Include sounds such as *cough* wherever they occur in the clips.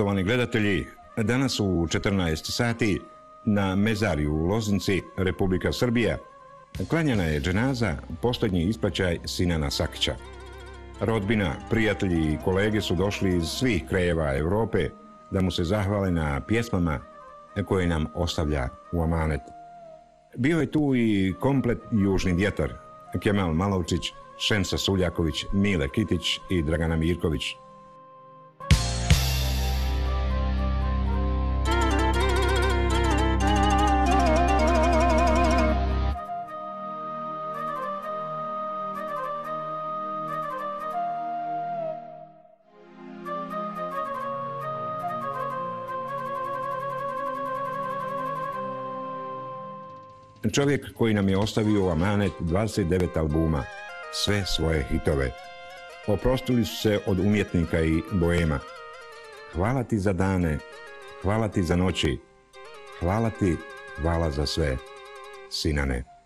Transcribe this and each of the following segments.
Poštovani gledatelji, danas u 14 sati na Mezariju u Loznici, Republika Srbija, klanjana je dženaza posljednji ispraćaj Sinana Sakića. Rodbina, prijatelji i kolege su došli iz svih krajeva Europe da mu se zahvale na pjesmama koje nam ostavlja u amanet. Bio je tu i komplet južni vjetar, Kemal Malovčić, Šensa Suljaković, Mile Kitić i Dragana Mirković. Čovjek koji nam je ostavio u amanet 29 albuma, sve svoje hitove. Oprostili su se od umjetnika i boema. Hvala ti za dane, hvala ti za noći, hvala ti, hvala za sve, sinane.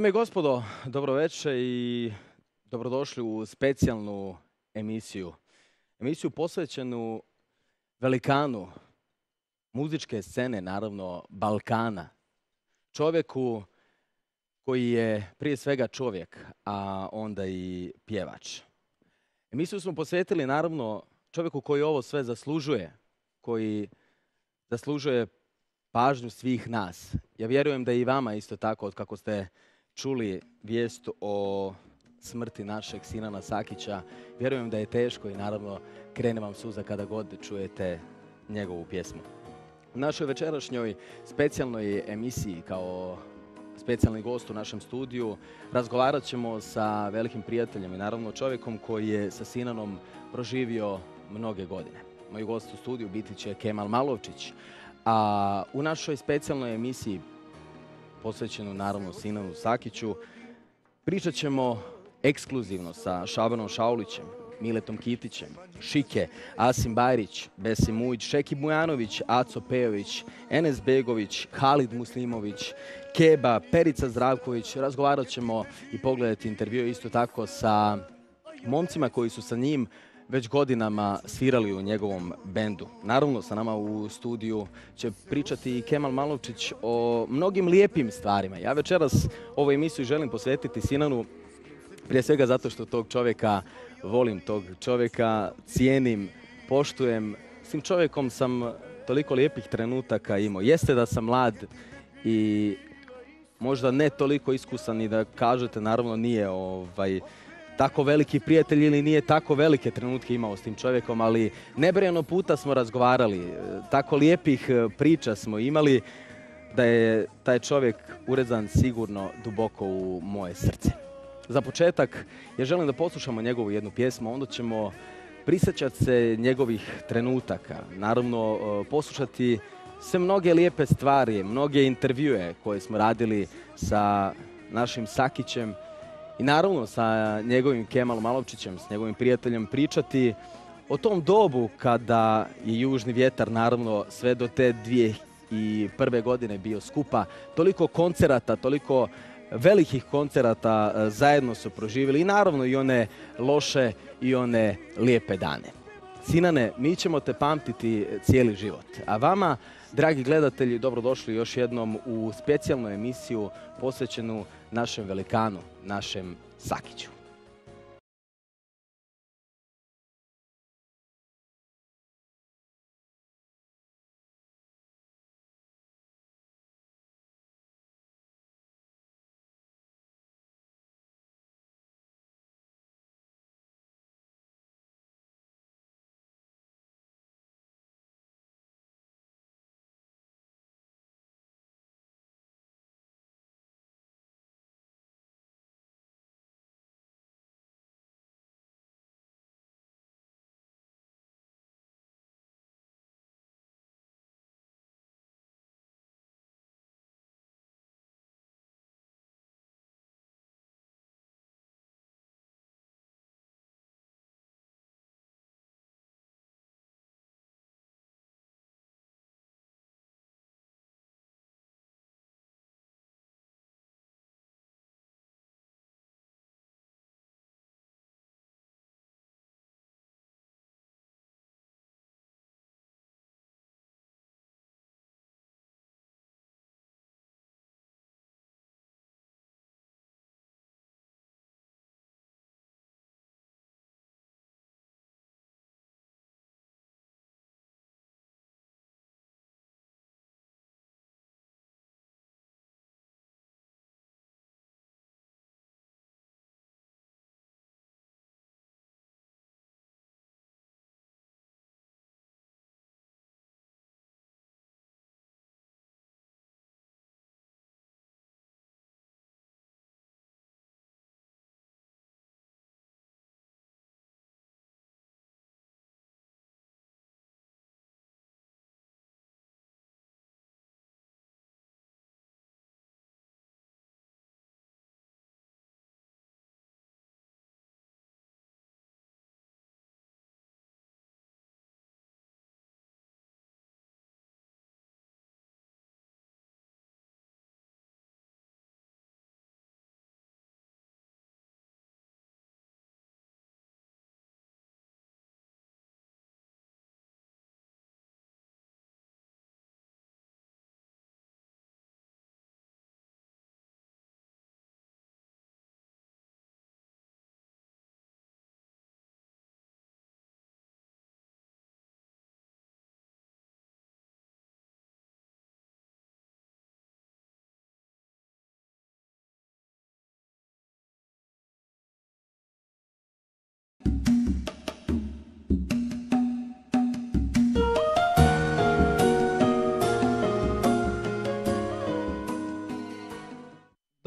Dame i gospodo, dobro večer i dobrodošli u specijalnu emisiju. Emisiju posvećenu velikanu muzičke scene, naravno Balkana. Čovjeku koji je prije svega čovjek, a onda i pjevač. Emisiju smo posvetili naravno čovjeku koji ovo sve zaslužuje, koji zaslužuje pažnju svih nas. Ja vjerujem da i vama isto tako, od kako ste čuli vijest o smrti našeg Sinana Sakića. Vjerujem da je teško i naravno krene vam suza kada god čujete njegovu pjesmu. U našoj večerašnjoj specijalnoj emisiji kao specijalni gost u našem studiju razgovarat ćemo sa velikim prijateljem i naravno čovjekom koji je sa Sinanom proživio mnoge godine. Moj gost u studiju biti će Kemal Malovčić, a u našoj specijalnoj emisiji posvećenu naravno Sinanu Sakiću. Pričat ćemo ekskluzivno sa Šabanom Šaulićem, Miletom Kitićem, Šike, Asim Bajrić, Besim Ujić, Šeki Bujanović, Aco Pejović, Enes Begović, Halid Muslimović, Keba, Perica Zdravković. Razgovarat ćemo i pogledati intervju isto tako sa momcima koji su sa njim već godinama svirali u njegovom bendu. Naravno, sa nama u studiju će pričati i Kemal Malovčić o mnogim lijepim stvarima. Ja večeras ovu emisiju želim posvetiti Sinanu prije svega zato što tog čovjeka volim, tog čovjeka cijenim, poštujem. S tim čovjekom sam toliko lijepih trenutaka imao. Jeste da sam mlad i možda ne toliko iskusan i da kažete, naravno nije ovaj, tako veliki prijatelj ili nije tako velike trenutke imao s tim čovjekom, ali nebrojeno puta smo razgovarali, tako lijepih e, priča smo imali da je taj čovjek urezan sigurno duboko u moje srce. Za početak, ja želim da poslušamo njegovu jednu pjesmu, onda ćemo prisjećati se njegovih trenutaka, naravno e, poslušati sve mnoge lijepe stvari, mnoge intervjue koje smo radili sa našim Sakićem, i naravno sa njegovim Kemalom Malovčićem, s njegovim prijateljem pričati o tom dobu kada je južni vjetar naravno sve do te dvije i prve godine bio skupa. Toliko koncerata, toliko velikih koncerata e, zajedno su proživjeli i naravno i one loše i one lijepe dane. Sinane, mi ćemo te pamtiti cijeli život. A vama, dragi gledatelji, dobrodošli još jednom u specijalnu emisiju posvećenu našem velikanu, našem Sakiću.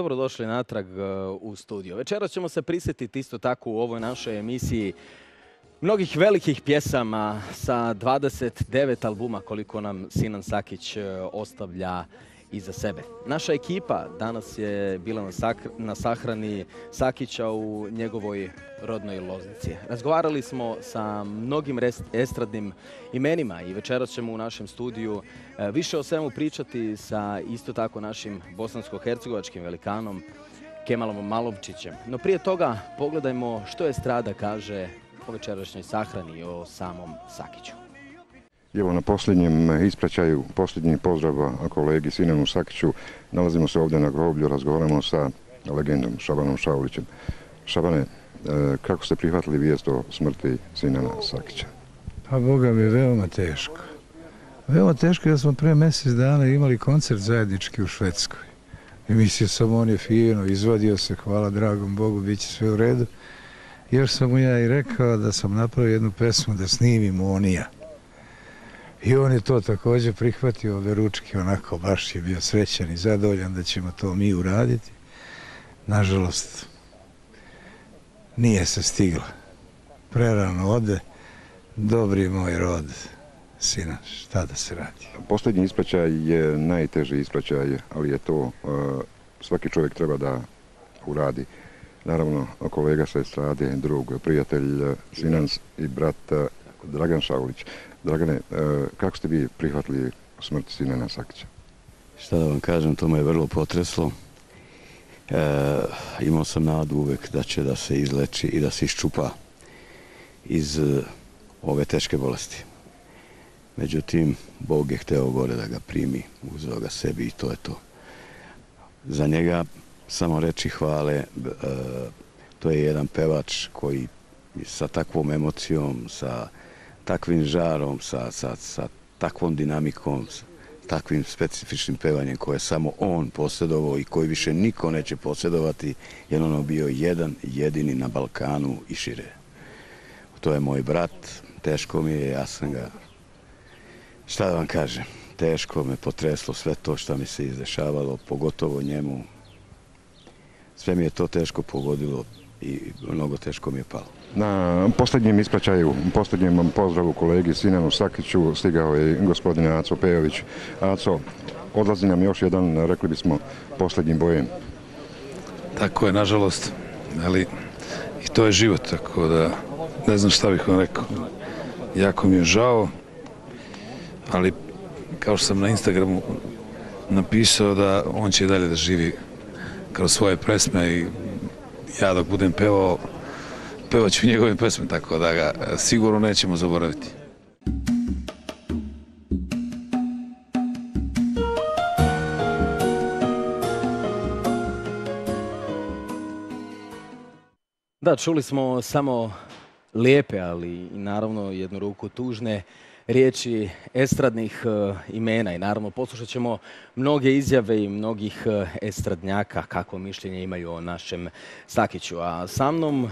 Dobrodošli natrag e, u studio. Večeras ćemo se prisjetiti isto tako u ovoj našoj emisiji mnogih velikih pjesama sa 29 albuma koliko nam Sinan Sakić e, ostavlja iza sebe. Naša ekipa danas je bila na, sahrani Sakića u njegovoj rodnoj loznici. Razgovarali smo sa mnogim estradnim imenima i večeras ćemo u našem studiju e, više o svemu pričati sa isto tako našim bosansko-hercegovačkim velikanom Kemalom Malovčićem. No prije toga pogledajmo što je strada kaže o večerašnjoj sahrani i o samom Sakiću. Evo na posljednjem ispraćaju, posljednji pozdrav kolegi Sinanu Sakiću. Nalazimo se ovdje na groblju, razgovaramo sa legendom Šabanom Šaulićem. Šabane, e, kako ste prihvatili vijest o smrti Sinana Sakića? Pa Boga mi je veoma teško. Veoma teško jer smo prije mjesec dana imali koncert zajednički u Švedskoj. I mislio sam on je fino, izvadio se, hvala dragom Bogu, bit će sve u redu. Još sam mu ja i rekao da sam napravio jednu pesmu da snimim on i ja. I on je to također prihvatio ove ručke, onako baš je bio srećan i zadovoljan da ćemo to mi uraditi. Nažalost, nije se stigla. Prerano ode, dobri moj rod, sina, šta da se radi. Posljednji ispraćaj je najteži ispraćaj, ali je to, e, svaki čovjek treba da uradi. Naravno, kolega sa estrade, drug, prijatelj, sinans i brat Dragan Šaulić. Dragane, e, kako ste vi prihvatili smrt Sinana Sakića? Šta da vam kažem, to me je vrlo potreslo. E, imao sam nadu uvek da će da se izleči i da se iščupa iz e, ove teške bolesti. Međutim, Bog je hteo gore da ga primi, uzeo ga sebi i to je to. Za njega samo reći hvale, to je jedan pevač koji sa takvom emocijom, sa takvim žarom, sa, sa, sa takvom dinamikom, s takvim specifičnim pevanjem koje je samo on posjedovao i koji više niko neće posjedovati, jer ono bio jedan jedini na Balkanu i šire. To je moj brat, teško mi je, ja sam ga, šta da vam kažem, teško me potreslo sve to što mi se izdešavalo, pogotovo njemu. Sve mi je to teško pogodilo i mnogo teško mi je palo. Na posljednjem ispraćaju, posljednjem pozdravu kolegi Sinanu Sakiću stigao je gospodin Aco Pejović. Aco, odlazi nam još jedan, rekli bismo, posljednji bojem. Tako je, nažalost, ali i to je život, tako da ne znam šta bih vam rekao. Jako mi je žao, ali kao što sam na Instagramu napisao da on će i dalje da živi kroz svoje presme i ja dok budem pevao pevat ću njegove pesme, tako da ga e, sigurno nećemo zaboraviti. Da, čuli smo samo lijepe, ali i naravno jednu ruku tužne riječi estradnih e, imena i naravno poslušat ćemo mnoge izjave i mnogih e, estradnjaka kako mišljenje imaju o našem Sakiću. A sa mnom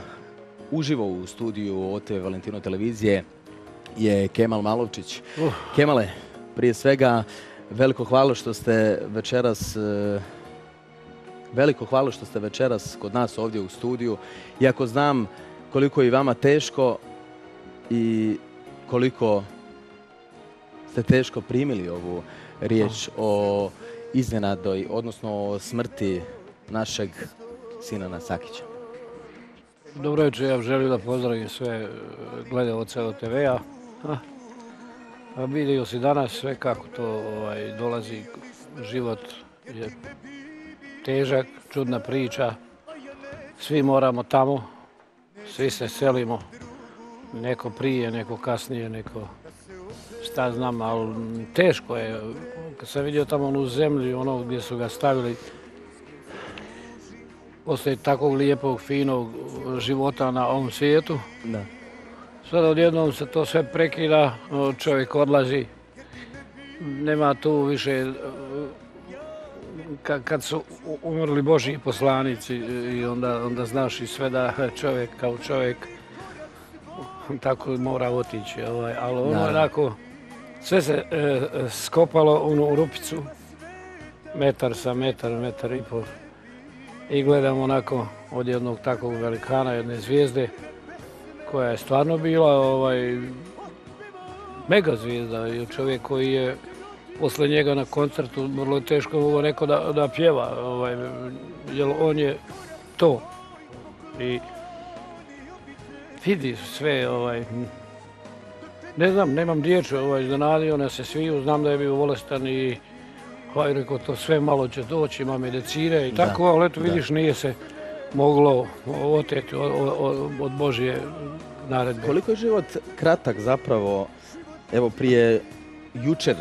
uživo u studiju OTV Valentino televizije je Kemal Malovčić. Uh. Kemale, prije svega veliko hvala što ste večeras e, veliko hvala što ste večeras kod nas ovdje u studiju. Iako znam koliko je i vama teško i koliko ste teško primili ovu riječ o iznenadoj, odnosno o smrti našeg Sinana Sakića. Dobro večer, ja želim da pozdravim sve gledalce od TV-a. Vidio si danas sve kako to ovaj, dolazi, život je težak, čudna priča. Svi moramo tamo, svi se selimo, neko prije, neko kasnije, neko šta znam, ali teško je. Kad sam vidio tamo onu zemlju, ono gdje su ga stavili, poslije takvog lijepog, finog života na ovom svijetu. Da. Sada odjednom se to sve prekida, čovjek odlazi, nema tu više, kad su umrli Božji poslanici i onda, onda znaš i sve da čovjek kao čovjek tako mora otići, ovaj, ali ono onako, sve se e, skopalo u rupicu, metar sa metar, metar i pol i gledam onako od jednog takvog velikana, jedne zvijezde koja je stvarno bila ovaj, mega zvijezda i čovjek koji je posle njega na koncertu vrlo teško mogo neko da, da pjeva, ovaj, jer on je to. I vidi sve, ovaj, ne znam, nemam riječi, ovaj, iznenadio nas se sviju, znam da je bio bolestan i ovaj, rekao, to sve malo će doći, ima medicine i tako, ali eto vidiš, nije se moglo oteti od, Božje naredbe. Koliko je život kratak zapravo, evo prije jučer,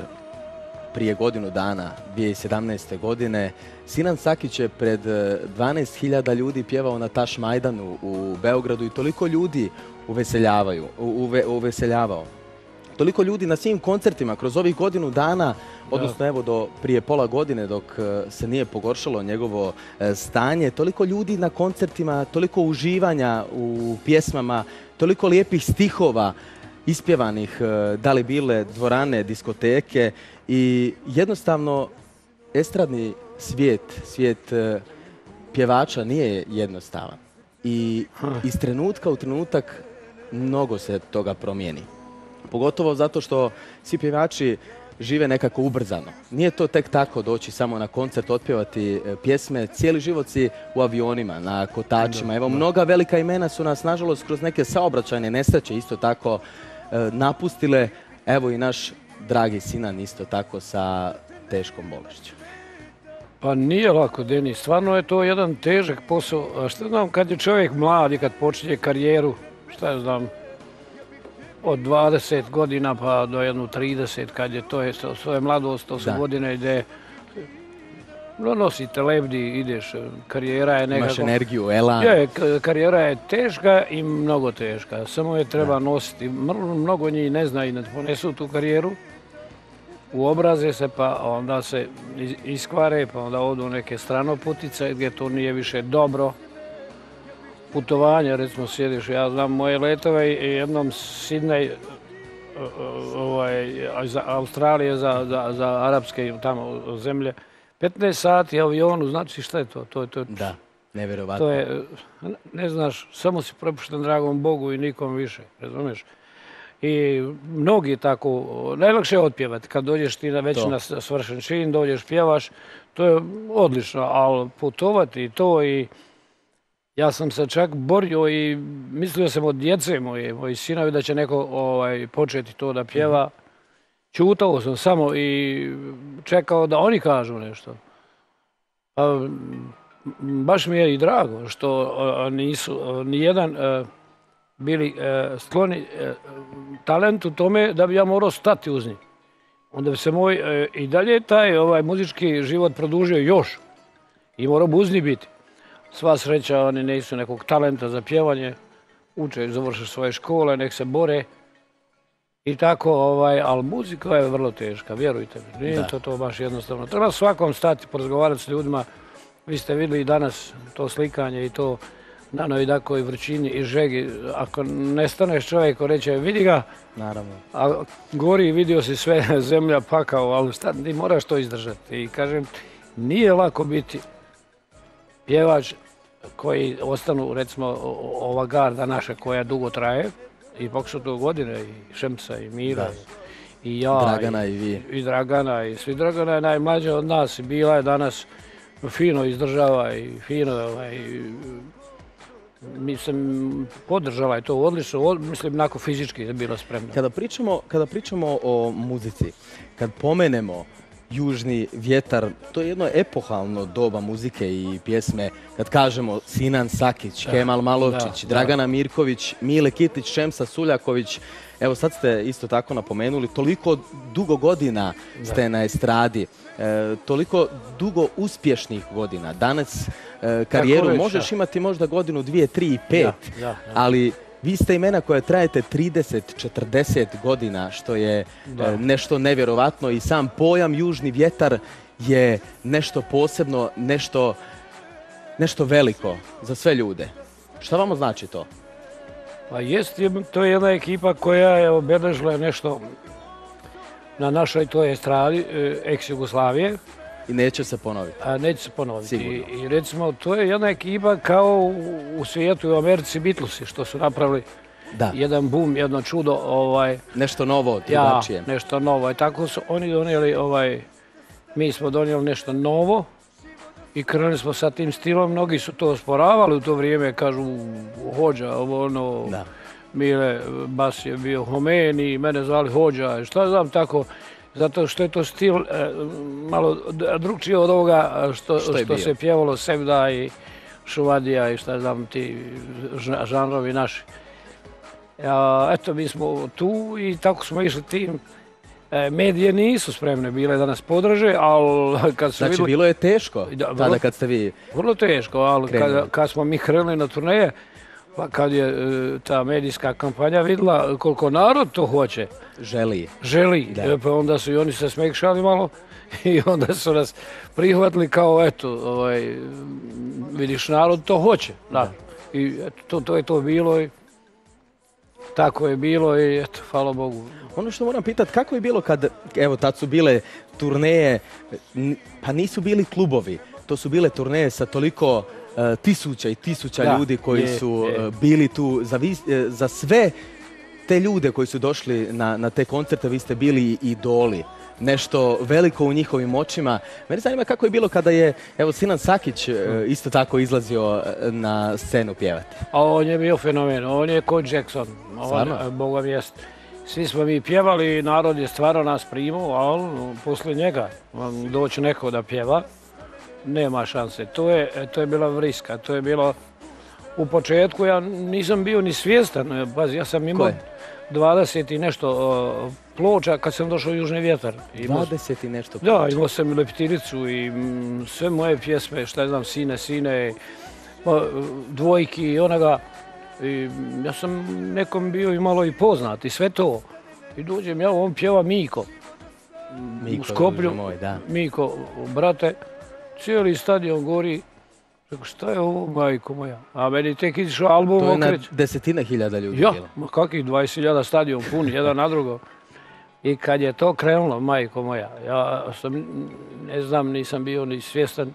prije godinu dana, 2017. godine, Sinan Sakić je pred eh, 12.000 ljudi pjevao na Taš Majdanu u Beogradu i toliko ljudi uveseljavaju, uve- uveseljavao. Toliko ljudi na svim koncertima kroz ovih godinu dana, odnosno evo do prije pola godine dok eh, se nije pogoršalo njegovo eh, stanje, toliko ljudi na koncertima, toliko uživanja u pjesmama, toliko lijepih stihova ispjevanih, eh, da li bile dvorane, diskoteke i jednostavno estradni svijet, svijet pjevača nije jednostavan. I iz trenutka u trenutak mnogo se toga promijeni. Pogotovo zato što svi pjevači žive nekako ubrzano. Nije to tek tako doći samo na koncert, otpjevati e, pjesme. Cijeli život si u avionima, na kotačima. Evo, mnoga velika imena su nas, nažalost, kroz neke saobraćajne nesreće isto tako e, napustile. Evo i naš dragi Sinan isto tako sa teškom bolešću. Pa nije lako, Denis. Stvarno je to jedan težak posao. Šta znam, kad je čovjek mlad i kad počinje karijeru, šta ja znam, od 20 godina pa do jednu 30, kad je to je svoje mladost, to su Da. godine gdje no, nosite lebdi, ideš, karijera je nekako... Imaš energiju, elan. Je, karijera je teška i mnogo teška. Samo je treba nositi. Mnogo njih ne zna i ne ponesu tu karijeru. Uobraze se pa onda se is- iskvare, pa onda odu neke stranoputice gdje to nije više dobro. Putovanje, recimo sjediš, ja znam moje letove i jednom Sidney, ovaj, za Australije, za, za, za arapske tamo zemlje, 15 sati avionu, znači šta je to? To je, to Da, nevjerovatno. to je, ne znaš, samo si prepušten dragom Bogu i nikom više, razumiješ? I mnogi tako, najlakše je otpjevati. Kad dođeš ti na već To. na svršen čin, dođeš, pjevaš, to je odlično, ali putovati to i ja sam se čak borio i mislio sam od djece moje, moji sinovi da će neko ovaj, početi to da pjeva. Čutao sam samo i čekao da oni kažu nešto. Pa, m, baš mi je i drago što a, nisu a, nijedan a, bili a, skloni a, talentu tome da bi ja morao stati uz njih. Onda bi se moj a, i dalje taj ovaj muzički život produžio još i morao bi uz njih biti. Sva sreća, oni nisu nekog talenta za pjevanje, uče, završe svoje škole, nek se bore. I tako, ovaj, ali muzika je vrlo teška, vjerujte mi. Nije Da. to, to baš jednostavno. Treba svakom stati, porazgovarati s ljudima. Vi ste vidjeli i danas to slikanje i to na Novidakoj vrčini i žegi. Ako ne staneš čovjek reće, vidi ga, Naravno. a gori vidio si sve *laughs* zemlja pakao, ali šta, ti moraš to izdržati. I kažem, nije lako biti pjevač koji ostanu, recimo, ova garda naša koja dugo traje, ipak su to godine, i Šemca, i Mira, Da. i, i ja, Dragana i vi. i Dragana, i svi Dragana je najmlađa od nas i bila je danas fino izdržava i fino, ovaj, mislim, podržala je to odlično, od- mislim, onako fizički je bila spremna. Kada pričamo, kada pričamo o muzici, kad pomenemo Južni vjetar, to je jedno epohalno doba muzike i pjesme. Kad kažemo Sinan Sakić, Kemal Malovčić, da, Dragana Mirković, Mile Kitić, Šemsa Suljaković, evo sad ste isto tako napomenuli, toliko dugo godina ste na estradi, e, toliko dugo uspješnih godina. Danas e, karijeru možeš imati možda godinu, dvije, tri i pet, ali vi ste imena koje trajete 30-40 godina, što je Da. e, nešto nevjerovatno i sam pojam južni vjetar je nešto posebno, nešto, nešto veliko za sve ljude. Šta vama znači to? Pa jest, je- to je jedna ekipa koja je obeležila nešto na našoj toj estradi, ex-Jugoslavije. I neće se ponoviti. A neće se ponoviti. Sigurno. I, I recimo, to je jedna ekipa kao u, svijetu i u Americi Beatlesi, što su napravili Da, jedan bum, jedno čudo, ovaj, nešto novo, ja, drugačije. nešto novo. I tako su oni donijeli, ovaj, mi smo donijeli nešto novo i krenuli smo sa tim stilom. Mnogi su to osporavali u to vrijeme, kažu hođa, ovo ono, Da. Mile Bas je bio Homeni, mene zvali hođa, i šta znam tako, zato što je to stil e, malo d- drugčije od ovoga što, Što se pjevalo Sevda i Šuvadija i šta znam ti žanrovi naši. Eto, mi smo tu i tako smo išli tim. E, medije nisu spremne bile da nas podrže, ali kad su Znači, vidjeli... bilo je teško Da, tada vrlo- kad ste vi... Vrlo teško, ali kad, kad smo mi krenuli na turneje, pa kad je e, ta medijska kampanja vidjela koliko narod to hoće, želi. želi, Da. e, pa onda su i oni se smekšali malo i onda su nas prihvatili kao eto, ovaj, vidiš narod to hoće, da. I eto, to, to je to bilo i tako je bilo i eto, hvala Bogu. Ono što moram pitati, kako je bilo kad, evo, tad su bile turneje, pa nisu bili klubovi, to su bile turneje sa toliko tisuća i tisuća Da, ljudi koji je, su je. e, bili tu za, e, za sve te ljude koji su došli na, na te koncerte, vi ste bili idoli. Nešto veliko u njihovim očima. Mene zanima kako je bilo kada je, evo, Sinan Sakić e, isto tako izlazio e, na scenu pjevati. A on je bio fenomen, on je ko Jackson. On, e, Boga jest. Svi smo mi pjevali, narod je stvarno nas primao, ali poslije njega vam doći neko da pjeva, nema šanse. To je, to je bila vriska, to je bilo... U početku ja nisam bio ni svjestan, e, pazi, ja sam imao je? 20 i nešto ploča kad sam došao u Južni vjetar. Imao, 20 i nešto. da, ploča. imao sam i leptiricu i sve moje pjesme, šta znam, Sine, Sine, pa, dvojki i onoga. I ja sam nekom bio i malo i poznat i sve to. I dođem ja, on pjeva Miko. Miko, u Skoplju, moj, da. Miko, brate, cijeli stadion gori. Rekao, šta je ovo, majko moja? A meni tek izišao album To je na Okreć. desetine hiljada ljudi Ja, bilo. ma kakvih 20.000 stadion pun, *laughs* jedan na drugo. I kad je to krenulo, majko moja, ja sam, ne znam, nisam bio ni svjestan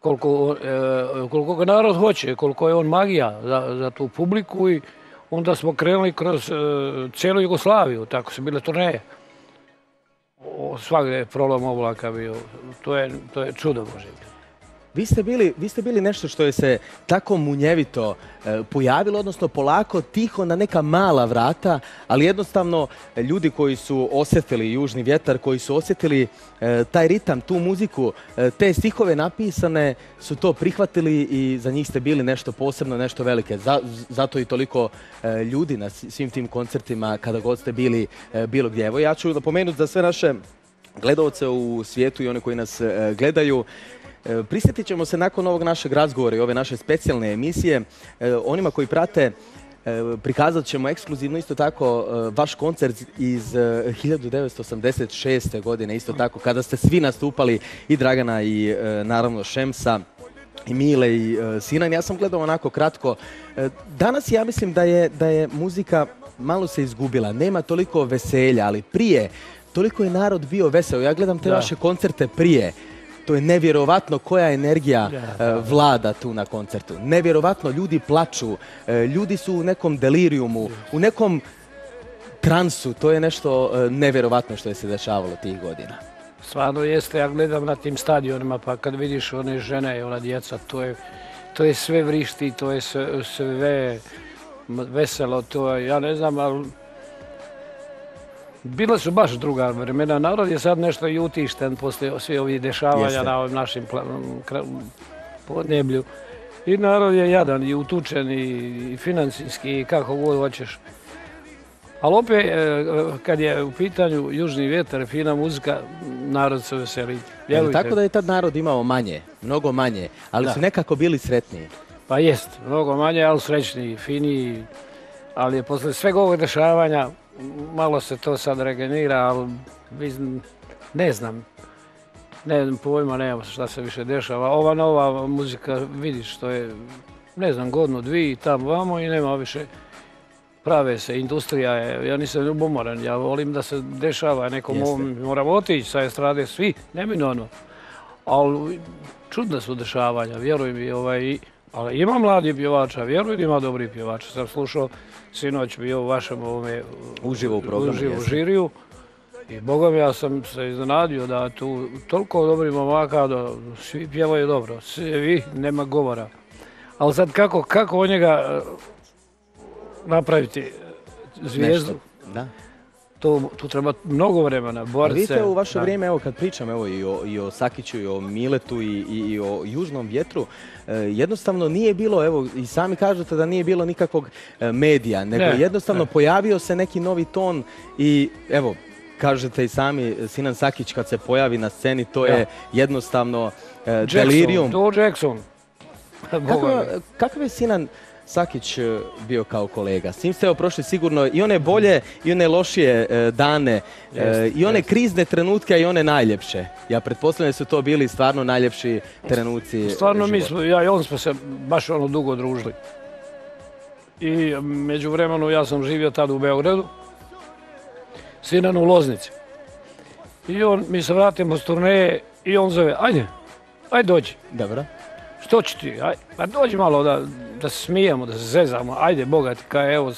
koliko, e, koliko ga narod hoće, koliko je on magija za, za tu publiku i onda smo krenuli kroz e, cijelu Jugoslaviju, tako su bile turneje. O, svagdje je prolom oblaka bio, to je, to je čudo Bože. Vi ste, bili, vi ste bili nešto što je se tako munjevito e, pojavilo, odnosno polako, tiho na neka mala vrata, ali jednostavno e, ljudi koji su osjetili južni vjetar, koji su osjetili e, taj ritam, tu muziku, te stihove napisane, su to prihvatili i za njih ste bili nešto posebno, nešto velike. Za- zato i toliko ljudi na svim tim koncertima kada god ste bili bilo gdje. Evo ja ću napomenuti za sve naše gledalce u svijetu i one koji nas gledaju. E, Prisjetit ćemo se nakon ovog našeg razgovora i ove naše specijalne emisije. e, Onima koji prate e, prikazat ćemo ekskluzivno isto tako vaš koncert iz e, 1986. godine, isto tako kada ste svi nastupali i Dragana i naravno Šemsa i Mile i Sinan. Ja sam gledao onako kratko. Danas ja mislim da je, da je muzika malo se izgubila. Nema toliko veselja, ali prije toliko je narod bio veseo. Ja gledam te Da. vaše koncerte prije. To je nevjerovatno koja energija e, vlada tu na koncertu. Nevjerovatno, ljudi plaču, e, ljudi su u nekom delirijumu, u nekom transu. To je nešto e, nevjerovatno što je se dešavalo tih godina. Stvarno jeste, ja gledam na tim stadionima pa kad vidiš one žene i ona djeca, to je, to je sve vrišti, to je sve, veselo, to je, ja ne znam, ali Bila su baš druga vremena. Narod je sad nešto i utišten poslije svih ovih dešavanja Jeste. na ovim našim podneblju. I narod je jadan i utučen i, i financijski i kako god hoćeš. Ali opet, e, kad je u pitanju južni vjetar, fina muzika, narod se veseli. Tako da je tad narod imao manje, mnogo manje, ali Da. su nekako bili sretniji. Pa jest, mnogo manje, ali srećniji, finiji. Ali je posle svega ovog dešavanja, malo se to sad regenira, ali ne znam. Ne znam, pojma nemam šta se više dešava. Ova nova muzika, vidiš, to je, ne znam, godinu, dvije, tamo vamo i nema više. Prave se, industrija je, ja nisam ljubomoran, ja volim da se dešava, nekom ovom, moram otići sa estrade, svi, neminovno. ali čudne su dešavanja, vjeruj mi, ovaj, ali ima mladi pjevača, vjerujem ima dobri pjevača. Sam slušao, sinoć bio u vašem ovome... Uživo u programu, Uživo u žiriju. I bogom ja sam se iznenadio da tu toliko dobrih momaka da svi pjevaju dobro. Svi, nema govora. Ali sad kako, kako od njega eh, napraviti zvijezdu? Nešto. Da. To, tu treba mnogo vremena, se. vidite u vaše Da. vrijeme, evo kad pričam evo, i, o, i o Sakiću, i o Miletu, i, i, i o južnom vjetru, jednostavno nije bilo, evo i sami kažete da nije bilo nikakvog e, medija, nego Ne, jednostavno ne. pojavio se neki novi ton i evo, kažete i sami, Sinan Sakić kad se pojavi na sceni, to je Ja. jednostavno e, Jackson, delirium. To Jackson. Kakav, mi. kakav je Sinan Sakić e, bio kao kolega? S njim ste evo prošli sigurno i one bolje i one lošije e, dane e, Jeste, i one krizne trenutke i one najljepše. Ja pretpostavljam da su to bili stvarno najljepši trenuci Stvarno mi smo, ja i on smo se baš ono dugo družili. I među vremenu ja sam živio tad u Beogradu, Sinan u Loznici. I on, mi se vratimo s turneje i on zove, ajde, ajde dođi, Dobro. što će ti, aj, pa dođi malo da, da se smijemo, da se zezamo, ajde Boga ti, kaj evo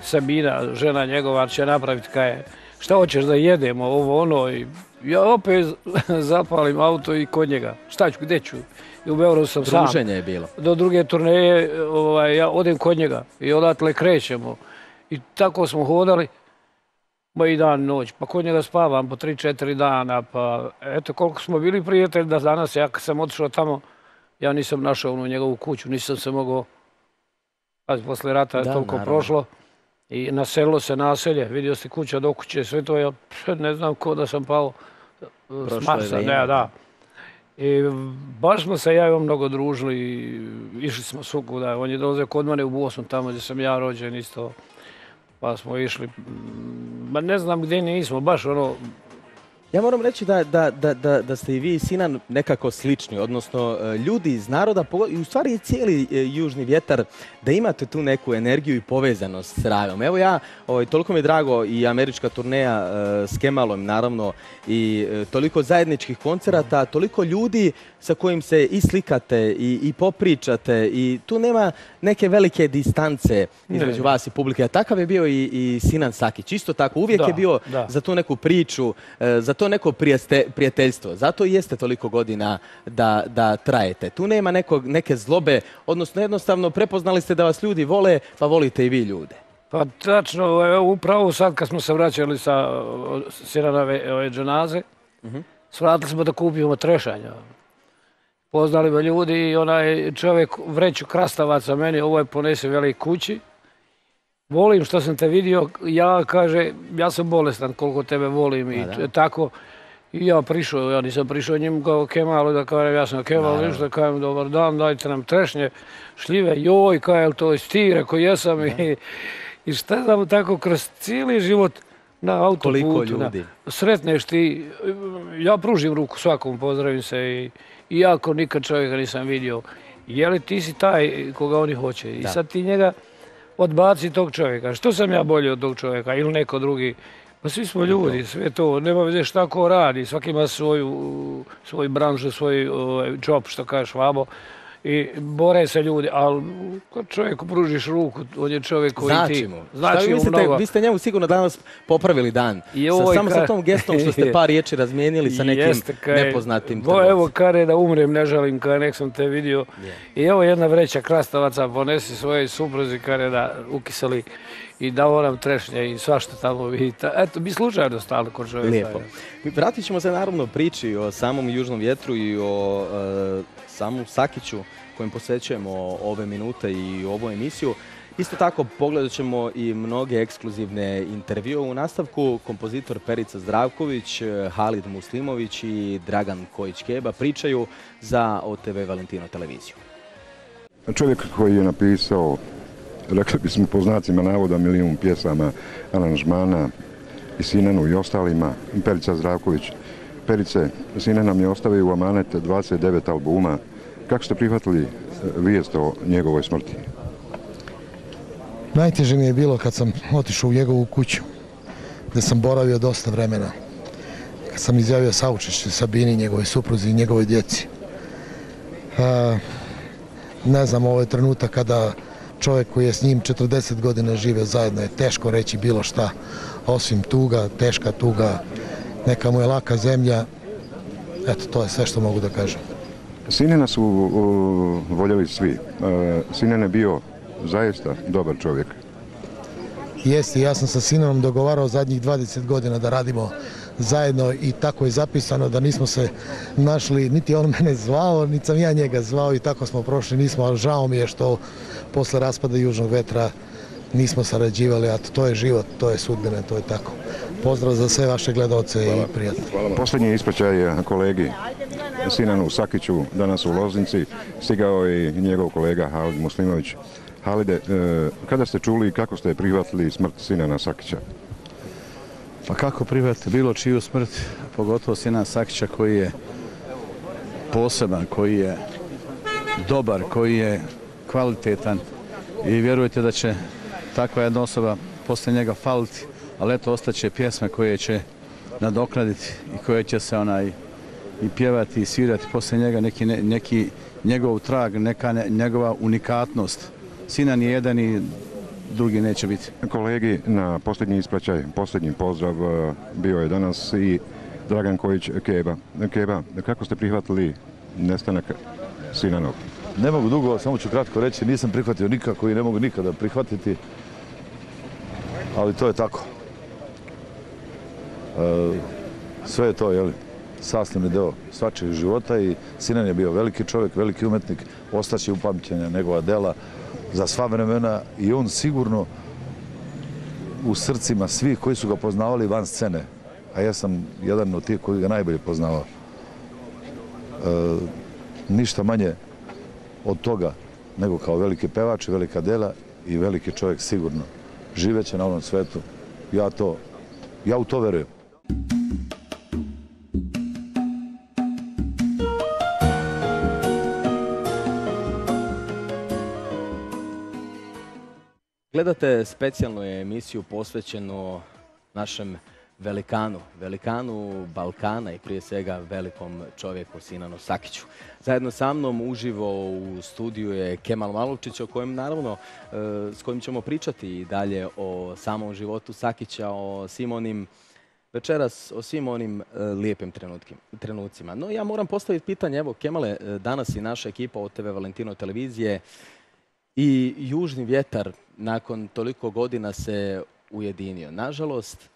Sabina, žena njegova će napraviti, kaj šta hoćeš da jedemo, ovo ono i ja opet *laughs* zapalim auto i kod njega, šta ću, gdje ću, i u Beogradu sam sam. Druženje je bilo. do druge turneje ovaj, ja odem kod njega i odatle krećemo. I tako smo hodali, ma i dan noć, pa kod njega spavam po 3-4 dana, pa eto koliko smo bili prijatelji da danas ja kad sam otišao tamo, ja nisam našao onu njegovu kuću, nisam se mogao, pazi, posle rata je Da, toliko naravno. prošlo i naselilo se naselje, vidio si kuća do kuće, sve to ja pff, *laughs* ne znam ko da sam pao s je Marsa, ne, da. I baš smo se ja i on mnogo družili i išli smo svukuda. On je dolazio kod mene u Bosnu, tamo gdje sam ja rođen isto. Pa smo išli, ma ne znam gdje nismo, baš ono, Ja moram reći da, da, da, da, ste i vi i Sinan nekako slični, odnosno e, ljudi iz naroda, i u stvari i cijeli e, južni vjetar, da imate tu neku energiju i povezanost s rajom. Evo ja, ovaj, toliko mi je drago i američka turneja e, s Kemalom, naravno, i e, toliko zajedničkih koncerata, toliko ljudi sa kojim se i slikate i, i popričate i tu nema neke velike distance između Ne. vas i publike. A takav je bio i, i Sinan Sakić. Isto tako, uvijek Da, je bio da. za tu neku priču, e, za to neko prijeste- prijateljstvo. Zato i jeste toliko godina da, da trajete. Tu nema nekog, neke zlobe, odnosno jednostavno prepoznali ste da vas ljudi vole, pa volite i vi ljude. Pa tačno, upravo sad kad smo se vraćali sa Sinanove ove dženaze, svratili smo da kupimo trešanja. Poznali me ljudi i onaj čovjek vreću krastavaca meni, ovo je ponese veli kući. Volim što sam te vidio, ja kaže, ja sam bolestan koliko tebe volim i da. tako. I ja prišao, ja nisam prišao njim kao Kemalu da kažem, ja sam Kemal, da kažem, dobar dan, dajte nam trešnje, šljive, joj, kaj, jel to iz ti, rekao, jesam i, i šta znam, tako kroz cijeli život na autoputu. Koliko na- ljudi. sretneš ti, ja pružim ruku svakom, pozdravim se i, iako nikad čovjeka nisam vidio. Je li ti si taj koga oni hoće? I Da. sad ti njega odbaci tog čovjeka. Što sam ja bolji od tog čovjeka ili neko drugi? Pa svi smo ljudi, sve to, nema veze šta ko radi, svaki ima svoju, svoj branžu, svoj ovaj, job, što kažeš vamo, i bore se ljudi, ali kad čovjeku pružiš ruku, on je čovjek koji Znači ti... mu. Šta Znači vi mu mislite, mnogo. vi ste njemu sigurno danas popravili dan. Sa, samo sa ka- tom gestom što ste par riječi razmijenili sa nekim Jeste, kaj- nepoznatim Bo, evo, kare da umrem, ne žalim, kaj nek sam te vidio. I evo jedna vreća krastavaca, ponesi svoje supruzi, kare da ukiseli i dao nam trešnje i svašta tamo vidite. Eto, bi slučajno stali kod čovjeka. Lijepo. Mi Vratit ćemo se naravno priči o samom Južnom vjetru i o e, samom Sakiću kojem posvećujemo ove minute i ovu emisiju. Isto tako pogledat ćemo i mnoge ekskluzivne intervjue u nastavku. Kompozitor Perica Zdravković, Halid Muslimović i Dragan Kojić-Keba pričaju za OTV Valentino televiziju. Čovjek koji je napisao, rekli bismo po znacima navoda, milijun pjesama, aranžmana i Sinanu i ostalima, Perica Zdravković. Perice, Sina nam je ostavio u amanet 29 albuma. Kako ste prihvatili e, vijest o njegovoj smrti? Najteže mi je bilo kad sam otišao u njegovu kuću, gdje sam boravio dosta vremena. kad sam izjavio saučešće Sabini, njegovoj supruzi i njegovoj djeci. Ne znam, ovo je trenutak kada čovjek koji je s njim 40 godina žive zajedno je teško reći bilo šta, osim tuga, teška tuga, neka mu je laka zemlja. Eto, to je sve što mogu da kažem. Sinena su uh, voljeli svi. Uh, je bio zaista dobar čovjek. Jeste, ja sam sa Sinenom dogovarao zadnjih 20 godina da radimo zajedno i tako je zapisano da nismo se našli, niti on mene zvao, niti sam ja njega zvao i tako smo prošli, nismo, ali žao mi je što posle raspada Južnog vetra nismo sarađivali, a to je život, to je sudbine, to je tako. Pozdrav za sve vaše gledalce i prijatelje. Posljednji ispraćaj kolegi Sinanu Sakiću, danas u Loznici, stigao i njegov kolega Halid Muslimović. Halide, e, kada ste čuli i kako ste prihvatili smrt Sinana Sakića? Pa kako prihvatiti bilo čiju smrt, pogotovo Sinana Sakića koji je poseban, koji je dobar, koji je kvalitetan i vjerujte da će takva jedna osoba poslije njega faliti, ali eto ostaće pjesme koje će nadoknaditi i koje će se onaj i pjevati i svirati poslije njega neki, neki njegov trag, neka njegova unikatnost. Sinan je jedan i drugi neće biti. Kolegi na posljednji ispraćaj, posljednji pozdrav e, bio je danas i Dragan Kojić Keba. Keba, kako ste prihvatili nestanak Sinanov? Ne mogu dugo, samo ću kratko reći, nisam prihvatio nikako i ne mogu nikada prihvatiti, ali to je tako. E, sve je to, jel, sastavni deo svačeg života i Sinan je bio veliki čovjek, veliki umetnik, ostaće upamćenja njegova dela za sva vremena i on sigurno u srcima svih koji su ga poznavali van scene, a ja sam jedan od tih koji ga najbolje poznavao. E, ništa manje od toga nego kao veliki pevač velika dela i veliki čovjek sigurno živeće na onom svetu. Ja to, ja u to verujem. Gledate specijalnu emisiju posvećenu našem velikanu, velikanu Balkana i prije svega velikom čovjeku Sinanu Sakiću. Zajedno sa mnom uživo u studiju je Kemal Malovčić o kojem naravno e, s kojim ćemo pričati i dalje o samom životu Sakića, o svim onim večeras o svim onim e, lijepim trenucima. No ja moram postaviti pitanje, evo Kemale, e, danas i naša ekipa od TV Valentino televizije i Južni vjetar nakon toliko godina se ujedinio. Nažalost,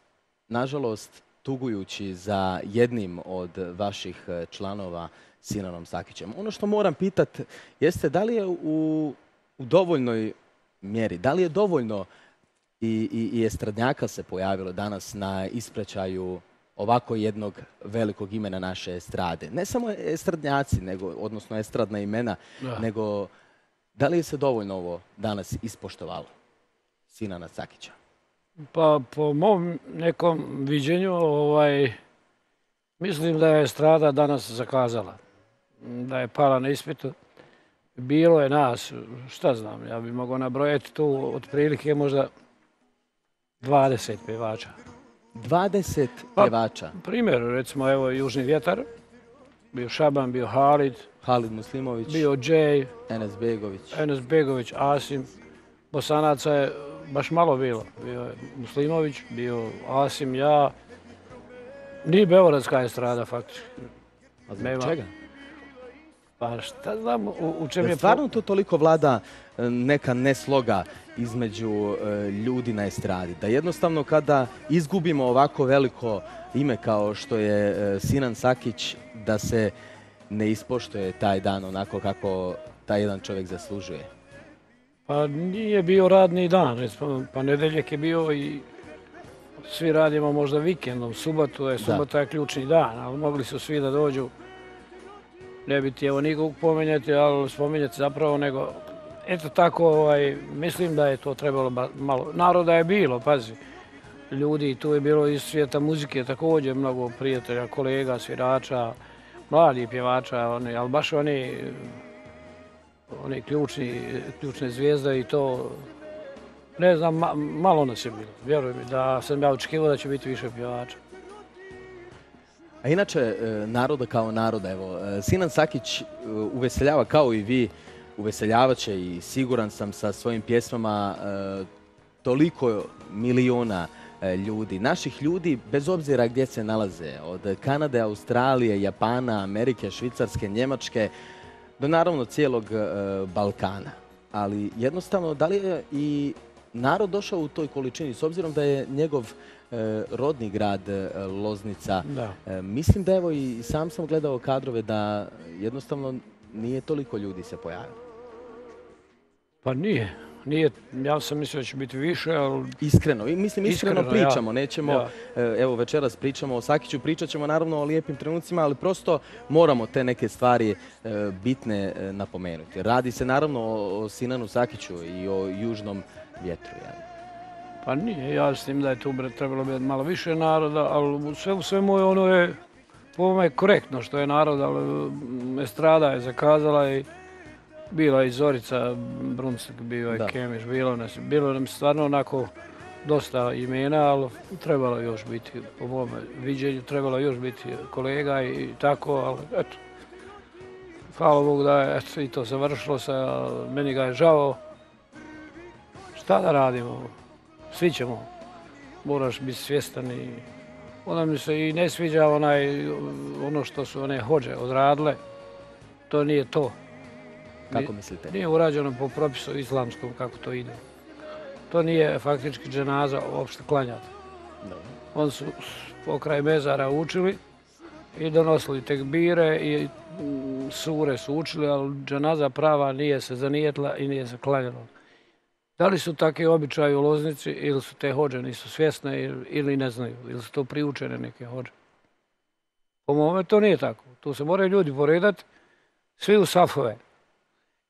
nažalost, tugujući za jednim od vaših e, članova Sinanom Sakićem. Ono što moram pitati jeste da li je u, dovoljnoj mjeri, da li je dovoljno i, i, i estradnjaka se pojavilo danas na ispraćaju ovako jednog velikog imena naše estrade. Ne samo estradnjaci, nego, odnosno estradna imena, nego da li je se dovoljno ovo danas ispoštovalo Sinana Sakića? Pa po mom nekom viđenju ovaj, mislim da je strada danas zakazala. Da je pala na ispitu. Bilo je nas, šta znam, ja bih mogao nabrojati tu otprilike možda 20 pevača. 20 pa, pevača? primjer, recimo evo Južni vjetar, bio Šaban, bio Halid. Halid Muslimović. Bio Džej. Enes Begović. Enes Begović, Asim. Bosanaca je baš malo bilo. Bio je Muslimović, bio Asim, ja. Nije Beogradska estrada faktički. A zbog čega? Pa šta znam u, čem je... Stvarno to toliko vlada e, neka nesloga između e, ljudi na estradi. Da jednostavno kada izgubimo ovako veliko ime kao što je e, Sinan Sakić, da se ne ispoštuje taj dan onako kako taj jedan čovjek zaslužuje. Pa nije bio radni dan, pa nedeljak je bio i svi radimo možda vikendom, subotu je, subota je ključni dan, ali mogli su svi da dođu. Ne biti evo nikog pomenjati, ali spominjati zapravo nego, eto tako, ovaj, mislim da je to trebalo malo, naroda je bilo, pazi, ljudi, tu je bilo iz svijeta muzike također mnogo prijatelja, kolega, svirača, mladih pjevača, oni, ali baš oni oni ključni, ključne zvijezde i to, ne znam, malo nas je bilo. Vjerujem da sam ja očekivao da će biti više pjevača. A inače, e, naroda kao naroda, evo, e, Sinan Sakić e, uveseljava kao i vi, uveseljavat će i siguran sam sa svojim pjesmama toliko miliona ljudi. Naših ljudi, bez obzira gdje se nalaze, od Kanade, Australije, Japana, Amerike, Švicarske, Njemačke, do naravno cijelog Balkana. Ali jednostavno, da li je i narod došao u toj količini, s obzirom da je njegov rodni grad e, Loznica. E, mislim da evo i sam sam gledao kadrove da jednostavno nije toliko ljudi se pojavilo. Pa nije. Nije, ja sam mislio da će biti više, ali... Iskreno, mislim iskreno, pričamo, nećemo, evo večeras pričamo o Sakiću, pričat ćemo naravno o lijepim trenucima, ali prosto moramo te neke stvari bitne napomenuti. Radi se naravno o, Sinanu Sakiću i o južnom vjetru. Pa nije, ja tim da je tu trebalo biti malo više naroda, ali sve u svemu je ono je po ovome korektno što je narod, ali mm, estrada je zakazala i bila je Zorica Bruncik, bio je Kemiš, bilo nas, bilo nam stvarno onako dosta imena, ali trebalo još biti, po mom viđenju, trebalo još biti kolega i, tako, ali eto, hvala Bogu da je i to završilo se, meni ga je žao. Šta da radimo? Svi ćemo. Moraš biti svjestan i onda mi se i ne sviđa onaj, ono što su one hođe odradile. To nije to. Kako mislite? Nije urađeno po propisu islamskom kako to ide. To nije faktički dženaza uopšte klanjati. Oni su pokraj mezara učili i donosili tekbire i sure su učili, ali dženaza prava nije se zanijetila i nije se klanjala. Da li su takvi običaji u Loznici ili su te hođe nisu svjesne ili ne znaju, ili su to priučene neke hođe. Po mome to nije tako. Tu se moraju ljudi poredati, svi u safove.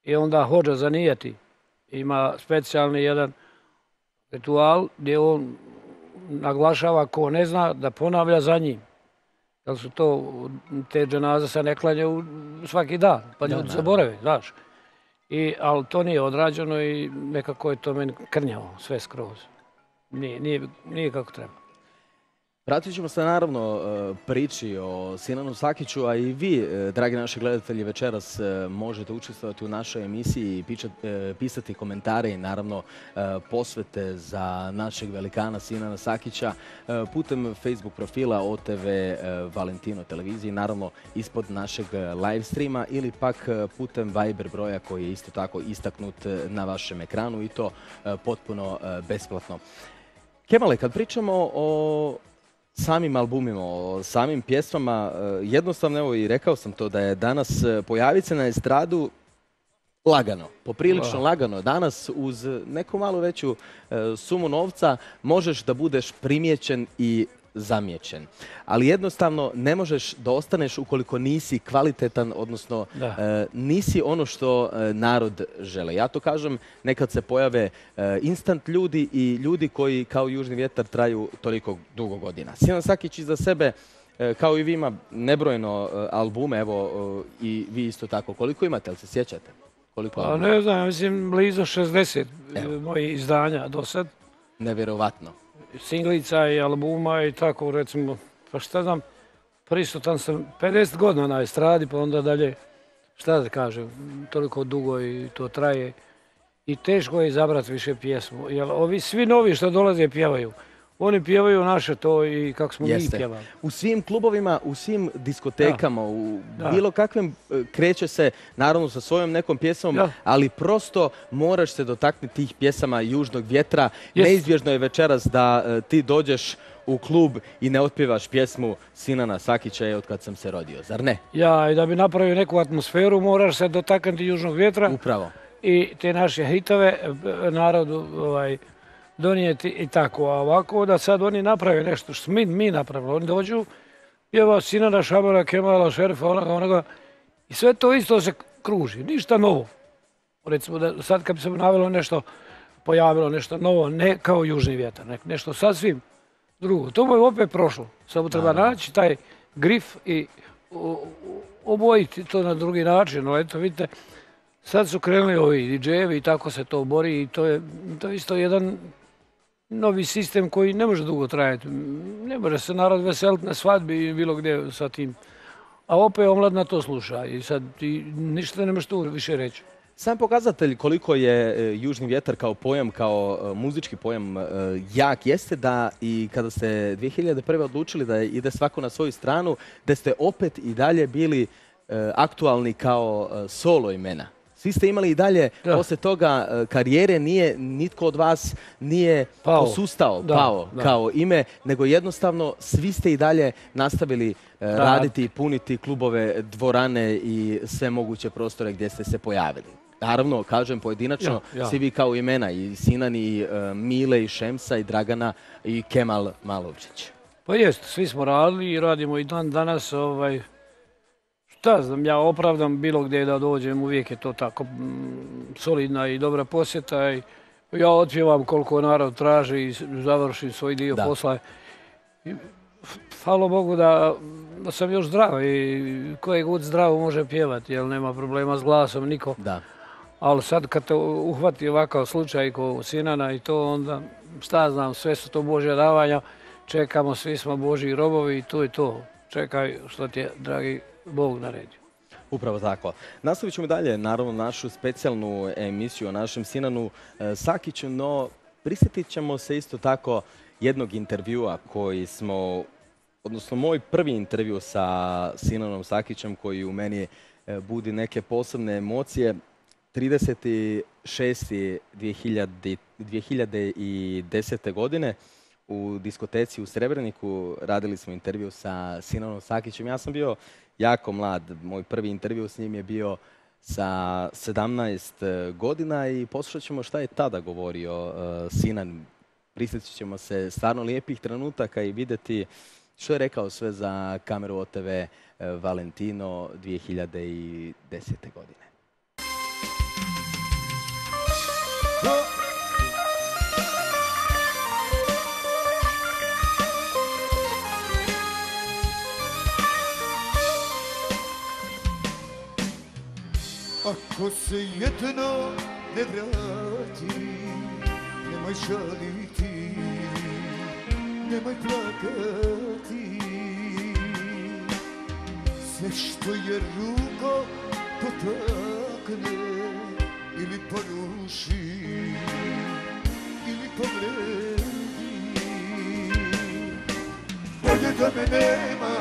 I onda hođa zanijeti. Ima specijalni jedan ritual gdje on naglašava ko ne zna da ponavlja za njim. Jer su to, te dženaze se ne klanjaju svaki dan, pa ljudi zaborave, znaš. I, ali to nije odrađeno i nekako je to meni krnjavo sve skroz. Nije, nije, nije kako treba. Vratit ćemo se naravno e, priči o Sinanu Sakiću, a i vi, e, dragi naši gledatelji, večeras e, možete učestvovati u našoj emisiji i pisati komentare i naravno posvete za našeg velikana Sinana Sakića putem Facebook profila OTV Valentino televiziji, naravno ispod našeg live streama ili pak putem Viber broja koji je isto tako istaknut na vašem ekranu i to potpuno besplatno. Kemale, kad pričamo o samim albumima, o samim pjesmama, e, jednostavno, evo i rekao sam to, da je danas e, pojaviti se na estradu lagano, poprilično lagano. Danas uz neku malo veću e, sumu novca možeš da budeš primjećen i zamijećen. Ali jednostavno ne možeš da ostaneš ukoliko nisi kvalitetan, odnosno e, nisi ono što e, narod žele. Ja to kažem, nekad se pojave e, instant ljudi i ljudi koji kao južni vjetar traju toliko dugo godina. Sinan Sakić iza sebe kao i vi ima nebrojeno albume, evo i vi isto tako. Koliko imate, ali se sjećate? Koliko pa, ne znam, mislim blizu 60 mojih izdanja do sad. Nevjerovatno singlica i albuma i tako recimo, pa šta znam, prisutan sam 50 godina na estradi pa onda dalje, šta da kažem, toliko dugo i to traje. I teško je izabrati više pjesmu, jer ovi svi novi što dolaze pjevaju, oni pjevaju naše to i kako smo mi pjevali. U svim klubovima, u svim diskotekama, u bilo kakvim e, kreće se naravno sa svojom nekom pjesmom, ali prosto moraš se dotaknuti tih pjesama Južnog vjetra. Neizbježno je večeras da e, ti dođeš u klub i ne otpjevaš pjesmu Sinana Sakića je od kad sam se rodio, zar ne? Ja, i da bi napravio neku atmosferu moraš se dotaknuti Južnog vjetra. Upravo. I te naše hitove e, narodu ovaj, donijeti i tako. A ovako da sad oni naprave nešto što mi, mi napravili. Oni dođu, pjeva Sinana Šabara, Kemala, Šerifa, onoga, onoga. I sve to isto se kruži. Ništa novo. Recimo da sad kad bi se navelo nešto, pojavilo nešto novo, ne kao južni vjetar, ne, nešto sasvim drugo. To je opet prošlo. Samo treba naći taj grif i obojiti to na drugi način. No, eto, vidite, sad su krenuli ovi DJ-evi i tako se to bori i to je, to je isto jedan novi sistem koji ne može dugo trajati. Ne može se narod veseliti na svadbi i bilo gdje sa tim. A opet omladna to sluša i sad ti ništa ne možeš tu više reći. Sam pokazatelj koliko je e, Južni vjetar kao pojam, kao e, muzički pojam e, jak jeste da i kada ste 2001. odlučili da ide svako na svoju stranu, da ste opet i dalje bili aktualni kao solo imena. Svi ste imali i dalje, poslije toga karijere, nije, nitko od vas nije Pao. posustao, Da, pao da. kao ime, nego jednostavno svi ste i dalje nastavili raditi i puniti klubove, dvorane i sve moguće prostore gdje ste se pojavili. Naravno, kažem pojedinačno, Ja, ja. svi vi kao imena, i Sinan, i e, Mile, i Šemsa, i Dragana, i Kemal Malovčić. Pa jest, svi smo radili i radimo i dan danas. Ovaj, šta znam, ja opravdam bilo gdje da dođem, uvijek je to tako mm, solidna i dobra posjeta. I ja otpjevam koliko narod traži i završim svoj dio Da. posla. Hvala Bogu da, da sam još zdrav i koji god zdravo može pjevati, jer nema problema s glasom niko. Da. Ali sad kad te uhvati ovakav slučaj ko Sinana i to, onda šta znam, sve su to Božja davanja, čekamo, svi smo Božji robovi i to je to. Čekaj što ti je, dragi Bog, naredio. Upravo tako. Nastavit ćemo dalje, naravno, našu specijalnu emisiju o našem Sinanu e, Sakiću, no prisjetit ćemo se isto tako jednog intervjua koji smo, odnosno moj prvi intervju sa Sinanom Sakićem koji u meni e, budi neke posebne emocije. 36. 2010. godine u diskoteci u Srebreniku radili smo intervju sa Sinanom Sakićem. Ja sam bio jako mlad. Moj prvi intervju s njim je bio sa 17 godina i poslušat ćemo šta je tada govorio uh, Sinan. Prisjetit ćemo se stvarno lijepih trenutaka i vidjeti što je rekao sve za kameru OTV uh, Valentino 2010. godine. Ako se jedno ne vrati, nemoj žaliti, nemoj plakati. Sve što je ruko potakne ili poruši, ili povredi. Bolje da me nema,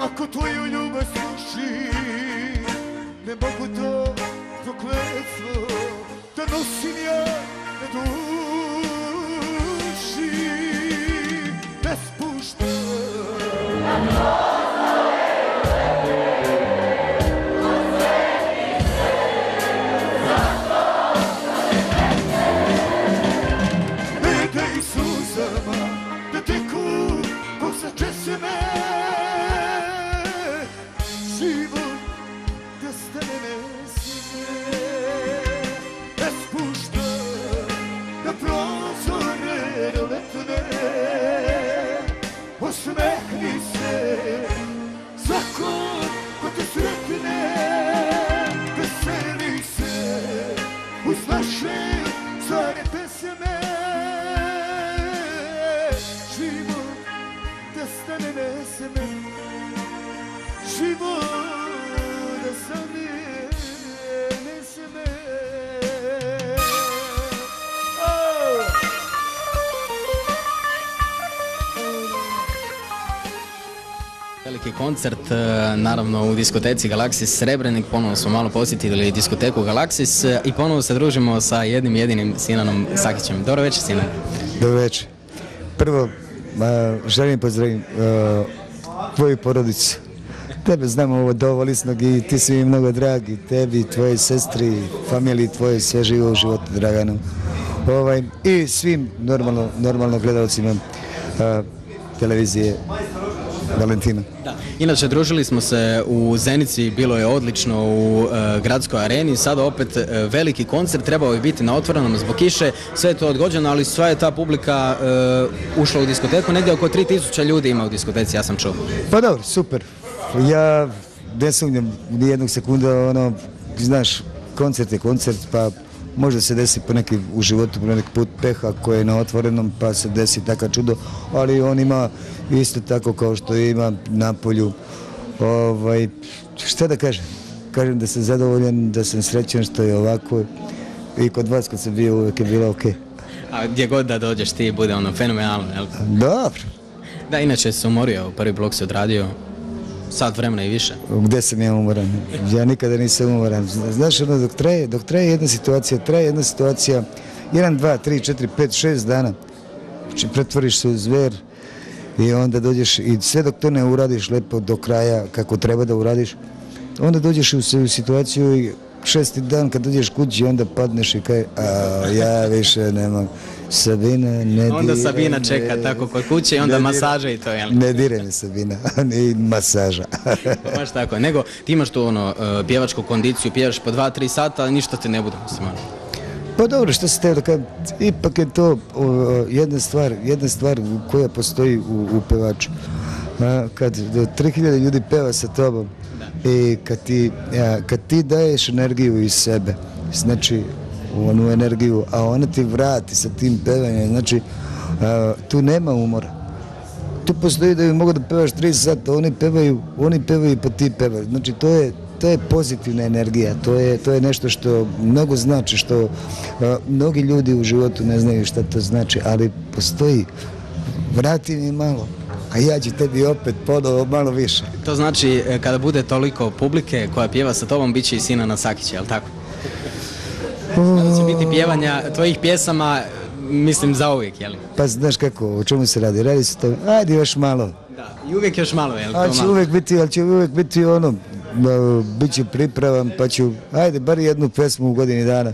ako tvoju ljubav sluši, ne mogu to prokletstvo da nosim ja na duši Veliki koncert, e, naravno u diskoteci Galaksis Srebrenik, ponovo smo malo posjetili diskoteku Galaksis e, i ponovo se družimo sa jednim jedinim Sinanom Sakićem. Dobro večer Sinan. Dobro večer. Prvo, ma, želim pozdravim uh, tvoju porodicu. Tebe znam ovo dovolisnog i ti si mi mnogo dragi, tebi, tvojoj sestri, familiji tvoje, sve živo u životu, Draganu. Ovaj, I svim normalno, normalno gledalcima televizije Valentina. Da. Inače, družili smo se u Zenici, bilo je odlično u e, gradskoj areni, sada opet e, veliki koncert, trebao je biti na otvorenom zbog kiše, sve je to odgođeno, ali sva je ta publika e, ušla u diskoteku, negdje oko 3000 ljudi ima u diskoteci, ja sam čuo. Pa dobro, super. Ja ne sumnjam ni jednog sekunda, ono, znaš, koncert je koncert, pa možda se desi poneki u životu poneki put peha koji je na otvorenom pa se desi takav čudo, ali on ima isto tako kao što ima na polju. Ovaj, šta da kažem? Kažem da sam zadovoljan, da sam srećan što je ovako i kod vas kad sam bio uvijek je bilo ok. A gdje god da dođeš ti bude ono fenomenalno, jel? Dobro. Da, inače se umorio, prvi blok se odradio, sat vremena i više. Gde sam ja umoran? Ja nikada nisam umoran. Znaš, ono, dok traje, dok traje jedna situacija, traje jedna situacija, jedan, dva, tri, četiri, pet, šest dana, znači pretvoriš se u zver i onda dođeš i sve dok to ne uradiš lepo do kraja kako treba da uradiš, onda dođeš u, se- u situaciju i šesti dan kad dođeš kući onda padneš i kaj, a ja više nemam Sabina, ne Onda Sabina čeka tako kod kuće i onda masaža i to, jel? Ne diraj me Sabina, *laughs* ni masaža. Baš tako, nego ti imaš tu ono, e, pjevačku kondiciju, pjevaš po dva, tri sata, ali ništa te ne bude, mislim, ono. Pa dobro, što se teo kažem, ipak je to o, jedna stvar, jedna stvar koja postoji u, u pevaču. A, kad do 3000 ljudi peva sa tobom i kad ti, a, kad ti daješ energiju iz sebe, znači onu energiju, a ona ti vrati sa tim pevanjem, znači a, tu nema umora. Tu postoji da bi mogao da pevaš 3 sata, oni pevaju, oni pevaju pa ti pevaš. Znači to je to je pozitivna energija, to je, to je nešto što mnogo znači, što a, mnogi ljudi u životu ne znaju šta to znači, ali postoji. Vrati mi malo, a ja ću tebi opet ponovo malo više. To znači, e, kada bude toliko publike koja pjeva sa tobom, bit će i Sinana Sakića, jel tako? Kada će biti pjevanja tvojih pjesama, mislim, za uvijek, jel? Pa znaš kako, o čemu se radi? Radi se to, ajde još malo. Da, i uvijek još malo, jel? Ali će uvijek biti, ali će uvijek biti ono, bit ću pripravan, pa ću, ajde, bar jednu pesmu u godini dana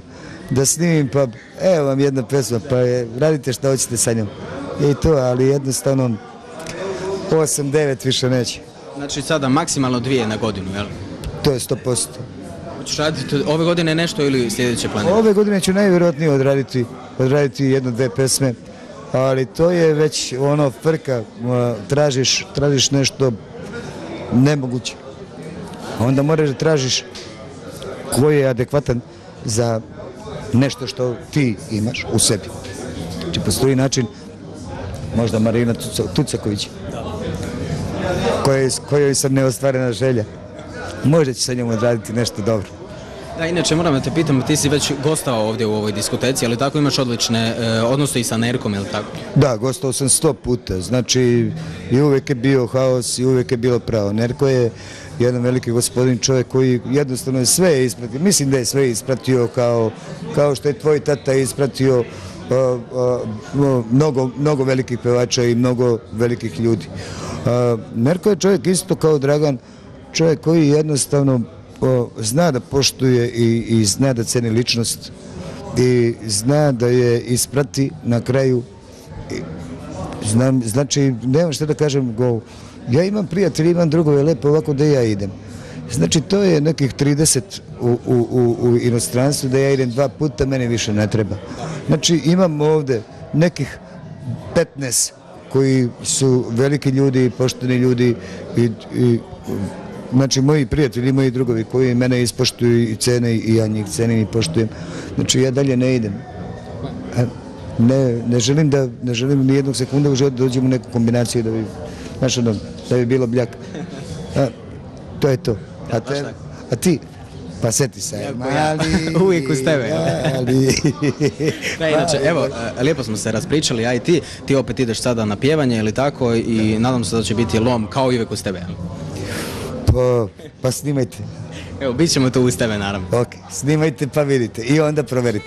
da snimim, pa evo vam jedna pesma, pa je, radite šta hoćete sa njom. I to, ali jednostavno, 8-9 više neće. Znači sada maksimalno dvije na godinu, jel? To je 100%. Hoćeš raditi ove godine nešto ili sljedeće planire? Ove godine ću najvjerojatnije odraditi, odraditi jednu, dve pesme, ali to je već ono frka, tražiš, tražiš nešto nemoguće. Onda moraš da tražiš koji je adekvatan za nešto što ti imaš u sebi. Znači postoji način, možda Marina Tuca- Tucaković, kojoj sam neostvarena želja. Možda će sa njom odraditi nešto dobro. Da, inače moram da te pitam, ti si već gostao ovdje u ovoj diskoteci, ali tako imaš odlične e, odnose i sa Nerkom, jel tako? Da, gostao sam sto puta, znači i uvijek je bio haos i uvijek je bilo pravo. Nerko je jedan veliki gospodin čovjek koji jednostavno je sve ispratio, mislim da je sve ispratio kao, kao što je tvoj tata ispratio a, mnogo, mnogo velikih pevača i mnogo velikih ljudi. Nerko je čovjek isto kao Dragan, čovjek koji jednostavno zna da poštuje i, i zna da ceni ličnost i zna da je isprati na kraju Znam, znači, nemam šta da kažem, go. Ja imam prijatelja, imam drugove, lepo ovako da ja idem. Znači, to je nekih 30 u, u, u, u inostranstvu, da ja idem dva puta, mene više ne treba. Znači, imam ovde nekih 15 koji su veliki ljudi, pošteni ljudi i, i znači moji prijatelji moji drugovi koji mene ispoštuju i cene i ja njih cenim i poštujem. Znači ja dalje ne idem. A ne, ne želim da ne želim ni jednog sekunda u životu da dođem u neku kombinaciju da bi znaš ono, da bi bilo bljak. A, to je to. A, te, a ti? Pa seti se, mali, *laughs* Uvijek uz tebe. *laughs* mali. Da, inače, evo, e, lijepo smo se raspričali, ja i ti, ti opet ideš sada na pjevanje ili tako i nadam se da će biti lom kao i uvijek uz tebe. Pa, pa snimajte. Evo, bit ćemo tu uz tebe, naravno. Ok, snimajte pa vidite i onda proverite.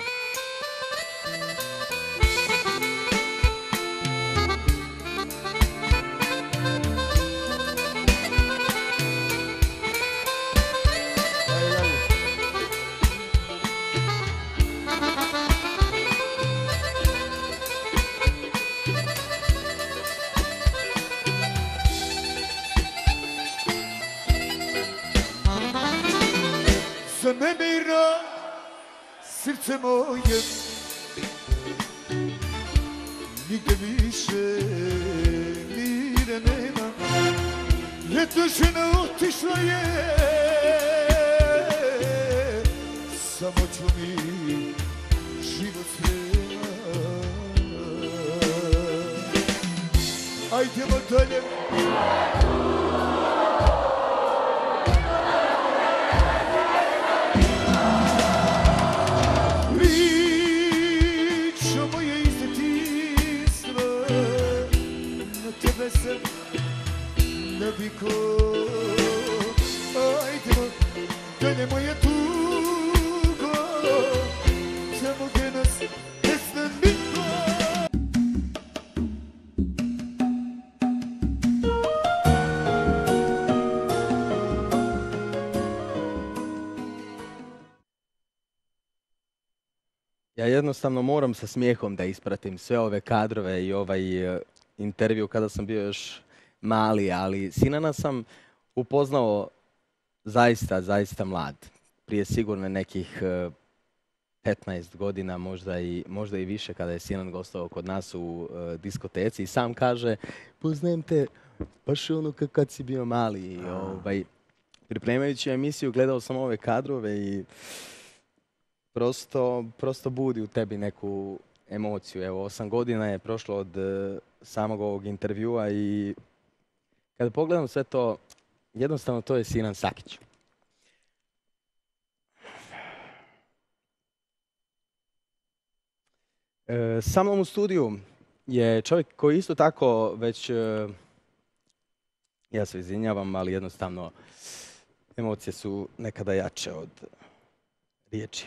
Srce moje jednostavno moram sa smijehom da ispratim sve ove kadrove i ovaj e, intervju kada sam bio još mali, ali Sinana sam upoznao zaista, zaista mlad. Prije sigurno nekih e, 15 godina, možda i, možda i više, kada je Sinan gostovao kod nas u e, diskoteci i sam kaže, poznajem te baš ono ka- kad si bio mali. Ovaj, pripremajući emisiju gledao sam ove kadrove i prosto, prosto budi u tebi neku emociju. Evo, osam godina je prošlo od e, samog ovog intervjua i kada pogledam sve to, jednostavno to je Sinan Sakić. E, sa mnom u studiju je čovjek koji isto tako već, e, ja se izvinjavam, ali jednostavno emocije su nekada jače od riječi.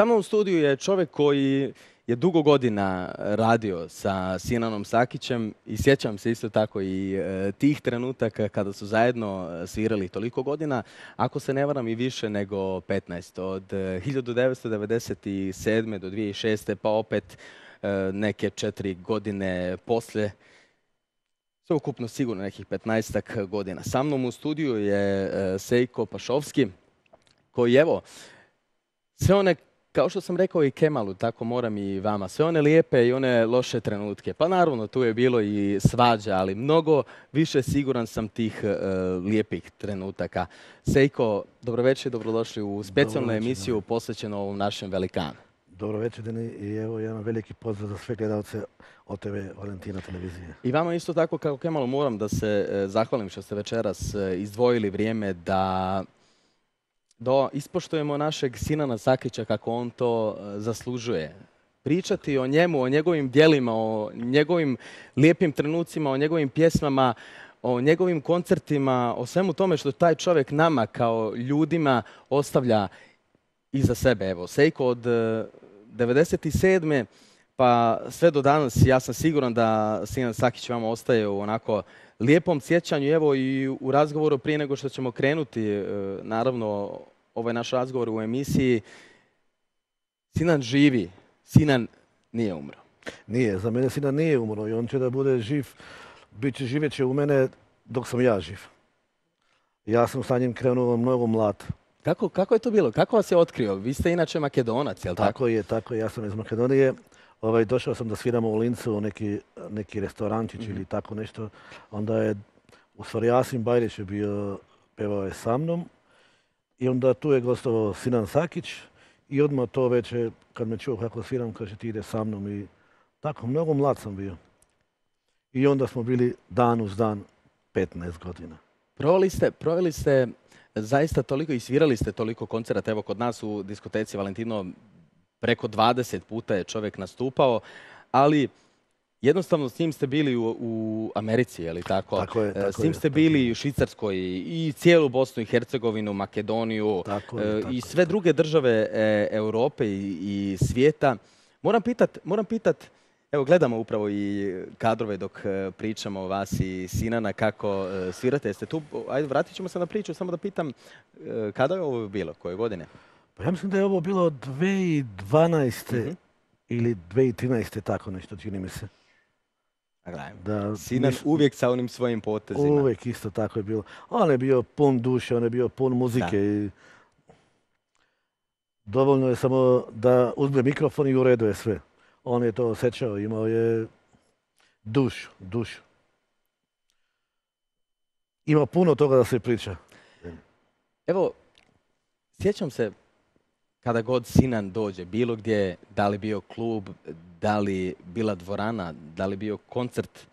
Samo u studiju je čovjek koji je dugo godina radio sa Sinanom Sakićem i sjećam se isto tako i e, tih trenutaka kada su zajedno e, svirali toliko godina, ako se ne varam i više nego 15. Od e, 1997. do 2006. pa opet e, neke četiri godine poslije sve ukupno sigurno nekih 15 godina. Sa mnom u studiju je e, Sejko Pašovski, koji evo, sve one, kao što sam rekao i Kemalu, tako moram i vama, sve one lijepe i one loše trenutke. Pa naravno, tu je bilo i svađa, ali mnogo više siguran sam tih e, lijepih trenutaka. Sejko, dobroveče i dobrodošli u specijalnu emisiju posvećenu ovom našem velikanu. Dobro večer, Deni, i evo jedan veliki pozdrav za sve gledalce OTV Valentina televizije. I vama isto tako kao Kemalu moram da se e, zahvalim što ste večeras e, izdvojili vrijeme da da ispoštujemo našeg Sinana Sakića kako on to e, zaslužuje. Pričati o njemu, o njegovim djelima, o njegovim lijepim trenucima, o njegovim pjesmama, o njegovim koncertima, o svemu tome što taj čovjek nama kao ljudima ostavlja iza sebe. Evo, Sejko od e, 97. pa sve do danas ja sam siguran da Sinan Sakić vama ostaje u onako lijepom sjećanju. Evo i u razgovoru prije nego što ćemo krenuti, e, naravno ovaj naš razgovor u emisiji, Sinan živi, Sinan nije umro. Nije, za mene Sina nije umro i on će da bude živ, bit će živjet će u mene dok sam ja živ. Ja sam sa njim krenuo mnogo mlad. Kako, kako je to bilo? Kako vas je otkrio? Vi ste inače makedonac, jel tako? Tako je, tako je. Ja sam iz Makedonije. Ovaj, došao sam da sviramo u Lincu neki, neki restorančić Mhm. ili tako nešto. Onda je, u stvari Asim Bajrić je bio, pevao je sa mnom. I onda tu je gostovao Sinan Sakić. I odmah to već je, kad me čuo kako sviram, kaže ti ide sa mnom. I tako, mnogo mlad sam bio. I onda smo bili dan uz dan 15 godina. Proveli ste, proveli ste zaista toliko i svirali ste toliko koncerata. Evo kod nas u diskoteci Valentino preko 20 puta je čovjek nastupao, ali jednostavno s njim ste bili u, u Americi, je li tako? Tako je, E, tako s njim ste bili u Švicarskoj i cijelu Bosnu i Hercegovinu, Makedoniju Tako e, je, i tako sve druge države e, Europe i, i svijeta. Moram pitat, moram pitat, evo gledamo upravo i kadrove dok pričamo o vas i Sinana kako svirate. Jeste tu, ajde vratit ćemo se na priču, samo da pitam kada je ovo bilo, koje godine? Pa ja mislim da je ovo bilo 2012. Mhm. ili 2013. tako nešto, čini mi se. A gledaj, Da, Sinan nis- uvijek sa onim svojim potezima. Uvijek isto tako je bilo. On je bio pun duše, on je bio pun muzike. I dovoljno je samo da uzme mikrofon i u redu je sve. On je to osjećao, imao je dušu, dušu. Ima puno toga da se priča. Evo, sjećam se kada god Sinan dođe, bilo gdje, da li bio klub, da li bila dvorana, da li bio koncert,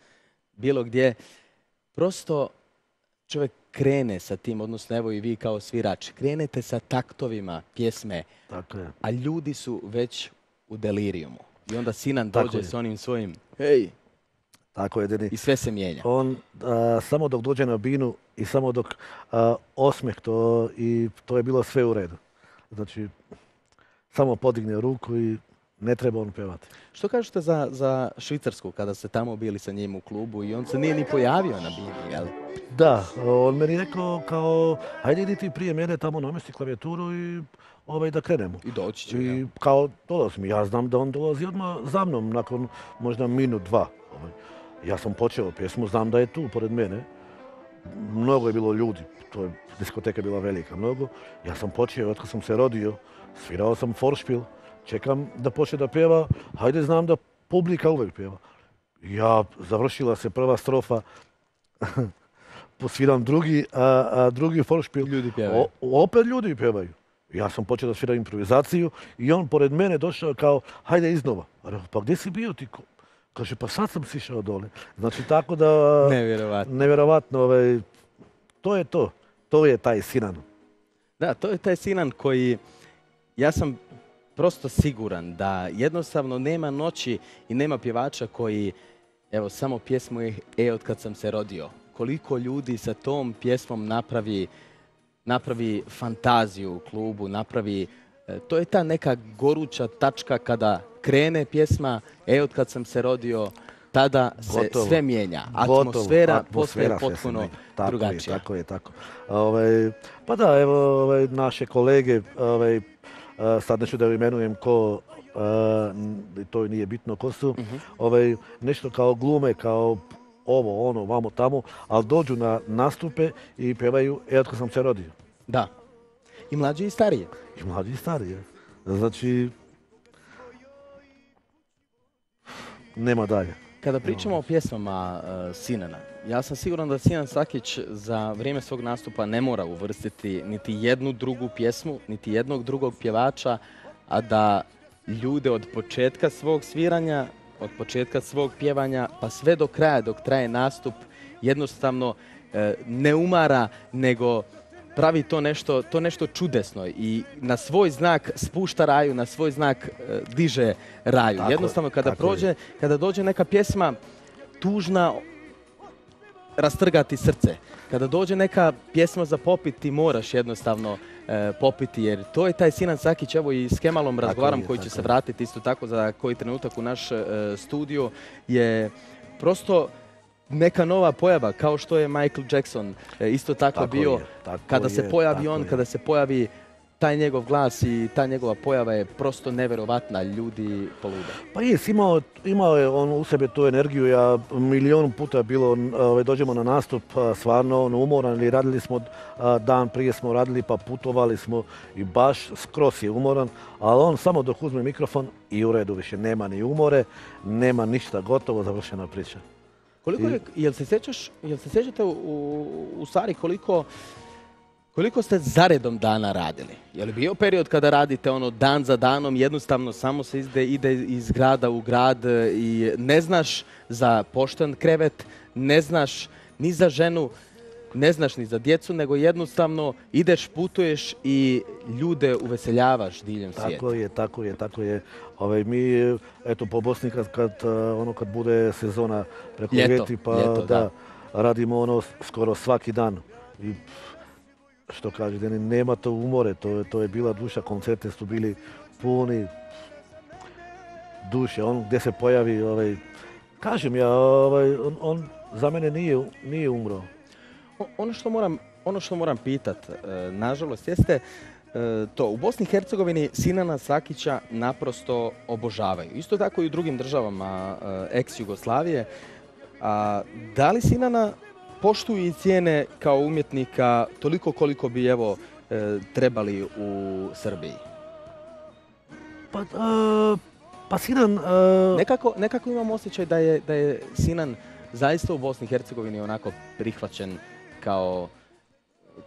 bilo gdje, prosto čovjek krene sa tim, odnosno evo i vi kao svirač, krenete sa taktovima pjesme, Tako je. a ljudi su već u delirijumu. I onda Sinan Tako dođe je. s onim svojim, hej, Tako je, Deni. i sve se mijenja. On a, samo dok dođe na binu i samo dok a, osmeh to i to je bilo sve u redu. Znači, samo podigne ruku i ne treba on pevati. Što kažete za, za Švicarsku kada ste tamo bili sa njim u klubu i on se nije ni pojavio na bini, jel? Da, on meni rekao kao, hajde idi ti prije mene tamo namesti klavijaturu i ovaj, da krenemo. I doći ću, I kao dolazim, ja znam da on dolazi odmah za mnom nakon možda minut, dva. Ovaj. Ja sam počeo pjesmu, znam da je tu pored mene. Mnogo je bilo ljudi, to je, diskoteka je bila velika, mnogo. Ja sam počeo, otkad sam se rodio, svirao sam foršpil, čekam da počne da pjeva, hajde znam da publika uvijek pjeva. Ja, završila se prva strofa, *laughs* posviram drugi, a, a drugi foršpil. Ljudi pjevaju. O- opet ljudi pjevaju. Ja sam počeo da sviram improvizaciju i on pored mene došao kao, hajde iznova. Pa gdje si bio ti? Ko- Kaže, pa sad sam sišao dole. Znači, tako da... Nevjerovatno. Nevjerovatno, ovaj, to je to. To je taj Sinan. Da, to je taj Sinan koji, ja sam prosto siguran da jednostavno nema noći i nema pjevača koji, evo samo pjesmu je E od kad sam se rodio. Koliko ljudi sa tom pjesmom napravi, napravi fantaziju u klubu, napravi, e, to je ta neka goruća tačka kada krene pjesma E od kad sam se rodio, tada se Gotovo. sve mijenja. Atmosfera, Atmosfera postaje potpuno tako drugačija. Je, tako je, tako. Ovaj, pa da, evo, ovaj, naše kolege, ovaj, a, sad neću da imenujem ko, to nije bitno ko su, Mhm. ovaj, nešto kao glume, kao ovo, ono, vamo, tamo, ali dođu na nastupe i pjevaju E, otko sam se rodio. Da. I mlađi i stariji. I mlađi i stariji. je. Znači, nema dalje. Kada pričamo o pjesmama uh, Sinana, ja sam siguran da Sinan Sakić za vrijeme svog nastupa ne mora uvrstiti niti jednu drugu pjesmu, niti jednog drugog pjevača, a da ljude od početka svog sviranja, od početka svog pjevanja, pa sve do kraja dok traje nastup, jednostavno e, ne umara, nego pravi to nešto, to nešto čudesno i na svoj znak spušta raju, na svoj znak e, diže raju. Tako- Jednostavno kada je. prođe, kada dođe neka pjesma tužna, rastrgati srce. Kada dođe neka pjesma za popit, ti moraš jednostavno e, popiti, jer to je taj Sinan Sakić, evo i s Kemalom razgovaram, je, koji će se vratiti isto tako za koji trenutak u naš e, studio, je prosto neka nova pojava, kao što je Michael Jackson e, isto tako, Tako bio. je, tako kada se je, pojavi on, je. kada se pojavi taj njegov glas i ta njegova pojava je prosto neverovatna, ljudi polude. Pa jes, imao, imao je on u sebe tu energiju, ja milijun puta je bilo, n- ovaj, dođemo na nastup, stvarno on umoran i radili smo, dan prije smo radili pa putovali smo i baš skroz je umoran, ali on samo dok uzme mikrofon i u redu više nema ni umore, nema ništa, gotovo završena priča. Koliko je, jel se sjećaš, jel se sjećate u, stvari koliko, koliko ste zaredom dana radili? Je li bio period kada radite ono dan za danom, jednostavno samo se ide, ide iz grada u grad e, i ne znaš za pošten krevet, ne znaš ni za ženu, ne znaš ni za djecu, nego jednostavno ideš, putuješ i ljude uveseljavaš diljem svijeta. Tako je, tako je, tako je. Ovaj, mi, eto, po Bosni kad, kad, a, ono, kad bude sezona preko Ljeto, ljeti, pa ljeto, da. radimo ono skoro svaki dan. I što kaže, Deni, nema to umore, to, je- to je bila duša, koncerte su bili puni duše, on gdje se pojavi, ovaj, kažem ja, ovaj, on, on za mene nije, nije umro. Ono što moram, ono što moram pitat, e, nažalost, jeste e, to. U Bosni i Hercegovini Sinana Sakića naprosto obožavaju. Isto tako i u drugim državama e, ex-Jugoslavije. A da li Sinana poštuju i cijene kao umjetnika toliko koliko bi evo trebali u Srbiji? Pa, pa Sinan, Nekako, nekako imam osjećaj da je, da je Sinan zaista u Bosni i Hercegovini onako prihvaćen kao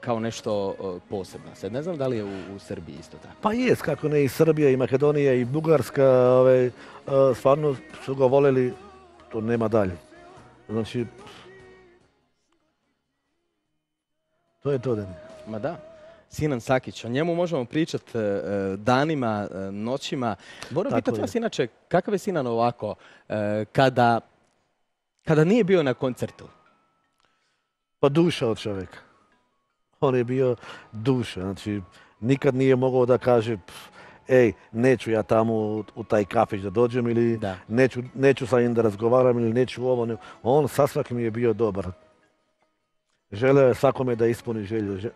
kao nešto e, posebno. Sad ne znam da li je u, u Srbiji isto tako. Pa jest, kako ne i Srbija i Makedonija i Bugarska, ovaj, e, stvarno su ga voljeli, to nema dalje. Znači, to je to, Deni. Ma da. Sinan Sakić, o njemu možemo pričati danima, e, noćima. Moram pitati vas inače, kakav je Sinan ovako, e, kada, kada nije bio na koncertu? Pa duša od čovjeka. On je bio duša, znači nikad nije mogao da kaže "Pf, ej, neću ja tamo u, u taj kafić da dođem ili neću, neću sa njim da razgovaram ili neću ovo. Ne. On sa svakim je bio dobar. Želeo je svakome da ispuni želju. Že-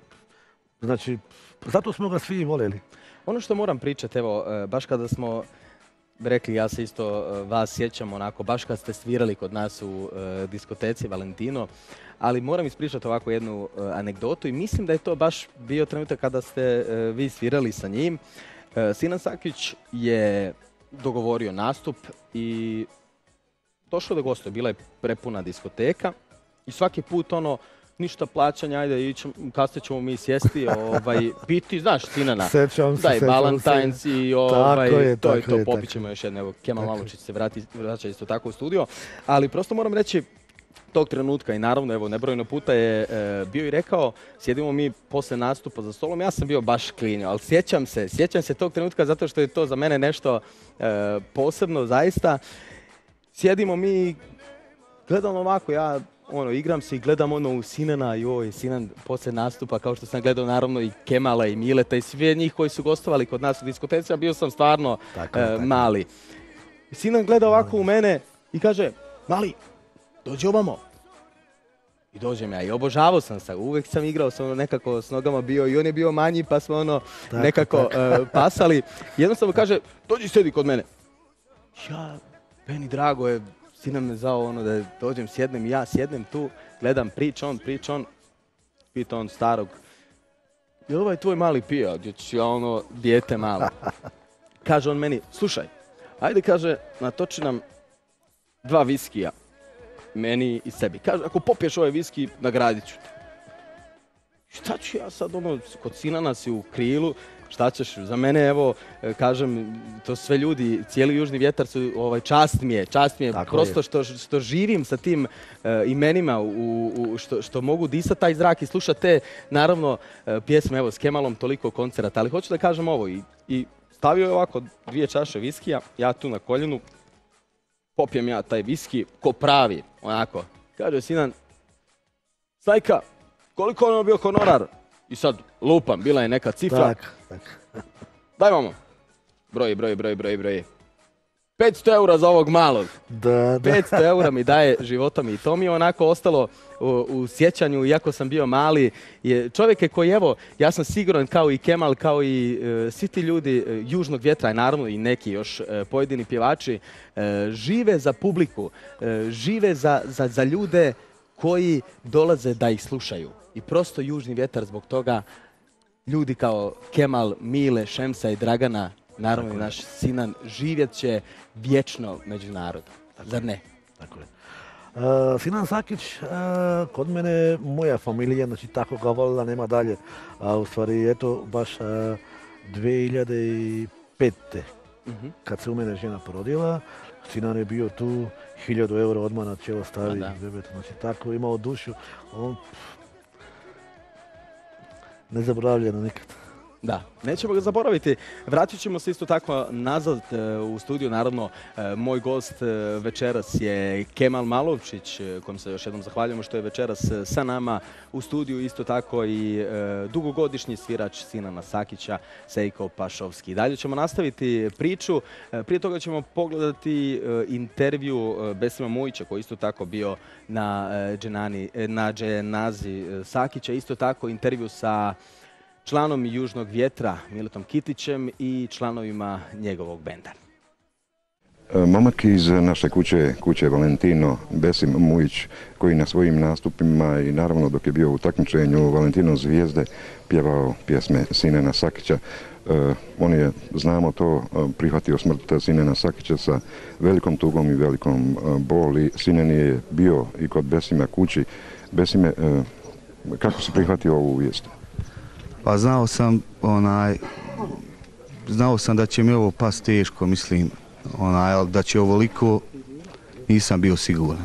Znači, zato smo ga svi voljeli. Ono što moram pričati, evo, e, baš kada smo rekli, ja se isto e, vas sjećam onako, baš kad ste svirali kod nas u e, diskoteci Valentino, ali moram ispričati ovako jednu e, anegdotu i mislim da je to baš bio trenutak kada ste e, vi svirali sa njim. E, Sinan Sakić je dogovorio nastup i došao da gostuje, bila je prepuna diskoteka i svaki put ono, ništa plaćanja, ajde, ićemo, kasnije ćemo mi sjesti, *laughs* ovaj, piti, znaš, Sinana. Sećam se, Da, i sećam Valentines i ovaj, Tako je, to je to, popit ćemo još jedno, evo, Kemal. Malučić se vrati, vraća isto tako u studio, ali prosto moram reći, tog trenutka i naravno, evo, nebrojno puta je e, bio i rekao, sjedimo mi posle nastupa za stolom, ja sam bio baš klinio, ali sjećam se, sjećam se tog trenutka zato što je to za mene nešto e, posebno, zaista. Sjedimo mi, gledam ovako, ja ono, igram se i gledam ono u Sinana, joj, Sinan poslije nastupa, kao što sam gledao naravno i Kemala i Mileta i sve njih koji su gostovali kod nas u diskoteci, a bio sam stvarno Tako e, tako mali. Sinan gleda ovako u mene i kaže, mali, dođi ovamo. I dođem ja i obožavao sam se, uvijek sam igrao sam ono nekako s nogama bio i on je bio manji pa smo ono Tako, nekako tako. e, pasali. Jednostavno kaže, dođi sjedi kod mene. Ja, meni drago je, Sinan me zvao ono da dođem, sjednem i ja sjednem tu, gledam, priča on, priča on, pita on starog, je li ovaj tvoj mali pija? Ja ono, dijete malo. *laughs* Kaže on meni, slušaj, ajde kaže, natoči nam dva viskija, meni i sebi. Kaže, ako popiješ ovaj viski, nagradit ću te. Šta ću ja sad, ono, kod Sinana si u krilu, šta ćeš, za mene, evo, e, kažem, to sve ljudi, cijeli južni vjetar su, ovaj, čast mi je, čast mi je, Tako prosto je. što, što živim sa tim e, imenima, u, u- što, što mogu disati taj zrak i slušati te, naravno, e, pjesme, evo, s Kemalom toliko koncerata, ali hoću da kažem ovo, i, i stavio je ovako dvije čaše viskija, ja tu na koljenu, popijem ja taj viski, ko pravi, onako. Kaže Sinan, Sajka, koliko ono bio honorar? I sad lupam, bila je neka cifra. Tak, tak. Daj vamo. Broj, broj, broj, broj, broj. 500 eura za ovog malog. Da, da. *laughs* 500 eura mi daje života mi. I to mi je onako ostalo u, u sjećanju, iako sam bio mali. Je, čovjek je koji, evo, ja sam siguran kao i Kemal, kao i e, svi ti ljudi e, Južnog vjetra, i naravno i neki još e, pojedini pjevači, e, žive za publiku, e, žive za, za, za ljude koji dolaze da ih slušaju. I prosto Južni vjetar zbog toga ljudi kao Kemal, Mile, Šemsa i Dragana, naravno i naš Sinan, živjet će vječno među narodom. Zar ne? Tako je. Uh, Sinan Sakić, uh, kod mene moja familija, znači tako ga volila, nema dalje. A u stvari, eto, baš uh, 2005. Mhm. kad se u mene žena porodila, Sinan je bio tu, 1000 eura odmah na čelo stavi, znači tako imao dušu, on nezaboravljeno nikad. Da, nećemo ga zaboraviti. Vratit ćemo se isto tako nazad e, u studiju. Naravno, e, moj gost e, večeras je Kemal Malovčić, kojem se još jednom zahvaljujemo što je večeras sa nama u studiju. Isto tako i dugogodišnji svirač Sinana Sakića, Sejko Pašovski. Dalje ćemo nastaviti priču. Prije toga ćemo pogledati intervju Besima Mujića, koji je isto tako bio na, dženani, na dženazi Sakića. Isto tako intervju sa članom Južnog vjetra Miletom Kitićem i članovima njegovog benda. E, Momak iz naše kuće, kuće Valentino, Besim Mujić, koji na svojim nastupima i naravno dok je bio u takmičenju Valentino zvijezde pjevao pjesme Sinena Sakića. E, on je, znamo to, e, prihvatio smrt Sinena Sakića sa velikom tugom i velikom boli. Sinen je bio i kod Besima kući. Besime, Kako si prihvatio ovu vijest? Pa znao sam, onaj, znao sam da će mi ovo pas teško, mislim, onaj, da će ovoliko, nisam bio siguran.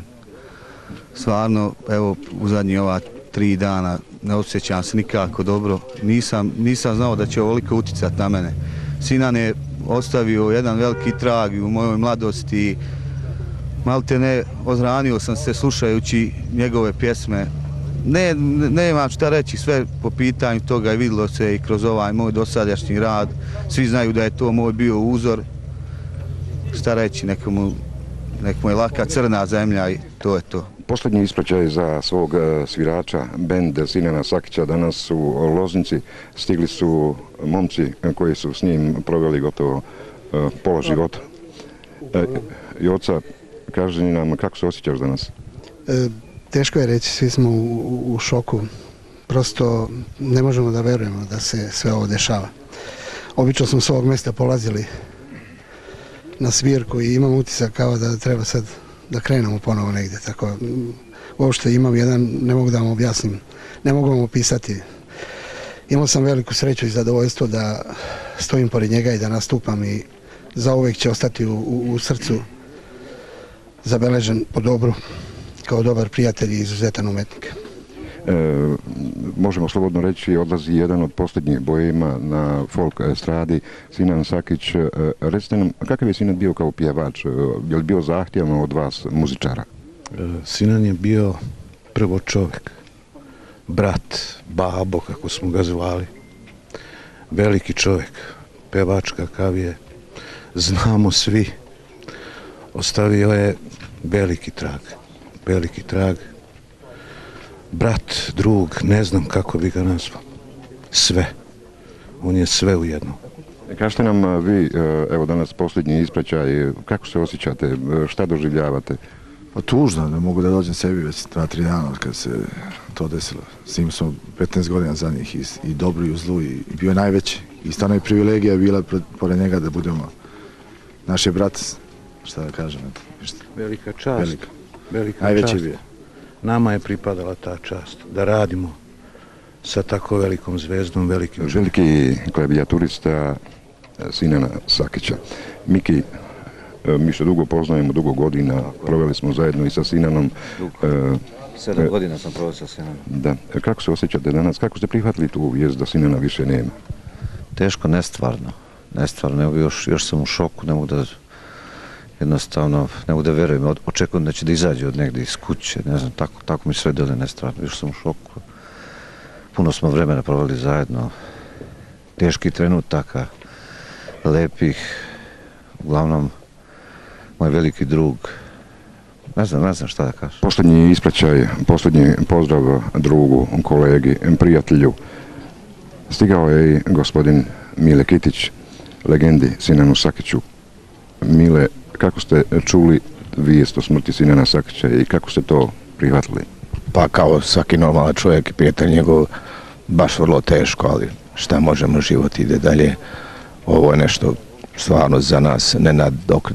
Stvarno, evo, u zadnji ova tri dana ne osjećam se nikako dobro. Nisam, nisam znao da će ovoliko utjecati na mene. Sinan je ostavio jedan veliki trag u mojoj mladosti. Malte ne, odranio sam se slušajući njegove pjesme. Ne, ne- nemam šta reći, sve po pitanju toga je vidjelo se i kroz ovaj moj dosadašnji rad. Svi znaju da je to moj bio uzor. Šta reći, nekomu, nek mu je laka crna zemlja i to je to. Posljednji ispraćaj za svog e, svirača, bend Sinana Sakića danas u Loznici. Stigli su momci koji su s njim proveli gotovo e, pola života. E, Joca, kaži nam kako se osjećaš danas? E, Teško je reći, svi smo u, šoku. Prosto ne možemo da verujemo da se sve ovo dešava. Obično smo s ovog mjesta polazili na svirku i imam utisak kao da treba sad da krenemo ponovo negdje. Tako, uopšte imam jedan, ne mogu da vam objasnim, ne mogu vam opisati. Imao sam veliku sreću i zadovoljstvo da stojim pored njega i da nastupam i zauvijek će ostati u, u srcu zabeležen po dobru kao dobar prijatelj i izuzetan umetnik. E, možemo slobodno reći, odlazi jedan od posljednjih bojima na folk estradi, Sinan Sakić. E, recite nam, kakav je Sinan bio kao pjevač? E, Je li bio zahtjevno od vas, muzičara? E, Sinan je bio prvo čovjek, brat, babo, kako smo ga zvali. Veliki čovjek, pevač kakav je, znamo svi. Ostavio je veliki trag, veliki trag. Brat, drug, ne znam kako bi ga nazvao. Sve. On je sve u jednom. Kažete nam vi, e, evo danas posljednji ispraćaj, kako se osjećate, e, šta doživljavate? Pa tužno, ne mogu da dođem sebi već dva, tri dana od kad se to desilo. S njim smo 15 godina za njih i, i dobru i u zlu i, i bio je najveći. I stvarno je privilegija bila pored njega da budemo naš je brat, šta da kažem. Velika čast. Velika. Velika Najveći čast. bio. Nama je pripadala ta čast da radimo sa tako velikom zvezdom, velikim Veliki klavijaturista Sinana Sakića. Miki, e, mi se dugo poznajemo, dugo godina, proveli smo zajedno i sa Sinanom. E, Sedam e, godina sam proveo sa Sinanom. Da, E, kako se osjećate danas, kako ste prihvatili tu vijest da Sinana više nema? Teško, nestvarno. Nestvarno, evo još, još sam u šoku, ne mogu da jednostavno, ne mogu da verujem, očekujem da će da izađe od negdje iz kuće, ne znam, tako, tako mi sve dele nestvarno, još sam u šoku. Puno smo vremena proveli zajedno, teških trenutaka, lepih, uglavnom, moj veliki drug, ne znam, ne znam šta da kažem. Posljednji ispraćaj, posljednji pozdrav drugu, kolegi, prijatelju. Stigao je i gospodin Mile Kitić, legendi Sinanu Sakiću. Mile, kako ste čuli vijest o smrti Sinana Sakića i kako ste to prihvatili? Pa kao svaki normalan čovjek i prijatelj njegov, baš vrlo teško, ali šta možemo, život ide dalje. Ovo je nešto stvarno za nas ne, nadok,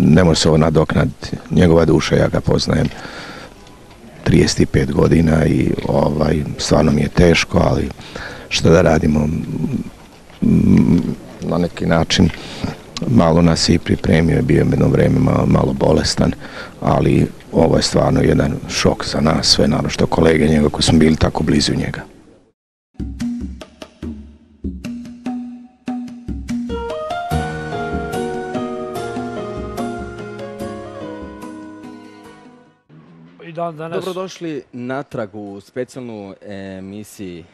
ne može se ovo nadoknaditi. Njegova duša, ja ga poznajem 35 godina i ovaj, stvarno mi je teško, ali šta da radimo, Mm, na neki način malo nas je i pripremio, bio je jedno vrijeme malo, malo bolestan, ali ovo je stvarno jedan šok za nas sve, naravno što kolege njega koji smo bili tako blizu njega. Danas... Dobrodošli natrag u specijalnu emisiji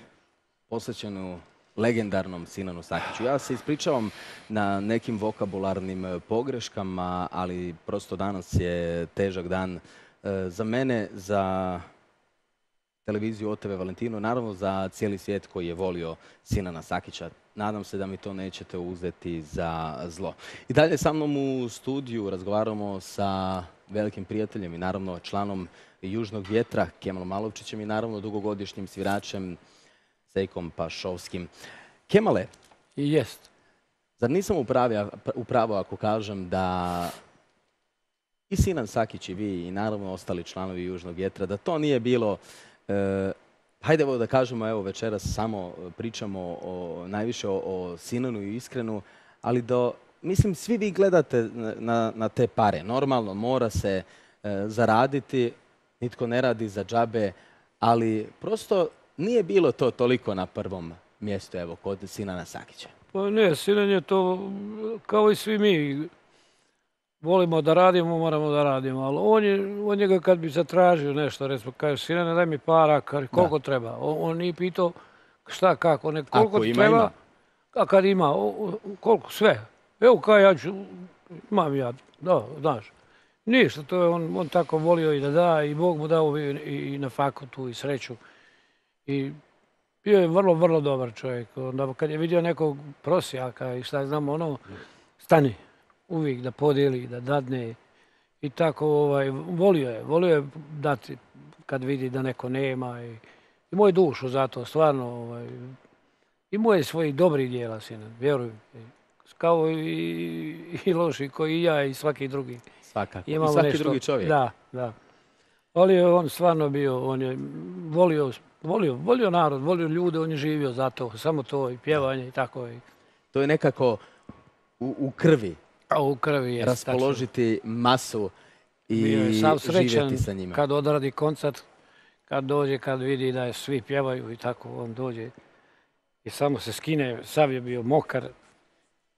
posvećenu legendarnom Sinanu Sakiću. Ja se ispričavam na nekim vokabularnim e, pogreškama, ali prosto danas je težak dan e, za mene, za televiziju OTV Valentino, naravno za cijeli svijet koji je volio Sinana Sakića. Nadam se da mi to nećete uzeti za zlo. I dalje sa mnom u studiju razgovaramo sa velikim prijateljem i naravno članom Južnog vjetra, Kemalom Malovčićem i naravno dugogodišnjim sviračem Sejkom Pašovskim. Kemale, jest. zar nisam u pravu ako kažem da i Sinan Sakić i vi i naravno ostali članovi Južnog vjetra, da to nije bilo e, hajde evo da kažemo, evo večeras samo pričamo o, najviše o, o Sinanu i Iskrenu, ali da, mislim, svi vi gledate na te pare. Normalno, mora se e, zaraditi, nitko ne radi za džabe, ali prosto nije bilo to toliko na prvom mjestu, evo, kod Sinana Sakića. Pa ne, Sinan je to, kao i svi mi, volimo da radimo, moramo da radimo, ali on, je, on njega kad bi zatražio nešto, recimo, kaže, Sinane, daj mi para, koliko treba. On, on nije pitao šta, kako, ne, koliko Ako ti ima, treba, ima. a kad ima, koliko, sve. Evo kaj ja ću, imam ja, da, znaš. Ništa, to je on, on tako volio i da da, i Bog mu dao i, i na fakultu i sreću. I bio je vrlo, vrlo dobar čovjek. Onda kad je vidio nekog prosjaka i šta znam, ono, stani uvijek da podijeli, da dadne. I tako, ovaj, volio je, volio je dati kad vidi da neko nema. I, i moj dušu zato, stvarno, ovaj, imao je svojih dobrih dijela, sine, vjeruj. Kao i, i loši, koji i ja i svaki drugi. Svakako. I svaki nešto- drugi čovjek. Da, da. Ali je on stvarno bio, on je volio, volio, volio narod, volio ljude, on je živio za to, samo to i pjevanje i tako. I, To je nekako u, u krvi. a u krvi je. raspoložiti masu i Bio je sav srećan živjeti sa njima. kad odradi koncert, kad dođe, kad vidi da je svi pjevaju i tako, on dođe i samo se skine, sav je bio mokar,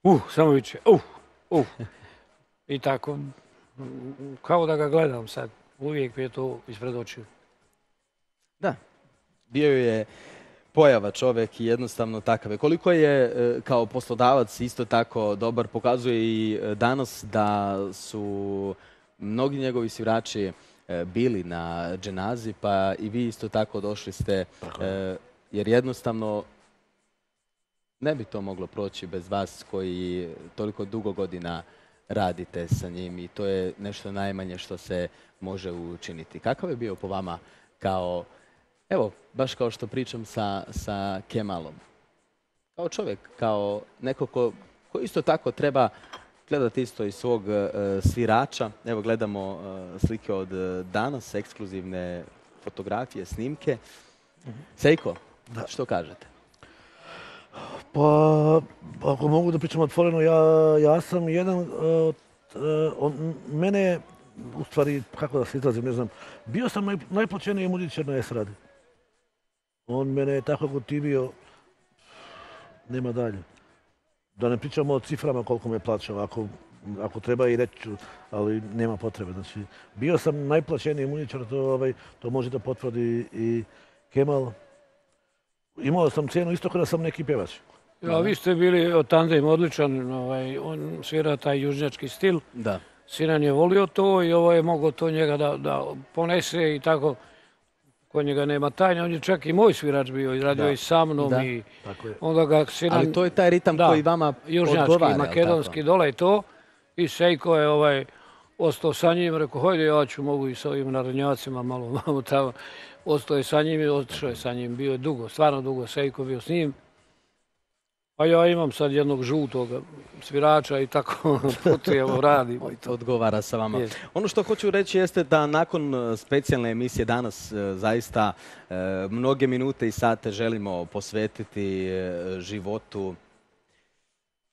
uh, samo viče, uh, uh. I tako, kao da ga gledam sad, uvijek mi je to ispred očiju. Da, bio je pojava čovjek i jednostavno takav je. Koliko je e, kao poslodavac isto tako dobar, pokazuje i e, danas da su mnogi njegovi svirači e, bili na dženazi, pa i vi isto tako došli ste, jer jednostavno ne bi to moglo proći bez vas koji toliko dugo godina radite sa njim i to je nešto najmanje što se može učiniti. Kakav je bio po vama kao, evo, baš kao što pričam sa, sa Kemalom, kao čovjek, kao neko ko, ko isto tako treba gledati isto iz svog e, svirača. Evo gledamo e, slike od e, danas, ekskluzivne fotografije, snimke. Sejko, što kažete? Pa, ako mogu da pričam otvoreno, ja, ja sam jedan, od, e, on, mene, u stvari, kako da se izrazim, ne znam, bio sam naj, najplaćeniji muzičar na esradi. On mene je tako gotivio, nema dalje. Da ne pričamo o ciframa koliko me plaćao, ako, ako treba i reći ću, ali nema potrebe. Znači, bio sam najplaćeniji muzičar, to, ovaj, to može da potvrdi i Kemal. Imao sam cijenu isto kada sam neki pjevač. Ja, vi ste bili od tandem odličan, ovaj, on svira taj južnjački stil. Da. Sinan je volio to i ovo je mogao to njega da, da ponese i tako. Kod njega nema tajne, on je čak i moj svirač bio, izradio Da. i sa mnom Da. i Tako je. onda ga Sinan... Ali to je taj ritam koji vama južnjački, odgovara, makedonski, dole i to. I Sejko je ovaj, ostao sa njim, rekao, hajde ja ću, mogu i sa ovim narodnjacima malo, *laughs* malo tamo. Ostao je sa njim i otišao je sa njim, bio je dugo, stvarno dugo, Sejko bio s njim. Pa ja imam sad jednog žutog svirača i tako *laughs* putujemo, radimo i to. odgovara sa vama. Ono što hoću reći jeste da nakon e, specijalne emisije danas e, zaista e, mnoge minute i sate želimo posvetiti životu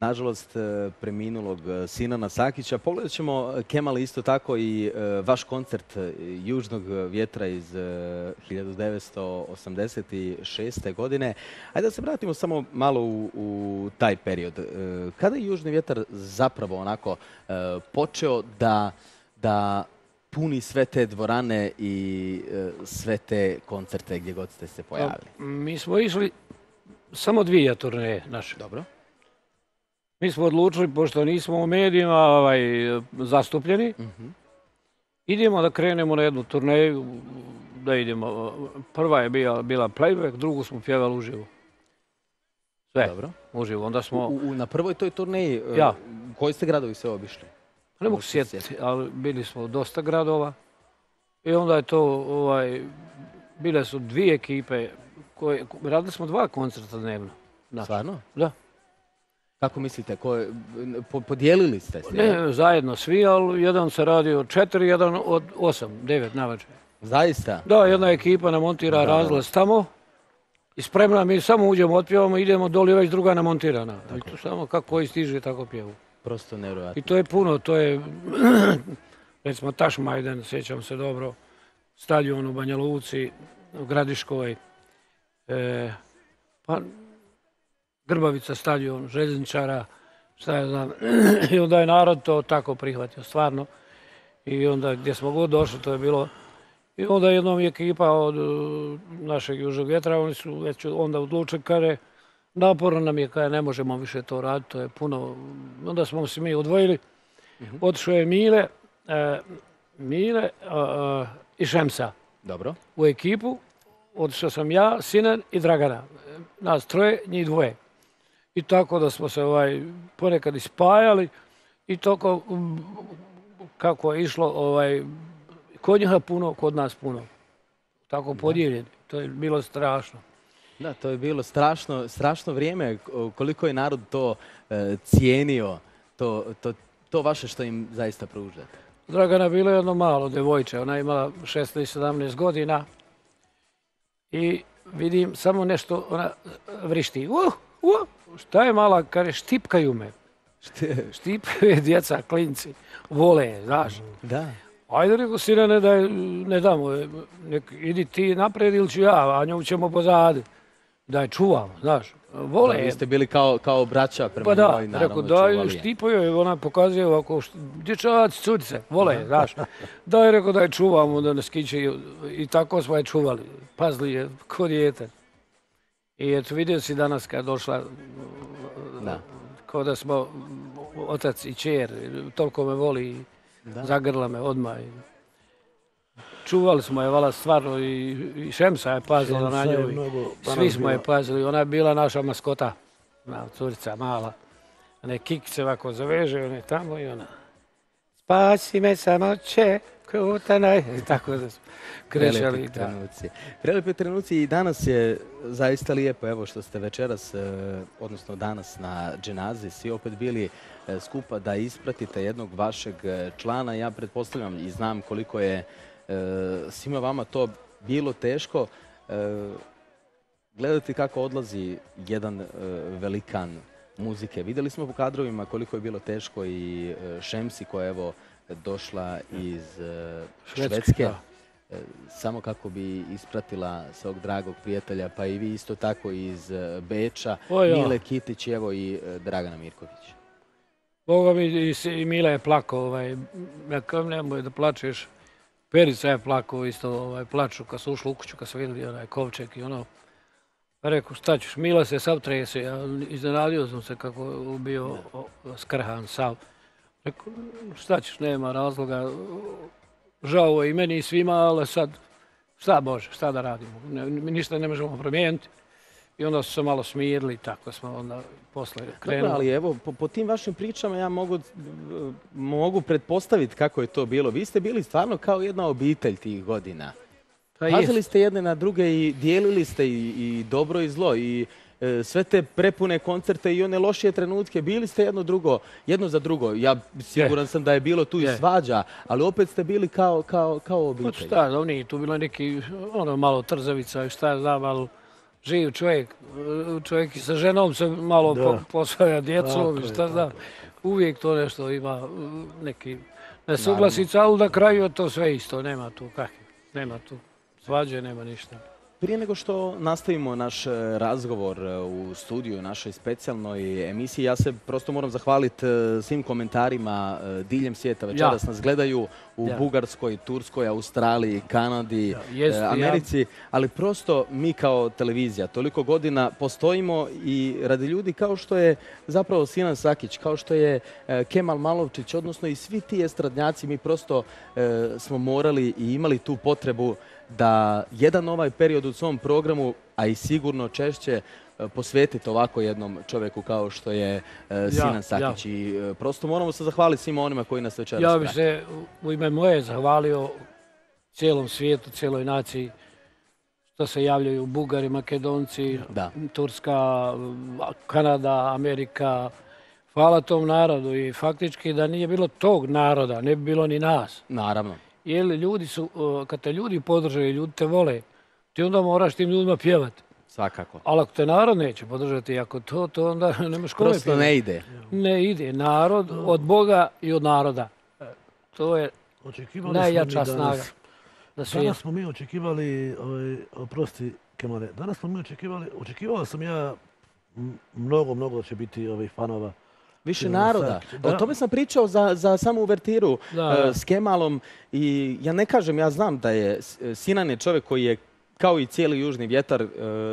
nažalost e, preminulog e, Sinana Sakića. Pogledat ćemo e, Kemal isto tako i vaš koncert Južnog vjetra iz e, 1986. godine. Ajde da se vratimo samo malo u, u taj period. Kada je Južni vjetar zapravo onako počeo da, da puni sve te dvorane i sve te koncerte gdje god ste se pojavili? Mi smo išli samo dvije turneje naše. Dobro. Mi smo odlučili, pošto nismo u medijima ovaj, zastupljeni, Mhm. idemo da krenemo na jednu turneju, da idemo. Prva je bila, bila playback, drugu smo pjevali uživo. Sve, Dobro. uživo. Onda smo... U, u- na prvoj toj turneji, e, Ja. koji ste gradovi sve obišli? Ne mogu se se sjetiti, ali bili smo u dosta gradova. I onda je to, ovaj, bile su dvije ekipe, koje, radili smo dva koncerta dnevno. Stvarno? Da. Kako mislite, ko je- po- podijelili ste se? Ne, zajedno svi, ali jedan se radi od četiri, jedan od osam, devet navečer. Zaista? Da, jedna ekipa namontira razlaz tamo, I spremna, mi samo uđemo, otpjevamo, idemo doli već druga namontirana. I to samo kako koji stiže, tako pjevu. Prosto nevjerojatno. I to je puno, to je, *clears throat* recimo Tašmajden, sjećam se dobro, stadion u Banja Luci, u Gradiškoj, e, pa Grbavica stadion, željezničara, šta ja znam. *clears throat* I onda je narod to tako prihvatio, stvarno. I onda gdje smo god došli, to je bilo... I onda jednom je ekipa od uh, našeg južnog vjetra, oni su već onda odlučili, kaže, naporno nam je, kaže, ne možemo više to raditi, to je puno... Onda smo se mi odvojili, otišao je Mile, e, Mile e, i Šemsa Dobro. u ekipu, otišao sam ja, Sinan i Dragana. Nas troje, njih dvoje. I tako da smo se ovaj, ponekad ispajali i toko kako je išlo, ovaj, kod njega puno, kod nas puno. Tako podijeljeni. To je bilo strašno. Da, to je bilo strašno, strašno vrijeme koliko je narod to e, cijenio, to, to, to vaše što im zaista pružate. Dragana bilo jedno malo devojče, ona je imala 16-17 godina i vidim samo nešto, ona vrišti. Uh, uh, šta je mala, kaže, štipkaju me. Štipkaju je djeca, klinci, vole je, znaš. Da. Ajde, rekao, sirene, da je, ne damo, nek, idi ti naprijed ili ću ja, a nju ćemo pozadi. Da je čuvamo, znaš. Vole Da, je. vi ste bili kao, kao braća prema Pa da, rekao, daj, štipaju je, ona pokazuje ovako, dječac, curice, vole je, znaš. Daj, rekao, da je čuvamo, da ne skiće i, i tako smo je čuvali. Pazli je, ko dijete. I eto, vidio si danas kad došla, Da. kao da smo otac i čer, toliko me voli Da. zagrla me odmah. Čuvali smo je, vala stvarno, i, i Šemsa je pazila na Šemsa nju. i mnogo Svi smo je pazili, ona je bila naša maskota, na curica mala. One kikice ovako zaveže, one tamo i ona. Spasi me samo če, kutanaj. I tako da smo krešali. Trenuci. Trenuci i danas je zaista lijepo, evo što ste večeras, e, odnosno danas na dženazi, svi opet bili e, skupa da ispratite jednog vašeg e, člana. Ja pretpostavljam i znam koliko je svima vama to bilo teško. Gledati kako odlazi jedan velikan muzike. Vidjeli smo po kadrovima koliko je bilo teško i Šemsi koja je evo došla iz e, Švedske. E, samo kako bi ispratila svog dragog prijatelja, pa i vi isto tako iz e, Beča. Mile Kitić i evo i e, Dragana Mirković. Boga mi i, Mila je plakao, ovaj, ja kažem nemoj da plačeš. Perica je plakao isto, ovaj, plaču kad su ušli u kuću, kad su vidjeli onaj kovčeg i ono. Pa rekao, šta ćeš, Mila se sav trese, ja iznenadio sam se kako bio o, skrhan sav. Šta ćeš, nema razloga, žao je i meni i svima, ali sad, šta može, šta da radimo, ne, ništa ne možemo promijeniti. I onda su se malo smirili i tako smo onda posle krenuli. Dobro, ali evo, po, po tim vašim pričama ja mogu, e, mogu pretpostaviti kako je to bilo. Vi ste bili stvarno kao jedna obitelj tih godina. Pa Pazili ste jedne na druge i dijelili ste i, i dobro i zlo i sve te prepune koncerte i one lošije trenutke, bili ste jedno drugo, jedno za drugo. Ja siguran sam da je bilo tu i svađa, ali opet ste bili kao, kao, kao Pa obitelj. šta, da nije tu bilo neki, ono, malo trzavica i šta znam, ali živ čovjek, e, čovjek i sa ženom se malo po, posvaja je, šta znam. Uvijek to nešto ima, e, neki nesuglasica, ali na kraju je to sve isto, nema tu kakve, nema tu svađe, nema ništa. Prije nego što nastavimo naš e, razgovor e, u studiju, našoj specijalnoj emisiji, ja se prosto moram zahvaliti e, svim komentarima diljem svijeta večeras Ja. nas gledaju u Ja. Bugarskoj, Turskoj, Australiji, Kanadi, jest. Americi, ali prosto mi kao televizija toliko godina postojimo i radi ljudi kao što je zapravo Sinan Sakić, kao što je Kemal Malovčić, odnosno i svi ti estradnjaci, mi prosto smo morali i imali tu potrebu da jedan ovaj period u svom programu, a i sigurno češće, e, posvetiti ovako jednom čovjeku kao što je e, Sinan Sakić. I e, prosto moramo se zahvaliti svima onima koji nas večeras Ja bih se u ime moje zahvalio cijelom svijetu, cijeloj naciji, što se javljaju Bugari, Makedonci, Da. Turska, Kanada, Amerika. Hvala tom narodu i faktički da nije bilo tog naroda, ne bi bilo ni nas. Naravno. Jer ljudi su, kad te ljudi podržaju, ljudi te vole, ti onda moraš tim ljudima pjevati. Svakako. Ali ako te narod neće podržati, ako to, to onda *laughs* nemaš kome Prosto pjevati. ne ide. Ne ide. Narod od Boga i od naroda. To je Očekivali smo najjača snaga. danas- smo mi očekivali, ovaj, oprosti Kemale, danas smo mi očekivali, očekivao sam ja mnogo, mnogo će biti ovih fanova. Više naroda. O tome sam pričao za, za samu uvertiru Da, da. s Kemalom i ja ne kažem, ja znam da je e, Sinan je čovjek koji je kao i cijeli južni vjetar e,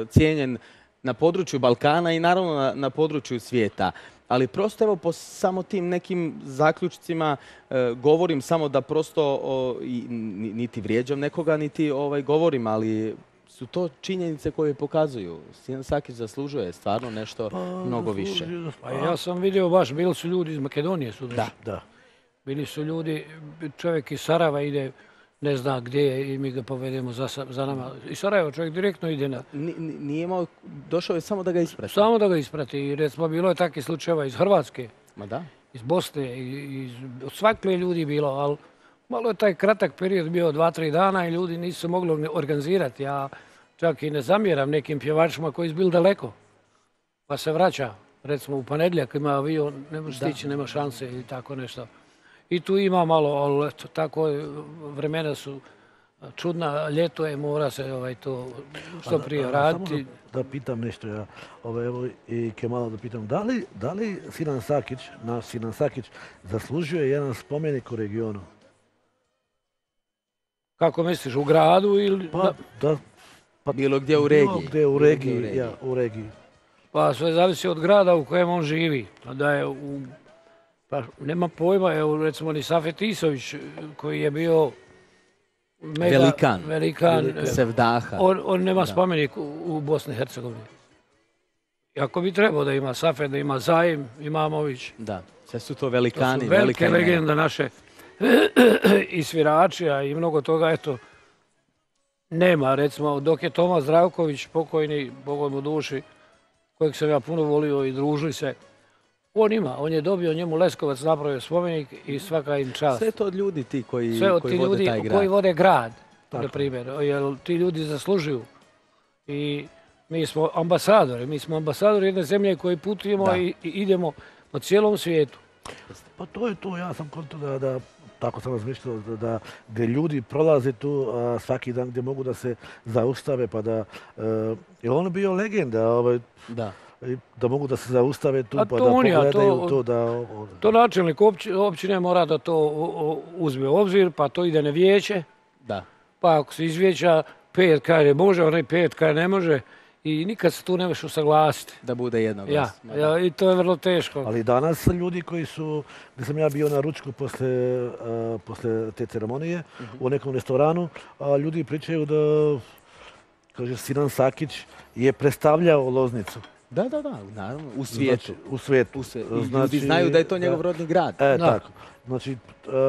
cijenjen na području Balkana i naravno na, na području svijeta. Ali prosto evo po samo tim nekim zaključcima e, govorim samo da prosto o, i, ni- niti vrijeđam nekoga, niti ovaj, govorim, ali su to činjenice koje pokazuju. Sinan Sakić zaslužuje stvarno nešto mnogo više. Pa ja sam vidio baš, bili su ljudi iz Makedonije su došli. Da. Da. Bili su ljudi, čovjek iz Sarajeva ide, ne zna gdje je i mi ga povedemo za, nama. Iz Sarajeva čovjek direktno ide na... Ni- ni- Nije imao, došao je samo da ga isprati. Samo da ga isprati. I recimo bilo je takvih slučajeva iz Hrvatske, Ma da. iz Bosne, i- iz, od svakle ljudi je bilo, ali malo je taj kratak period bio dva, tri dana i ljudi nisu mogli organizirati. Ja čak i ne zamjeram nekim pjevačima koji su bili daleko, pa se vraća. Recimo u ponedjeljak ima avion, ne može stići, nema šanse ili tako nešto. I tu ima malo, ali tako vremena su čudna, ljeto je, mora se ovaj, to što prije raditi. Da pitam nešto ja, ovaj, evo i Kemala da pitam, da li, da li Sinan Sakić, naš Sinan Sakić, zaslužuje jedan spomenik u regionu? Kako misliš, u gradu ili... Pa, da, pa, Bilo gdje u regiji. gdje u Bilo regiji, gdje u regiji. ja, u regiji. Pa sve zavisi od grada u kojem on živi. Da je u, pa nema pojma, evo recimo ni Safet Isović koji je bio mega, Velikan. velikan, Velikan. e, Sevdaha. On, on nema Da. spomenik u, u Bosni i Hercegovini. Iako bi trebao da ima Safet, da ima Zajim, Imamović. Da, sve su to To velikani. su velike legende naše *clears throat* i svirači, a i mnogo toga, eto, nema. Recimo, dok je Toma Zdravković, pokojni, Bogoj mu duši, kojeg sam ja puno volio i družili se, on ima, on je dobio njemu Leskovac, napravio spomenik i svaka im čast. Sve to od ljudi ti koji, Sve od koji ti vode ljudi taj grad. koji vode grad, na primjer, jer ti ljudi zaslužuju. I mi smo ambasadori, mi smo ambasadori jedne zemlje koji putujemo i idemo po cijelom svijetu. Pa to je to, ja sam konto da, da tako sam razmišljao, da, da gdje ljudi prolaze tu a, svaki dan, gdje mogu da se zaustave, pa da, e, je on bio legenda, ovaj, Da. mogu da se zaustave tu, A pa to da on pogledaju to- to, da... To načelnik opći- općine mora da to uzme u obzir, pa to ide na vijeće, Da. pa ako se izvijeća pet kaže može, onaj pet kaže ne može i nikad se tu ne možeš usaglasiti. Da bude Ja, jednoglasno. ja, i to je vrlo teško. Ali danas ljudi koji su, gdje sam ja bio na ručku posle, a, posle te ceremonije u nekom restoranu, a ljudi pričaju da, kaže, Sinan Sakić je predstavljao Loznicu. Da, da, da, naravno, u svijetu. Znači, u svijetu. U svijetu. Ljudi znaju da je to njegov rodni grad. E, Da. tako. Znači, e,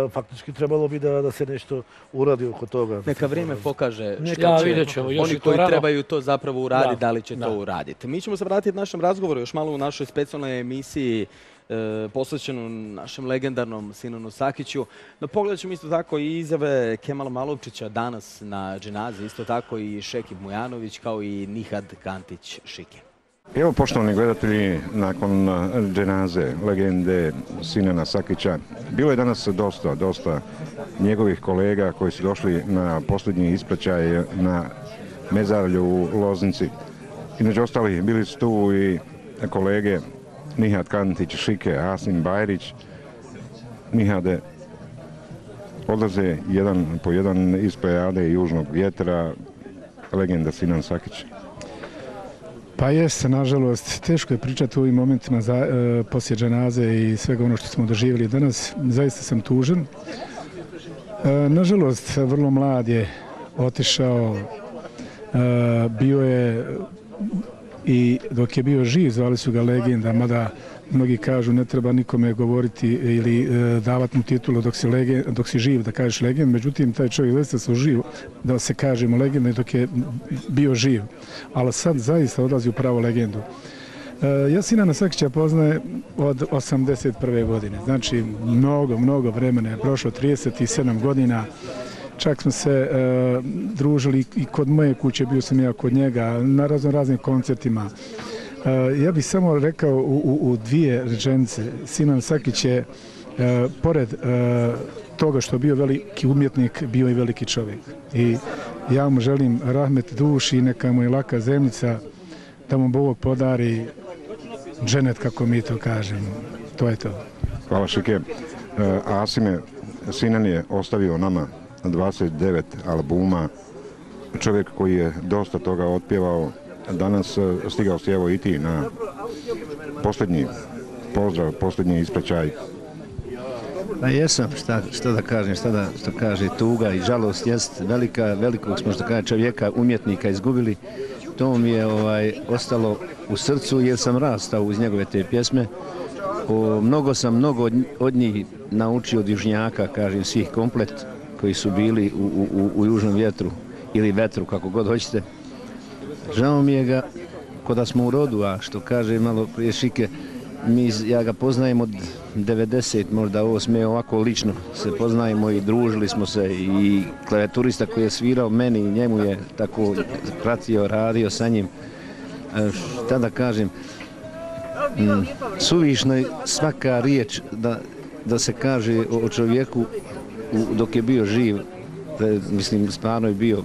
faktički trebalo bi da, da se nešto uradi oko toga. Neka vrijeme pokaže Neka što će vidjet ćemo, još oni koji rano. trebaju to zapravo uraditi, Da, da li će da. to uraditi. Mi ćemo se vratiti našem razgovoru još malo u našoj specijalnoj emisiji e, posvećenu našem legendarnom Sinanu Sakiću. No pogledat ćemo isto tako i izjave Kemala Malovčića danas na dženazi, isto tako i Šekib Mujanović kao i Nihad Kantić Šike. Evo, poštovani gledatelji, nakon uh, dženaze, legende Sinana Sakića, bilo je danas dosta, dosta njegovih kolega koji su došli na posljednji ispraćaj na mezarlju u Loznici. Između ostalih bili su tu i kolege Nihat Kantić Šike, Asim Bajrić. Nihade, odlaze jedan po jedan iz južnog vjetra, legenda Sinan Sakić. Pa jeste, nažalost, teško je pričati u ovim momentima za, e, poslije dženaze i svega ono što smo doživjeli danas. Zaista sam tužan. E, nažalost, vrlo mlad je otišao, e, bio je i dok je bio živ zvali su ga legenda, mada mnogi kažu ne treba nikome govoriti ili e, davati mu titulu dok si, živ da kažeš legend, međutim taj čovjek zaista su živ da se kažemo legenda dok je bio živ, ali sad zaista odlazi u pravu legendu. E, ja Sinana Sakića poznaje od 81. godine, znači mnogo, mnogo vremena je prošlo, 37 godina čak smo se e, družili i kod moje kuće, bio sam ja kod njega, na razno raznim koncertima. E, ja bih samo rekao u, dvije rečenice. Sinan Sakić je, e, pored toga što je bio veliki umjetnik, bio i veliki čovjek. I ja mu želim rahmet duši, neka mu je laka zemljica, da mu Bog podari dženet, kako mi to kažemo. To je to. Hvala Šike. Asime, Sinan je ostavio nama 29 albuma. Čovjek koji je dosta toga otpjevao. Danas e, stigao si evo i ti na posljednji pozdrav, posljednji ispraćaj. Pa jesam, šta, da kažem, šta da što kaže tuga i žalost jest velika, velikog smo što kaže čovjeka, umjetnika izgubili. To mi je ovaj, ostalo u srcu jer sam rastao uz njegove te pjesme. O, mnogo sam mnogo od njih naučio od južnjaka, kažem, svih komplet koji su bili u, u, u, južnom vjetru ili vetru, kako god hoćete. Žao mi je ga, ko da smo u rodu, a što kaže malo prije Šike, mi, ja ga poznajem od 90, možda 8. ovako lično se poznajemo i družili smo se i klavijaturista koji je svirao meni i njemu je tako pratio, radio sa njim. E, Šta da kažem, mm, suvišno je svaka riječ da, da se kaže o, čovjeku dok je bio živ, mislim, stvarno je bio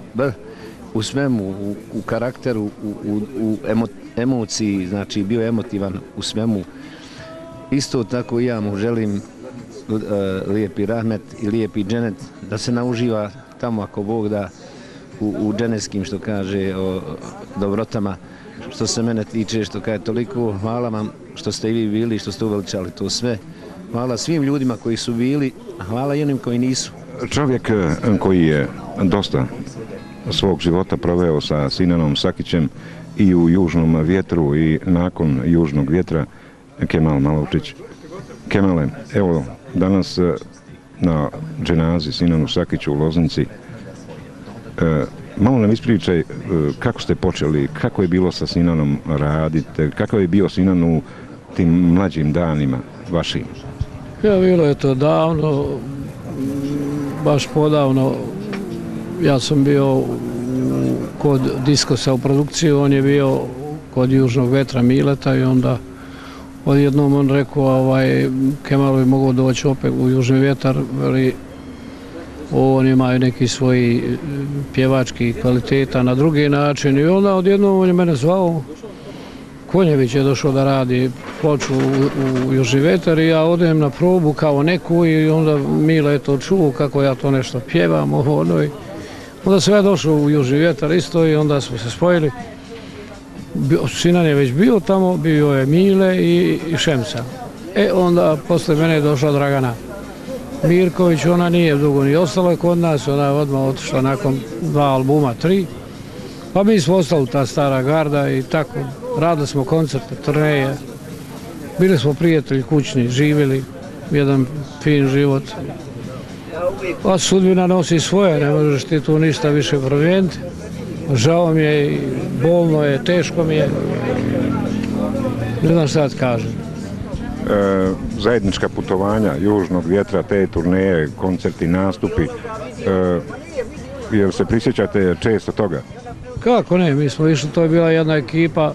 u svemu, u, karakteru, u, u, u emo, emociji, znači bio emotivan u svemu. Isto tako i ja mu želim uh, lijepi rahmet i lijepi dženet da se nauživa tamo ako Bog da u, u dženevskim što kaže o dobrotama što se mene tiče što kaže toliko hvala vam što ste i vi bili što ste uveličali to sve hvala svim ljudima koji su bili a hvala i onim koji nisu Čovjek e, koji je dosta svog života proveo sa Sinanom Sakićem i u južnom vjetru i nakon južnog vjetra Kemal Malovčić. Kemale, evo danas e, na dženazi Sinanu Sakiću u Loznici e, malo nam ispričaj kako ste počeli, kako je bilo sa Sinanom radite, kakav je bio Sinan u tim mlađim danima vašim? Ja, bilo je to davno, baš podavno. Ja sam bio kod Diskosa u produkciji, on je bio kod Južnog vetra Mileta i onda odjednom on rekao, ovaj, Kemal bi mogao doći opet u Južni vjetar, ali on ima i neki svoji e, pjevački kvaliteta na drugi način i onda odjednom on je mene zvao Konjević je došao da radi ploču u, u Južni vetar i ja odem na probu kao neku i onda Mile je to čuo kako ja to nešto pjevam ovo ono onda sam ja došao u Južni vjetar isto i onda smo se spojili. Sinan je već bio tamo, bio je Mile i, i Šemsa. E onda posle mene je došla Dragana. Mirković, ona nije dugo ni ostala kod nas, ona je odmah otišla nakon dva albuma, tri. Pa mi smo ostali ta stara garda i tako, radili smo koncerte, turneje. Bili smo prijatelji kućni, živjeli jedan fin život. A sudbina nosi svoje, ne možeš ti tu ništa više promijeniti. Žao mi je, bolno je, teško mi je. Ne znam šta ti kažem. E, zajednička putovanja južnog vjetra, te turneje, koncerti, nastupi, e, jer se prisjećate često toga? Kako ne, mi smo išli, to je bila jedna ekipa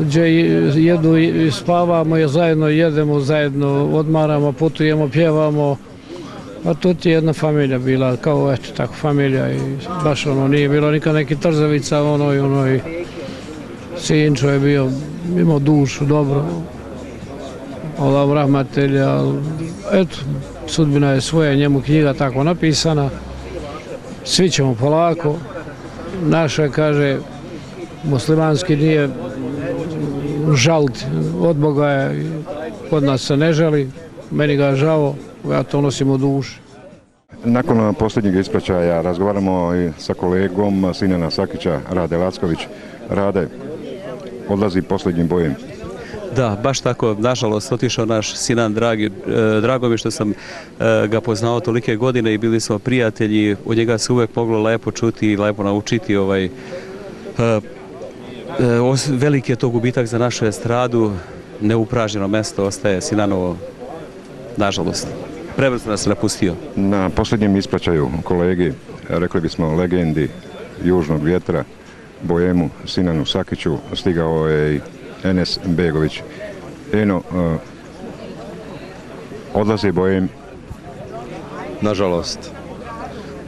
gdje i- jedu i spavamo, je zajedno jedemo, zajedno odmaramo, putujemo, pjevamo. A to ti je jedna familija bila, kao eto tako familija i baš ono nije bilo nikad neki trzavica ono i ono i Sinčo je bio, imao dušu dobro. Allah rahmatelja, eto, sudbina je svoja, njemu knjiga tako napisana. Svi ćemo polako, naša kaže muslimanski nije žalt od Boga je kod nas se ne žali meni ga je žao ja to nosim u duši Nakon posljednjeg ispraćaja razgovaramo i sa kolegom Sinana Sakića, Rade Lacković. Rade, odlazi posljednjim bojem. Da, baš tako, nažalost, otišao naš Sinan Dragi, e, drago mi što sam e, ga poznao tolike godine i bili smo prijatelji, od njega se uvek moglo lepo čuti i lepo naučiti ovaj, e, veliki je to gubitak za našu estradu, neupražnjeno mesto ostaje Sinanovo, nažalost. prebrzo nas napustio. Na posljednjem ispraćaju kolegi, rekli bismo legendi Južnog vjetra, Bojemu Sinanu Sakiću, stigao je i Enes Begović. Eno, e, odlazi Bojem. Nažalost,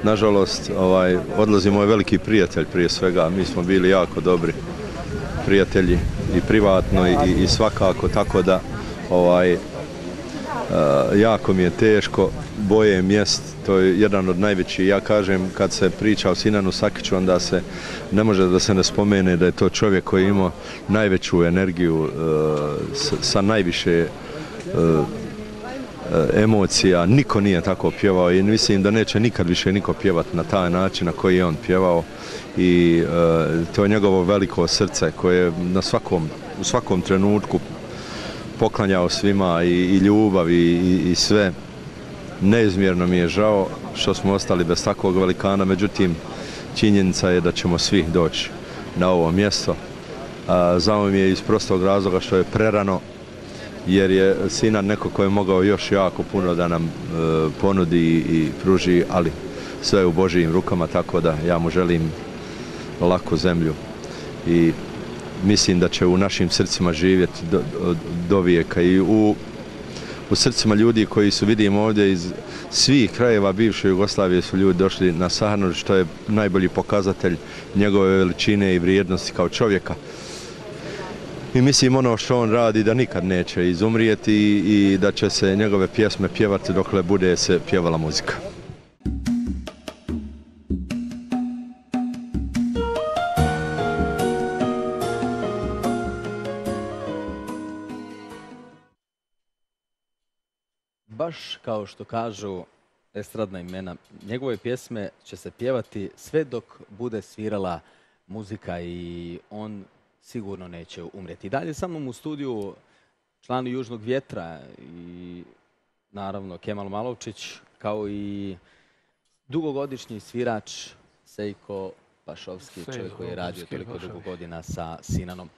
nažalost, ovaj, odlazi moj veliki prijatelj prije svega. Mi smo bili jako dobri prijatelji i privatno i, i svakako, tako da ovaj, e, jako mi je teško, boje mjest, to je jedan od najvećih, ja kažem kad se priča o Sinanu Sakiću, onda se ne može da se ne spomene da je to čovjek koji je imao najveću energiju e, sa najviše e, emocija, niko nije tako pjevao i mislim da neće nikad više niko pjevati na taj način na koji je on pjevao i e, to je njegovo veliko srce koje je na svakom, u svakom trenutku poklanjao svima i, ljubav i, sve. Neizmjerno mi je žao što smo ostali bez takvog velikana, međutim činjenica je da ćemo svi doći na ovo mjesto. Žao mi je iz prostog razloga što je prerano jer je Sinan neko ko je mogao još jako puno da nam e, ponudi i pruži, ali sve je u Božijim rukama, tako da ja mu želim laku zemlju i mislim da će u našim srcima živjeti do, vijeka i u, u srcima ljudi koji su, vidim ovdje, iz svih krajeva bivše Jugoslavije su ljudi došli na Saharnu, što je najbolji pokazatelj njegove veličine i vrijednosti kao čovjeka. I mislim ono što on radi da nikad neće izumrijeti i da će se njegove pjesme pjevati dokle bude se pjevala muzika. Baš kao što kažu estradna imena, njegove pjesme će se pjevati sve dok bude svirala muzika i on sigurno neće umrijeti. Dalje sa mnom u studiju član Južnog vjetra i naravno Kemal Malovčić kao i dugogodišnji svirač Sejko Pašovski, čovjek koji je radio toliko dugo godina sa Sinanom.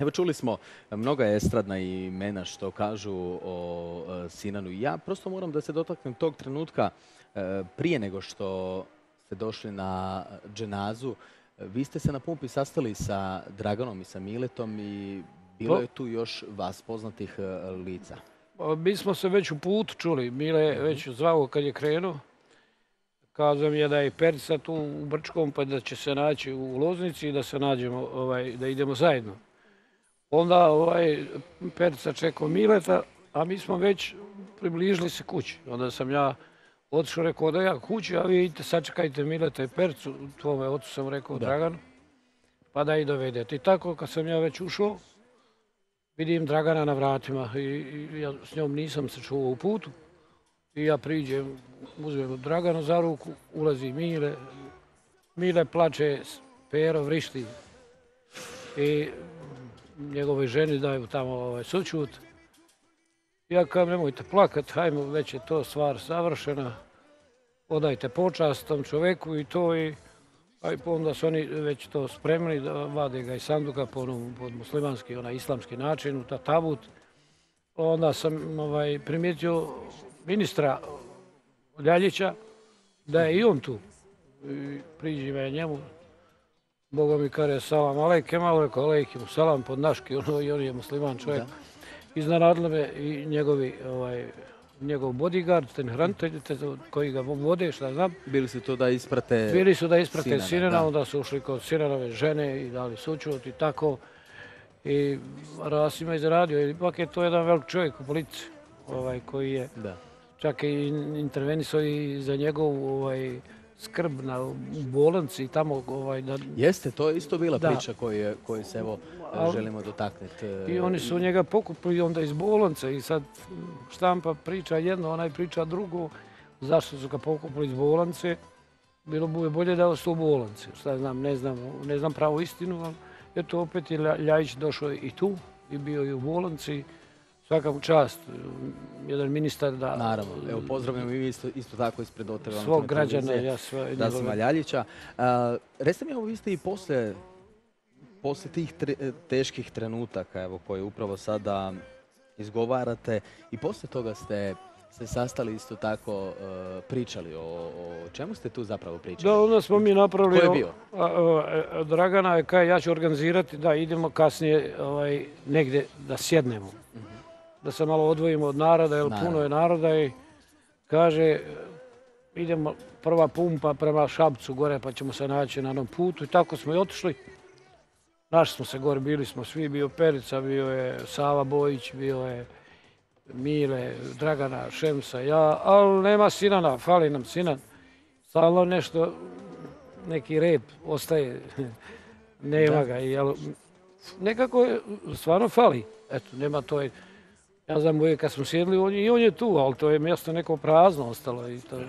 Evo čuli smo mnoga estradna imena što kažu o e, Sinanu. I Ja prosto moram da se dotaknem tog trenutka e, prije nego što ste došli na dženazu. E, Vi ste se na pumpi sastali sa Draganom i sa Miletom i bilo je tu još vas poznatih e, lica. Mi smo se već u put čuli. Mile je već zvao kad je krenuo. Kazao mi je da je Perica tu u Brčkom pa da će se naći u Loznici i da se nađemo, ovaj, da idemo zajedno. Onda ovaj, Perica čekao Mileta, a mi smo već približili se kući. Onda sam ja otišao, rekao da ja kući, a vi idite, sačekajte Mileta i Pericu, tvome ocu sam rekao Da. Draganu, pa da i dovedete. I tako kad sam ja već ušao, vidim Dragana na vratima i, i ja s njom nisam se čuo u putu. I ja priđem, uzmem Draganu za ruku, ulazi Mile. Mile plače, Pero vrišti. I njegove ženi daju tamo ovaj, sućut. Ja kažem, nemojte plakat, hajmo, već je to stvar savršena. Odajte počast tom čoveku i to i a onda su oni već to spremni da vade ga iz sanduka po onom pod muslimanski, onaj islamski način, u ta tabut. Onda sam ovaj, primijetio ministra Ljaljića da je i on tu. I priđi me njemu, Boga mi kare salam alejke, malo rekao alejkim salam pod naški, ono, i on je musliman čovjek. Iznenadilo me i njegovi, ovaj, njegov bodyguard, ten hranitelj, te, koji ga vode, šta znam. Bili su to da isprate Bili su da isprate da. onda su ušli kod Sinanove žene i dali sučut i tako. I Rasim je izradio, ipak je to jedan velik čovjek u policiji, ovaj, koji je Da. čak i intervenisao i za njegovu ovaj, skrb na u bolnici i tamo ovaj, da, Jeste, to je isto bila Da. priča koju, koju se evo Al- želimo dotaknuti. e, I oni su njega pokupili onda iz bolnice i sad štampa priča jedno, onaj priča drugo. Zašto su ga pokupili iz bolnice? Bilo bi bolje da ostao u bolnici. Šta znam, ne znam, ne znam pravu istinu, ali eto opet je Lja- Ljajić došao i tu i bio i u bolnici. Svaka mu čast, jedan ministar da... Naravno, evo pozdravljamo i mi isto, isto tako ispred OTV Svog građana, ja sve njegove- Ljaljića. A, recite mi, evo vi ste i poslije, poslije tih tre- teških trenutaka, evo koje upravo sada izgovarate i poslije toga ste se sastali isto tako, e, pričali o, o čemu ste tu zapravo pričali? Da, onda smo mi napravili... Ko je bio? Dragana je kaj, ja ću organizirati da idemo kasnije ovaj, negdje da sjednemo. Da se malo odvojimo od naroda, jer Naravno. puno je naroda i kaže idemo prva pumpa prema Šabcu gore pa ćemo se naći na onom putu i tako smo i otišli. Našli smo se gore, bili smo svi, bio Perica, bio je Sava Bojić, bio je Mile, Dragana, Šemsa, ja, ali nema Sinana, fali nam Sinan. Stalno nešto, neki rep ostaje, *laughs* nema ga. jel, nekako je, stvarno fali. Eto, nema to je, ja znam uvijek kad smo sjedli, on je, i on je tu, ali to je mjesto neko prazno ostalo. I to,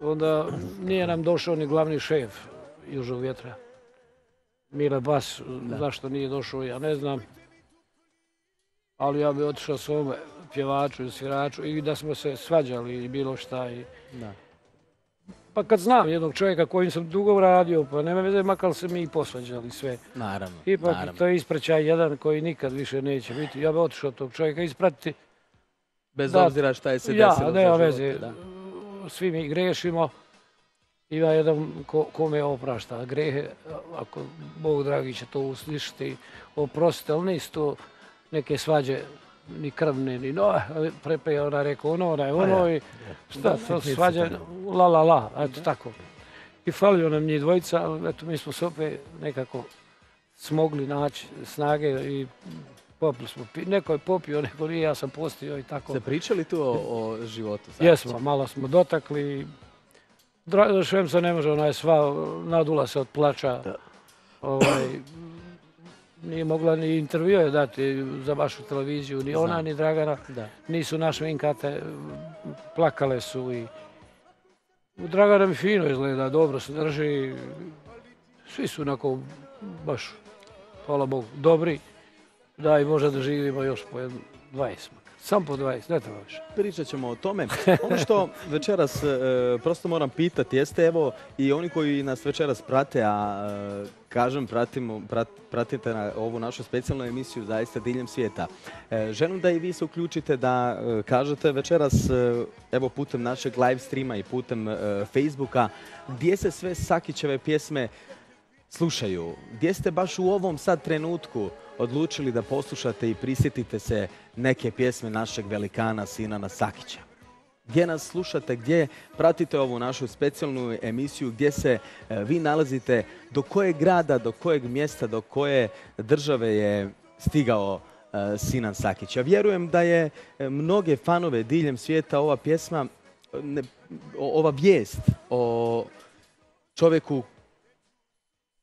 onda nije nam došao ni glavni šef Južnog vjetra. Mile Bas, zašto nije došao, ja ne znam. Ali ja bi otišao svome pjevaču i sviraču i da smo se svađali i bilo šta. I... Da. Pa kad znam jednog čovjeka kojim sam dugo radio, pa nema veze, makar se mi i posvađali sve. Naravno, Ipak naravno. to je ispraćaj jedan koji nikad više neće biti. Ja bi otišao tog čovjeka ispratiti. Bez Da- obzira šta je se ja, desilo za nema veze. da. Svi mi grešimo. Ima jedan ko, kome oprašta grehe, ako Bog dragi će to uslišiti, oprostite, ali nisu to neke svađe ni krvne, ni no, prepe je ona rekao ono, ona je Pa ono ja, i šta, to svađa, la la la, eto tako. I falio nam njih dvojica, ali eto mi smo se opet nekako smogli naći snage i popili smo. Neko je popio, neko nije, ja sam postio i tako. Ste pričali tu o, o životu? Sakića? Jesmo, malo smo dotakli. Dra- Šemsa ne može, ona je sva, nadula se od plača. Ovaj, nije mogla ni intervjue dati za vašu televiziju, ni ona, ni Dragana. Da. Nisu naše vinkate, plakale su i... Dragana mi fino izgleda, dobro se drži. Svi su onako baš, hvala Bogu, dobri. Daj Bože da živimo još po jedno 20 makar. Sam po 20, ne treba više. Pričat ćemo o tome. Ono što *laughs* večeras e, prosto moram pitati jeste evo i oni koji nas večeras prate, a e, kažem pratimo, prat- pratite na ovu našu specijalnu emisiju zaista diljem svijeta. E, želim da i vi se uključite da kažete večeras evo putem našeg live streama i putem Facebooka gdje se sve Sakićeve pjesme slušaju. Gdje ste baš u ovom sad trenutku odlučili da poslušate i prisjetite se neke pjesme našeg velikana Sinana Sakića? Gdje nas slušate, gdje pratite ovu našu specijalnu emisiju, gdje se e, vi nalazite, do kojeg grada, do kojeg mjesta, do koje države je stigao e, Sinan Sakić. Ja vjerujem da je e, mnoge fanove diljem svijeta ova pjesma, ova vijest o čovjeku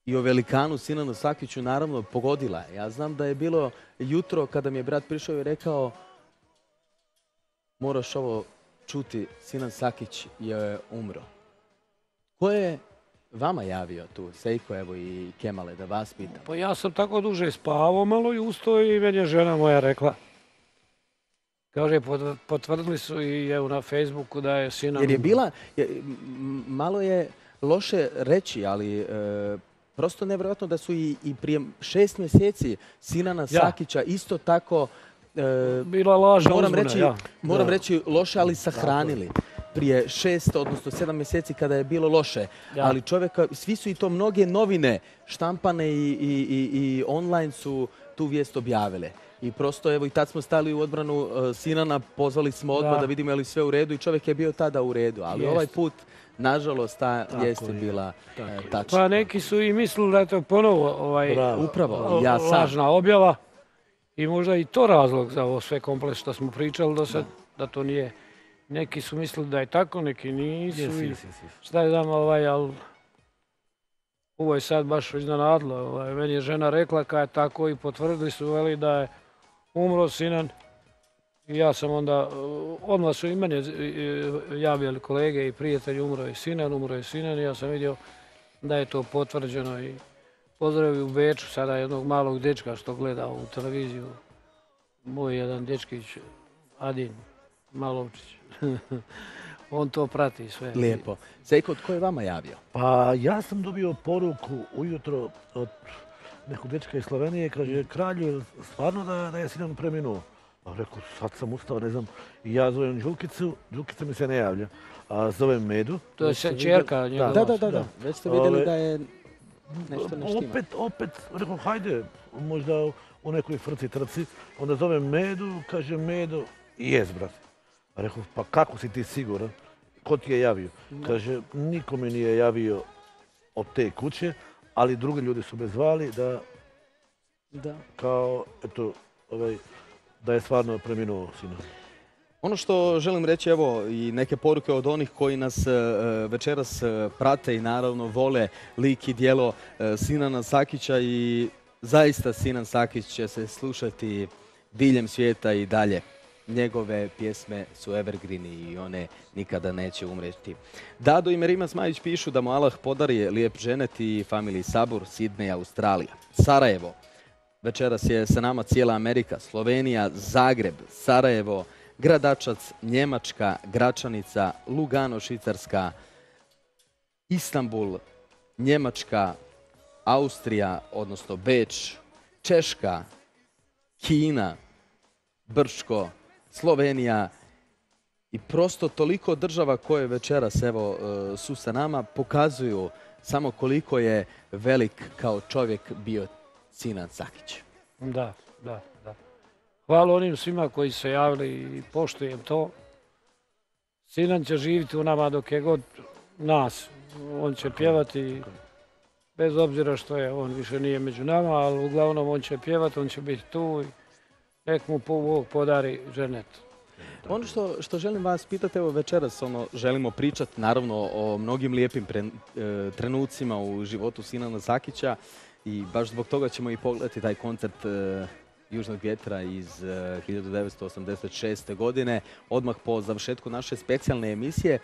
i o velikanu Sinanu Sakiću naravno pogodila. Ja znam da je bilo jutro kada mi je brat prišao i rekao moraš ovo čuti, Sinan Sakić je umro. Ko je vama javio tu, Sejko evo i Kemale, da vas pitam? Pa ja sam tako duže spavao malo i usto i meni je žena moja rekla. Kaže, pot- potvrdili su i evo na Facebooku da je Sinan... Jer je bila, je- malo je loše reći, ali e, prosto nevjerojatno da su i, i prije šest mjeseci Sinana. Sakića isto tako e, Bila lažna moram reći, ja. moram reći loše, ali sahranili. Prije šest, odnosno sedam mjeseci kada je bilo loše. Ja. Ali čovjeka, svi su i to mnoge novine štampane i, i, i, i online su tu vijest objavile. I prosto, evo, i tad smo stali u odbranu e, Sinana, pozvali smo odbor da. Da. vidimo je li sve u redu i čovjek je bio tada u redu. Ali Jest. ovaj put, nažalost, ta vijest je bila e, tačna. Pa neki su i mislili da je to ponovo ovaj, Upravo, ja sam. lažna objava. I možda i to razlog za ovo sve kompleks što smo pričali do sad, da to nije. Neki su mislili da je tako, neki nisu. Šta je znam, ovaj, ali ovo je sad baš iznenadilo. Ovaj, meni je žena rekla kad je tako i potvrdili su veli da je umro Sinan. Ja sam onda, uh, odmah su i mene uh, javljali kolege i prijatelji, umro je Sinan, umro je Sinan i ja sam vidio da je to potvrđeno i pozdravio u Beču sada jednog malog dečka što gleda ovu televiziju. Moj jedan dečkić, Adin Malovčić. *laughs* On to prati sve. Lijepo. Sejko, tko je vama javio? Pa ja sam dobio poruku ujutro od nekog dečka iz Slovenije, kaže kralju, stvarno da, da je Sinan preminuo. A rekao, sad sam ustao, ne znam. I ja zovem Đulkicu, Đulkica mi se ne javlja. A zovem Medu. To je čerka njegova. Da, da, da, da. Već ste vidjeli da je nešto ne štima. Opet, opet, rekao, hajde, možda u nekoj frci trci. Onda zovem Medu, kaže Medo, jes, brate. A rekao, pa kako si ti siguran? Ko ti je javio? Kaže, niko mi nije javio od te kuće, ali drugi ljudi su me zvali da, Da. kao, eto, ovaj, da je stvarno preminuo sina. Ono što želim reći, evo, i neke poruke od onih koji nas e, večeras e, prate i naravno vole lik i dijelo e, Sinana Sakića i zaista Sinan Sakić će se slušati diljem svijeta i dalje. Njegove pjesme su evergreeni i one nikada neće umreti. Dado i Merima Smajić pišu da mu Allah podari lijep ženet i familiji Sabur, Sidney, Australija. Sarajevo, Večeras je sa nama cijela Amerika, Slovenija, Zagreb, Sarajevo, Gradačac, Njemačka, Gračanica, Lugano, Švicarska, Istanbul, Njemačka, Austrija, odnosno Beč, Češka, Kina, Brško, Slovenija i prosto toliko država koje večeras evo e, su sa nama pokazuju samo koliko je velik kao čovjek bio Sinan Sakić. Da, da, da. Hvala onim svima koji se javili i poštujem to. Sinan će živjeti u nama dok je god nas. On će pjevati bez obzira što je on više nije među nama, ali uglavnom on će pjevati, on će biti tu i nek mu Bog podari ženet. Ono što, što želim vas pitati, evo večeras ono, želimo pričati naravno o mnogim lijepim pre- e, trenucima u životu Sinana Sakića i baš zbog toga ćemo i pogledati taj koncert e, Južnog vjetra iz e, 1986. godine, odmah po završetku naše specijalne emisije.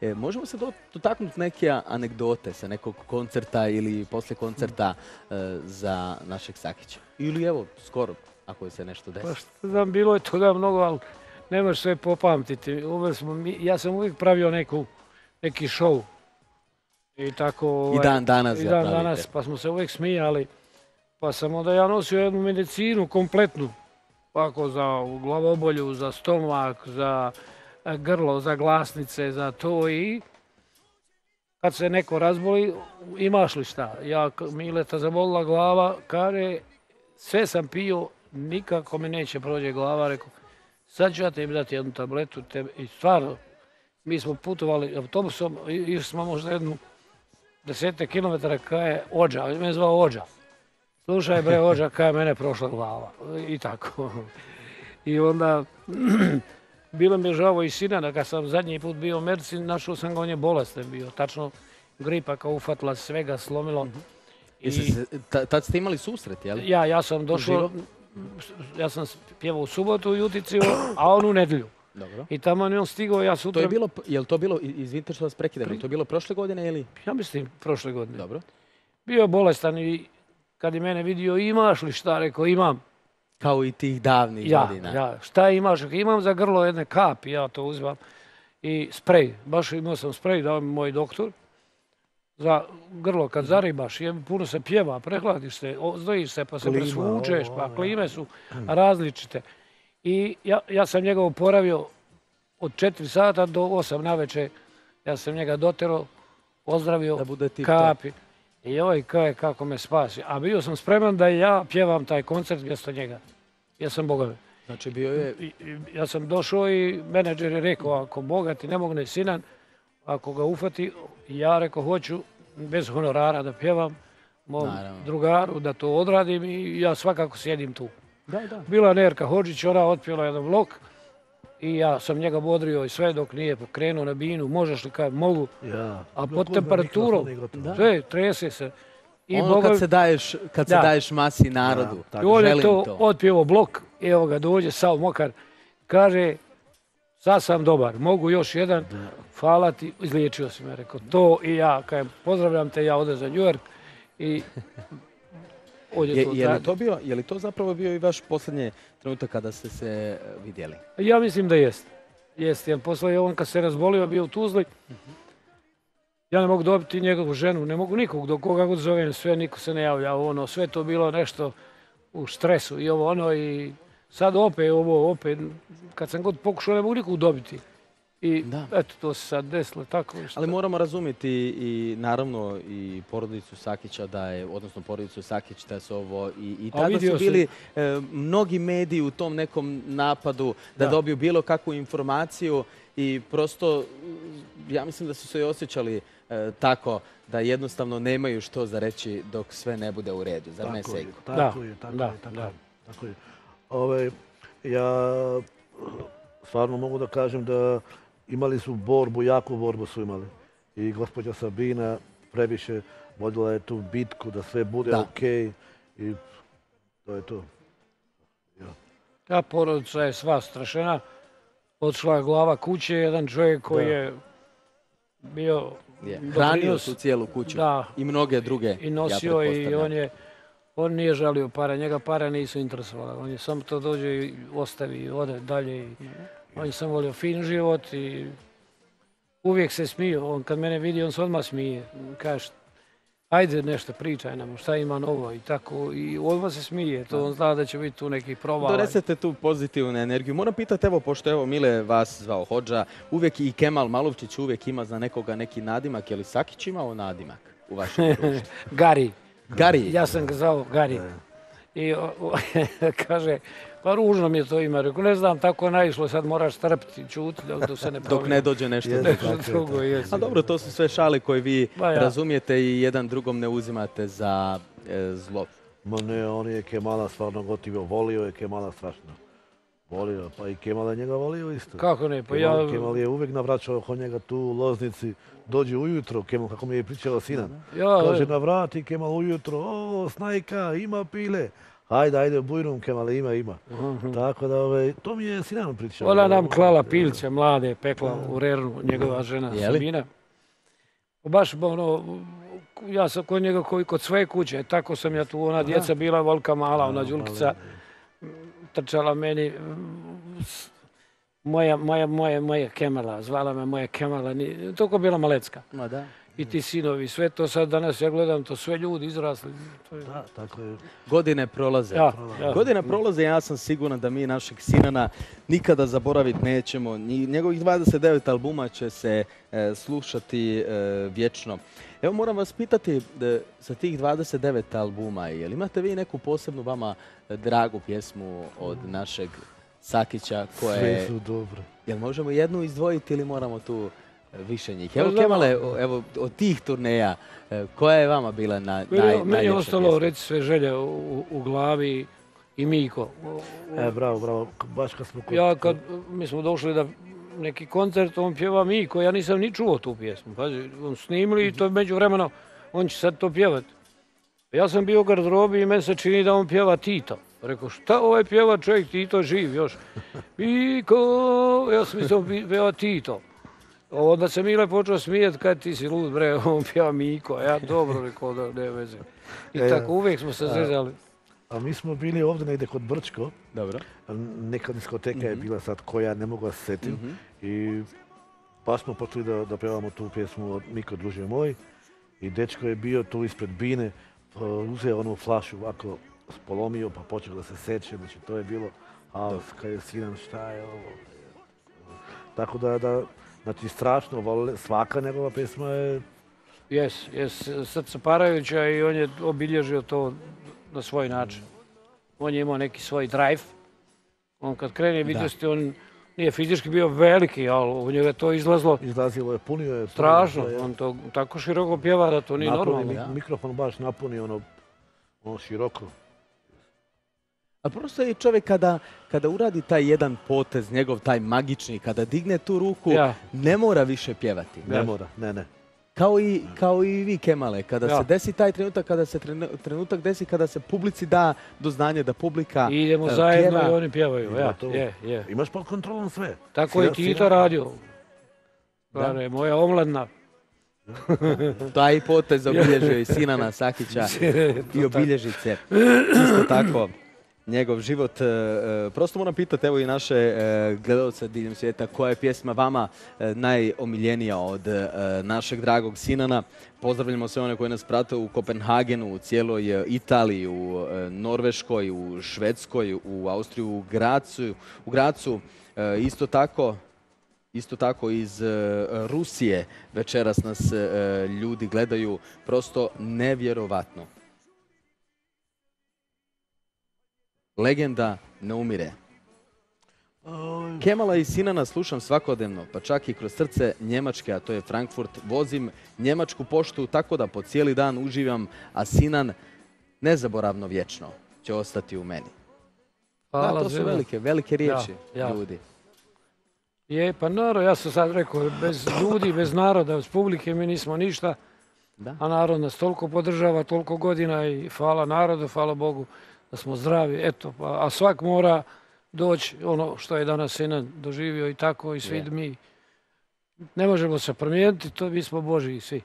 E, možemo se do- dotaknuti neke anegdote sa nekog koncerta ili poslije koncerta e, za našeg Sakića. Ili evo, skoro, ako se nešto desi. Pa što znam, bilo je toga mnogo, ali ne možeš sve popamtiti. Ja sam uvijek pravio neki show. I tako... ovaj, dan danas I dan danas, pa smo se uvijek smijali. Pa sam onda ja nosio jednu medicinu kompletnu. Ovako za glavobolju, za stomak, za e, grlo, za glasnice, za to i kad se neko razboli, imaš li šta? Ja, Mileta zabolila glava, kaže, sve sam pio, nikako mi neće prođe glava, rekao, sad ću ja tebi dati jednu tabletu, tebi. i stvarno, mi smo putovali autobusom, i- išli smo možda jednu desete kilometara kaj je Ođa, on me zvao Ođa. Slušaj bre Ođa, kaj je mene prošla glava. I tako. I onda, *clears throat* bilo mi je žao i Sinana, kad sam zadnji put bio u Americi, našao sam ga, on je bolestan bio, tačno gripa kao ufatila svega, slomilo. Se- ta- tad ste imali susret, jel? Ja, ja sam došao, ja sam pjevao u subotu u Juticiju, a on u nedjelju. Dobro. I tamo je on stigao, ja sutra... To je bilo, je li to bilo, izvinite što vas prekidam, je li to bilo prošle godine ili? Ja mislim prošle godine. Dobro. Bio je bolestan i kad je mene vidio, imaš li šta, rekao imam. Kao i tih davnih Ja, godina. ja, šta imaš? Imam za grlo jedne kapi, ja to uzimam. I sprej, baš imao sam sprej, dao mi moj doktor. Za grlo, kad zaribaš, je, puno se pjeva, prehladiš se, ozdojiš se, pa se Klima, presvučeš, pa klime su različite. I ja, ja sam njega oporavio od 4 sata do 8 na Ja sam njega doterao, ozdravio, Da bude tip kapi. I ovaj kaj kako me spasi. A bio sam spreman da ja pjevam taj koncert mjesto njega. Ja sam bogavi. Znači bio je... Ja sam došao i menadžer je rekao, ako Boga ti ne mogne sinan, ako ga ufati, ja rekao, hoću bez honorara da pjevam, mom Naravno. drugaru da to odradim i ja svakako sjedim tu. Da, da. Bila Nerka Hođić, ona otpjela jedan blok i ja sam njega bodrio i sve dok nije pokrenuo na binu, možeš li kaj, mogu. Ja. A pod temperaturom, i sve, trese se. ono kad se daješ, kad se Da. daješ masi narodu. I on je Želim to, to. otpjevo blok, evo ga dođe, sav mokar, kaže, sad sam dobar, mogu još jedan, hvala ti, izliječio si me, rekao, to i ja, kažem, pozdravljam te, ja odem za New York i je, Je, je li to bio, je li to zapravo bio i vaš posljednji trenutak kada ste se e, vidjeli? Ja mislim da jest. Jest, jer poslije on kad se razbolio, bio u Tuzli, ja ne mogu dobiti njegovu ženu, ne mogu nikog, do koga god zovem, sve, niko se ne javlja, ono, sve to bilo nešto u stresu i ovo ono i sad opet ovo, opet, kad sam god pokušao ne mogu nikog dobiti. I eto, to se sad desilo tako. Ali moramo razumjeti i naravno i porodicu Sakića da je, odnosno porodicu Sakić da su ovo i, i tada su bili e, mnogi mediji u tom nekom napadu da, Da. dobiju bilo kakvu informaciju i prosto ja mislim da su se i osjećali e, tako da jednostavno nemaju što za reći dok sve ne bude u redu. Zar ne Tako Sejko? tako je, tako je, tako je, tako je. Ove, ja stvarno mogu da kažem da imali su borbu, jaku borbu su imali. I gospođa Sabina previše vodila je tu bitku da sve bude Da. ok i to je to. Ta porodica je sva strašena. Otišla je glava kuće, jedan čovjek koji Da. je bio... Je, hranio tu cijelu kuću Da. i mnoge druge, I ja nosio i on je... On nije žalio pare, njega pare nisu interesovale. On je samo to dođe i ostavi i ode dalje. I on je samo volio fin život i uvijek se smio. On kad mene vidi, on se odmah smije. Kaže, ajde nešto pričaj nam, šta ima novo i tako. I odmah se smije, to on zna da će biti tu neki provala. Donesete tu pozitivnu energiju. Moram pitati, evo, pošto evo Mile vas zvao Hođa, uvijek i Kemal Malovčić uvijek ima za nekoga neki nadimak. Je li Sakić imao nadimak u vašem *laughs* društvu? Gari. Gari? Ja sam ga zvao Gari. I o- o- *laughs* kaže, pa ružno mi je to ime. Rekao, ne znam, tako je naišlo, sad moraš trpiti, čuti dok, dok se ne Dok ne dođe nešto Nešto drugo. *laughs* A dobro, to su sve šale koje vi Ba ja. razumijete i jedan drugom ne uzimate za e, zlo. Ma ne, on je Kemala stvarno gotivo volio je Kemala strašno. Volio, pa i Kemal je njega volio isto. Kako ne, pa Kemal, ja- Kemal je uvijek navraćao oko njega tu u Loznici. Dođe ujutro, Kemal, kako mi je pričao Sinan. Ja, Kaže, navrati Kemal ujutro, o, snajka, ima pile. Hajde, ajde, bujrum, Kemal, ima, ima. Tako da, ove, to mi je Sinan pričao. Ona nam klala pilce mlade, pekla u Rernu, njegova žena? Sabina. Baš ono, ja sam kod njega koji kod svoje kuće, tako sam ja tu, ona djeca bila volka mala, ona Đulkica trčala meni, moja, moja, moja, moja Kemala, zvala me moja Kemala, ni- toliko bila malecka. Ma da. I ti sinovi, sve to sad danas ja gledam, to sve ljudi izrasli. To je... Da, tako je. Godine prolaze. Ja, ja. Godine prolaze i ja sam siguran da mi našeg Sinana nikada zaboraviti nećemo. Njegovih 29 albuma će se e, slušati e, vječno. Evo moram vas pitati da, za tih 29 albuma, jel imate vi neku posebnu vama e, dragu pjesmu od našeg Sakića koja Sve je... su dobre. Jel možemo jednu izdvojiti ili moramo tu e, više njih? Pa Evo Kemale, evo od tih turneja, e, koja je vama bila na, naj, Meni, meni je najljepša ostalo pjesma? reći sve želje u, u glavi i Miko. E, bravo, bravo, baš kad smo kod... Ja kad, mi smo došli da neki koncert, on pjeva Miko, ja nisam ni čuo tu pjesmu. Pazi, on snimili i to među vremena, on će sad to pjevat. Ja sam bio u garderobi i meni se čini da on pjeva Tito. Rekao, šta ovaj pjeva čovjek, Tito živ još. *laughs* Miko, ja sam mislio pjeva Tito. Onda se Mile počeo smijet, kad ti si lud bre, *laughs* on pjeva Miko. A Ja dobro rekao da ne veze. I E, tako uvijek smo se a- zezali. A mi smo bili ovdje negdje kod Brčko. Dobro. Neka diskoteka je Mhm. bila sad koja ne mogu se setim. Mhm. I pa smo počeli da, da pjevamo tu pjesmu od Miko druže moj. I dečko je bio tu ispred bine, pa uzeo onu flašu ovako spolomio pa počeo da se seče. Znači to je bilo, a kad je sinan šta je ovo. Tako da, da znači strašno volile, svaka njegova pjesma je Jes, jes, srce parajuća i on je obilježio to na svoj način. On je imao neki svoj drive. On kad krene vidjeti, on nije fizički bio veliki, ali u njega je to izlazlo izlazilo je, punio je. strašno. je. On to tako široko pjeva da to nije normalno. mi- Mikrofon baš napuni ono, ono široko. A prosto je čovjek kada, kada uradi taj jedan potez, njegov taj magični, kada digne tu ruku, Ja. ne mora više pjevati. Ne mora, ne, ne. Kao i, kao i vi, Kemale, kada Ja. se desi taj trenutak, kada se trenu- trenutak desi, kada se publici da do znanja da publika I idemo e, zajedno pjeva. i oni pjevaju. Ima Ja, to. je, je. Imaš pod kontrolom sve. Tako je Tito Sina- radio. Da. Da. je moja omladna. *laughs* Taj potez obilježio i Sinana Sakića *laughs* To i obilježice. Isto tako. Njegov život. E, e, Prosto moram pitati evo i naše e, gledalce diljem svijeta koja je pjesma vama najomiljenija od našeg dragog Sinana. Pozdravljamo sve one koji nas prate u Kopenhagenu, u cijeloj Italiji, u Norveškoj, u Švedskoj, u Austriju, u Gracu. U Gracu. Isto tako, Isto tako iz Rusije večeras nas ljudi gledaju prosto nevjerovatno. Legenda ne umire. Kemala i Sinana slušam svakodnevno, pa čak i kroz srce Njemačke, a to je Frankfurt. Vozim njemačku poštu tako da po cijeli dan uživam, a Sinan nezaboravno vječno će ostati u meni. Hvala, da, to su velike, velike riječi Ja, ja. ljudi. Je, pa naravno, ja sam sad rekao, bez ljudi, bez naroda, bez publike mi nismo ništa. Da. A narod nas toliko podržava, toliko godina i hvala narodu, hvala Bogu da smo zdravi. Eto, pa, a svak mora doći ono što je danas Sinan doživio i tako i svi mi. Ne možemo se promijeniti, to mi smo Boži svi.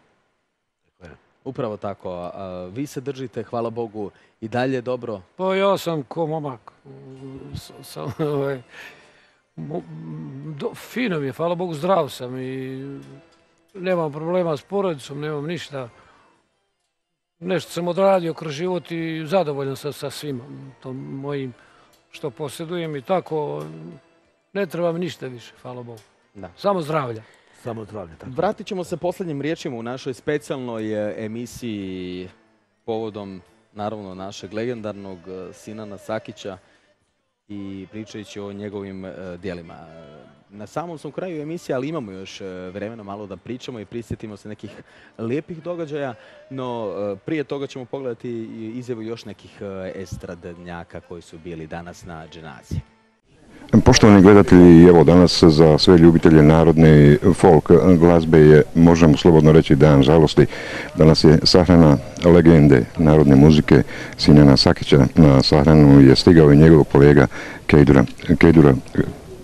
Upravo tako. vi se držite, hvala Bogu, i dalje dobro. Pa ja sam ko momak. Sam, ovaj, do- fino mi je, hvala Bogu, zdrav sam i nemam problema s porodicom, nemam ništa. Nešto sam odradio kroz život i zadovoljan sam sa svim tom mojim što posjedujem i tako. Ne trebam ništa više, hvala Bogu. Da. Samo zdravlja. Samo zdravlje. Tako. Vratit ćemo se posljednjim riječima u našoj specijalnoj e, emisiji povodom naravno našeg legendarnog e, Sinana Sakića i pričajući o njegovim e, djelima. Na samom smo kraju emisije, ali imamo još e, vremena malo da pričamo i prisjetimo se nekih lijepih događaja, no e, prije toga ćemo pogledati izjavu još nekih e, estradnjaka koji su bili danas na dženazi. Poštovani gledatelji, evo danas za sve ljubitelje narodne folk glazbe je, možemo slobodno reći, dan žalosti. Danas je sahrana legende narodne muzike Sinana Sakića. Na sahranu je stigao i njegov kolega Kejdura. Kejdura,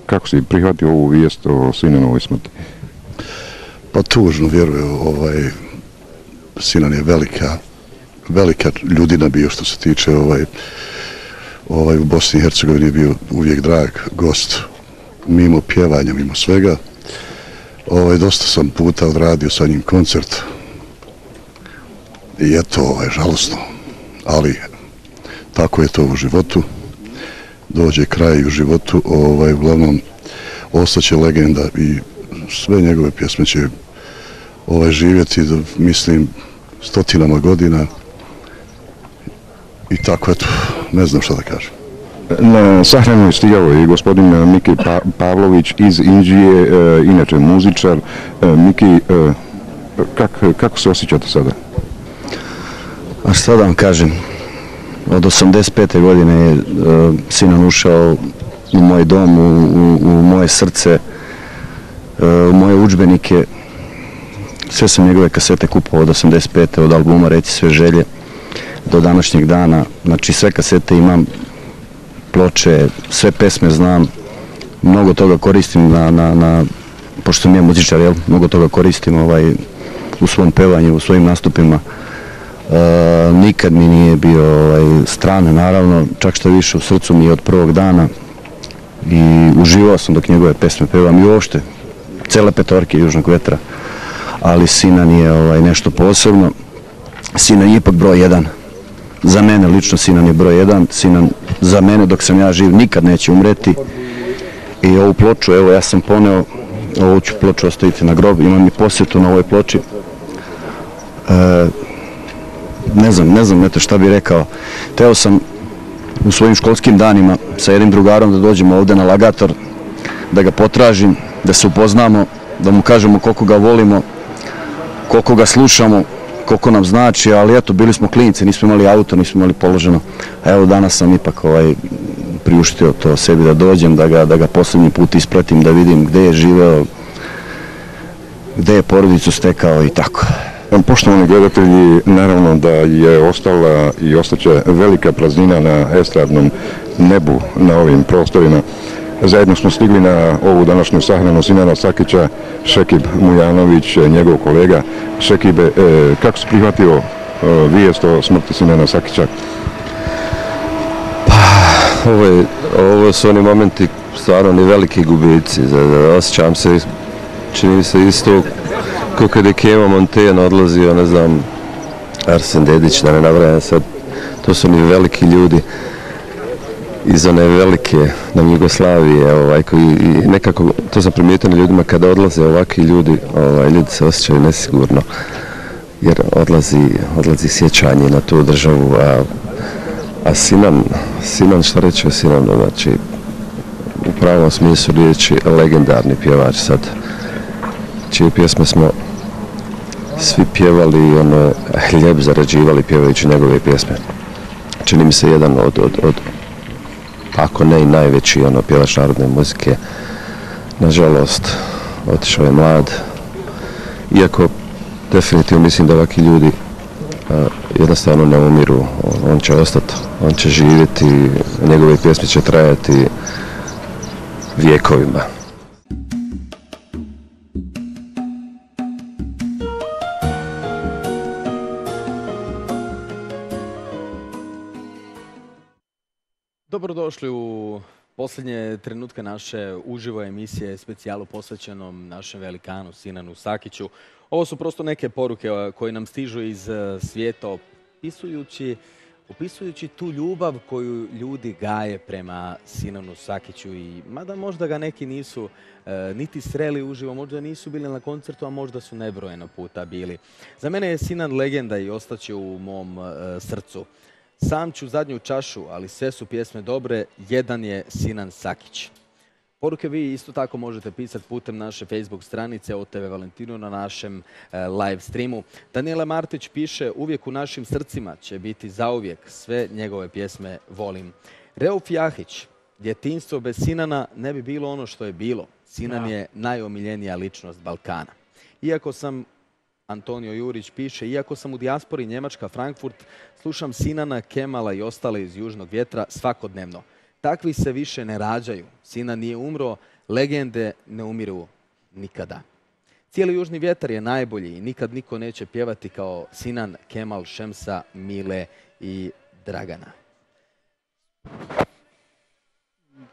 kako si prihvatio ovu vijest o Sinanovoj smrti? Pa tužno vjeruju, ovaj, Sinan je velika, velika ljudina bio što se tiče ovaj, ovaj, u Bosni i Hercegovini je bio uvijek drag gost, mimo pjevanja, mimo svega. Ovaj, dosta sam puta odradio sa njim koncert i eto, ovaj, žalosno, ali tako je to u životu. Dođe kraj u životu, ovaj, uglavnom ostaće legenda i sve njegove pjesme će ovaj, živjeti, do, mislim, stotinama godina i tako, eto, ne znam šta da kažem. Na sahranu je stigao i gospodin Miki Pa- Pavlović iz Indije, e, inače muzičar. E, Miki, e, kak, kako se osjećate sada? A šta da vam kažem, od 85. godine je e, Sinan ušao u moj dom, u, moje srce, e, u moje udžbenike. Sve sam njegove kasete kupovao od 85. od albuma Reci sve želje do današnjeg dana. Znači sve kasete imam, ploče, sve pesme znam, mnogo toga koristim na, na, na pošto sam ja muzičar, jel, mnogo toga koristim ovaj, u svom pevanju, u svojim nastupima. E, nikad mi nije bio ovaj, strane, naravno, čak što više u srcu mi je od prvog dana i uživao sam dok njegove pesme pevam i uopšte cele petorke Južnog vetra, ali Sinan je ovaj, nešto posebno. Sinan je ipak broj jedan. Za mene lično Sinan je broj jedan. Sinan za mene dok sam ja živ nikad neće umreti. I ovu ploču, evo ja sam poneo, ovu ću ploču ostaviti na grob, imam i posjetu na ovoj ploči. E, ne znam, ne znam eto šta bi rekao. Teo sam u svojim školskim danima sa jednim drugarom da dođemo ovde na Lagator, da ga potražim, da se upoznamo, da mu kažemo koliko ga volimo, koliko ga slušamo, koliko nam znači, ali eto, bili smo klinici, nismo imali auto, nismo imali položeno. Evo danas sam ipak ovaj, priuštio to sebi da dođem, da ga, da ga posljednji put ispratim, da vidim gde je živeo, gde je porodicu stekao i tako. Poštovani gledatelji, naravno da je ostala i ostaće velika praznina na estradnom nebu na ovim prostorima. Zajedno smo stigli na ovu današnju sahranu Sinana Sakića, Šekib Mujanović, njegov kolega. Šekibe, kako si prihvatio e, vijest o smrti Sinana Sakića? ovo, je, ovo su oni momenti stvarno ni veliki gubici. Osjećam se, čini se isto kao kad je Kemo Monten odlazio, ne znam, Arsen Dedić, da ne nabrajam sad. To su ni veliki ljudi iz one velike nam Jugoslavije, ovaj, koji i nekako, to sam primijetio na ljudima, kada odlaze ovakvi ljudi, ovaj, ljudi se osjećaju nesigurno, jer odlazi, odlazi sjećanje na tu državu, a, a Sinan, Sinan, šta reći o Sinanu, znači, u pravom smislu riječi legendarni pjevač sad, čije pjesme smo svi pjevali i ono, hljeb zarađivali pjevajući njegove pjesme. Čini mi se jedan od, od, od ako ne i najveći ono, pjevač narodne muzike. Nažalost, otišao je mlad. Iako definitivno mislim da ovakvi ljudi a, jednostavno ne umiru. On, će ostati, on će živjeti, njegove pjesme će trajati vijekovima. Dobrodošli u posljednje trenutke naše uživo emisije specijalu posvećenom našem velikanu Sinanu Sakiću. Ovo su prosto neke poruke koje nam stižu iz a, svijeta opisujući, opisujući tu ljubav koju ljudi gaje prema Sinanu Sakiću i mada možda ga neki nisu e, niti sreli uživo, možda nisu bili na koncertu, a možda su nebrojeno puta bili. Za mene je Sinan legenda i ostaće u mom e, srcu. Sam ću zadnju čašu, ali sve su pjesme dobre, jedan je Sinan Sakić. Poruke vi isto tako možete pisati putem naše Facebook stranice OTV Valentinu na našem e, live streamu. Daniela Martić piše, uvijek u našim srcima će biti zauvijek, sve njegove pjesme volim. Reuf Jahić, djetinstvo bez Sinana ne bi bilo ono što je bilo. Sinan je najomiljenija ličnost Balkana. Iako sam Antonio Jurić piše, iako sam u dijaspori Njemačka, Frankfurt, slušam Sinana, Kemala i ostale iz Južnog vjetra svakodnevno. Takvi se više ne rađaju. Sinan nije umro, legende ne umiru nikada. Cijeli Južni vjetar je najbolji i nikad niko neće pjevati kao Sinan, Kemal, Šemsa, Mile i Dragana.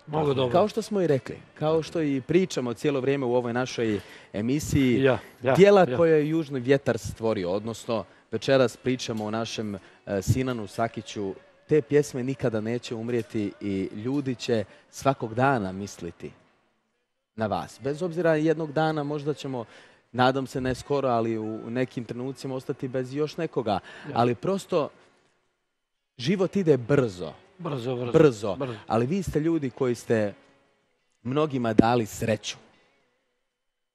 Mnogo dobro. Kao što smo i rekli, kao što i pričamo cijelo vrijeme u ovoj našoj emisiji, Ja, ja, djela ja. koje je Južni vjetar stvorio, odnosno večeras pričamo o našem e, Sinanu Sakiću, te pjesme nikada neće umrijeti i ljudi će svakog dana misliti na vas. Bez obzira jednog dana možda ćemo, nadam se ne skoro, ali u nekim trenucima ostati bez još nekoga. Ali prosto život ide brzo. Brzo, brzo, brzo. brzo. Ali vi ste ljudi koji ste mnogima dali sreću.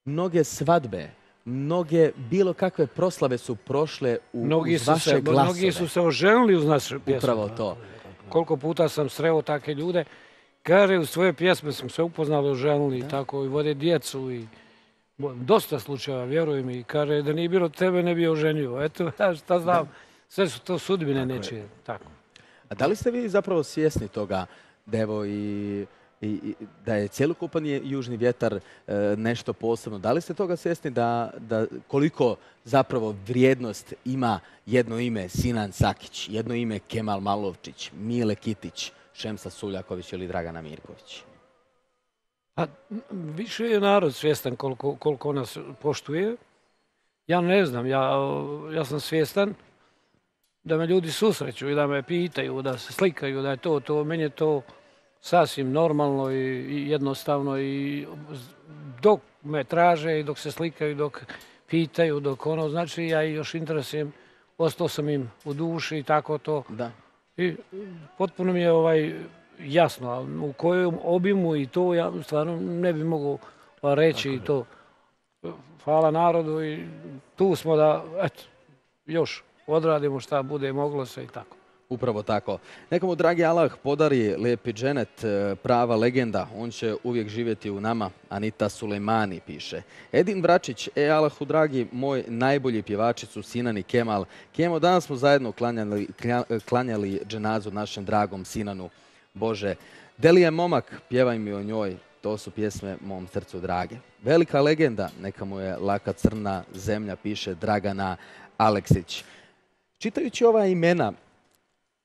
Mnoge svadbe, mnoge bilo kakve proslave su prošle u, Mnogi uz vaše se, glasove. mnogi su se oženili uz naše pjesme. Upravo to. Koliko puta sam sreo takve ljude, kaže u svoje pjesme smo se upoznali, oženili i tako i vode djecu i dosta slučajeva, vjeruj mi, kaže da nije bilo tebe ne bi oženio. Eto, ja *laughs* šta znam, sve su to sudbine nečije. Tako. A da li ste vi zapravo svjesni toga da evo i, i, da je cjelokupan je južni vjetar e, nešto posebno? Da li ste toga svjesni da, da koliko zapravo vrijednost ima jedno ime Sinan Sakić, jedno ime Kemal Malovčić, Mile Kitić, Šemsa Suljaković ili Dragana Mirković? A m, više je narod svjestan koliko, koliko nas poštuje. Ja ne znam, ja, ja sam svjestan da me ljudi susreću i da me pitaju, da se slikaju, da je to, to, meni je to sasvim normalno i, i jednostavno i dok me traže i dok se slikaju, dok pitaju, dok ono, znači ja ih još interesujem, ostao sam im u duši i tako to. Da. I potpuno mi je ovaj jasno, u kojem obimu i to ja stvarno ne bi mogao reći i to. Hvala narodu i tu smo da, eto, još odradimo šta bude moglo se i tako. Upravo tako. Nekomu dragi Allah podari lijepi dženet, e, prava legenda, on će uvijek živjeti u nama, Anita Sulejmani piše. Edin Vračić, e Allahu dragi, moj najbolji pjevačić su Sinan i Kemal. Kemo, danas smo zajedno klanjali, klanjali dženazu našem dragom Sinanu. Bože, Delije momak, pjevaj mi o njoj, to su pjesme mom srcu drage. Velika legenda, neka mu je laka crna zemlja, piše Dragana Aleksić. Čitajući ova imena,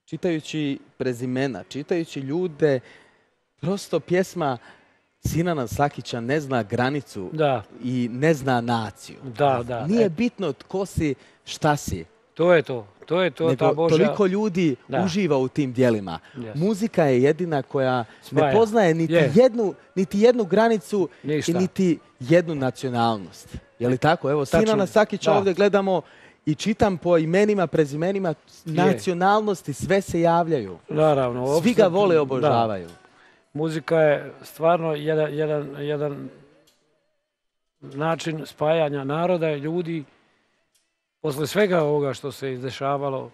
čitajući prezimena, čitajući ljude, prosto pjesma Sinana Sakića ne zna granicu Da. i ne zna naciju. Da, da. Nije E. bitno tko si, šta si. To je to. To je to, nego ta Božja... toliko ljudi Da. uživa u tim dijelima. Yes. Muzika je jedina koja Spaja. ne poznaje niti, Je. jednu, niti jednu granicu Ništa. i niti jednu nacionalnost. Je li tako? Evo. Sinana Sakića ovdje gledamo i čitam po imenima, prezimenima, nacionalnosti, sve se javljaju. Naravno. Svi ga vole, da. obožavaju. Muzika je stvarno jedan, jedan, jedan način spajanja naroda i ljudi. Posle svega ovoga što se izdešavalo,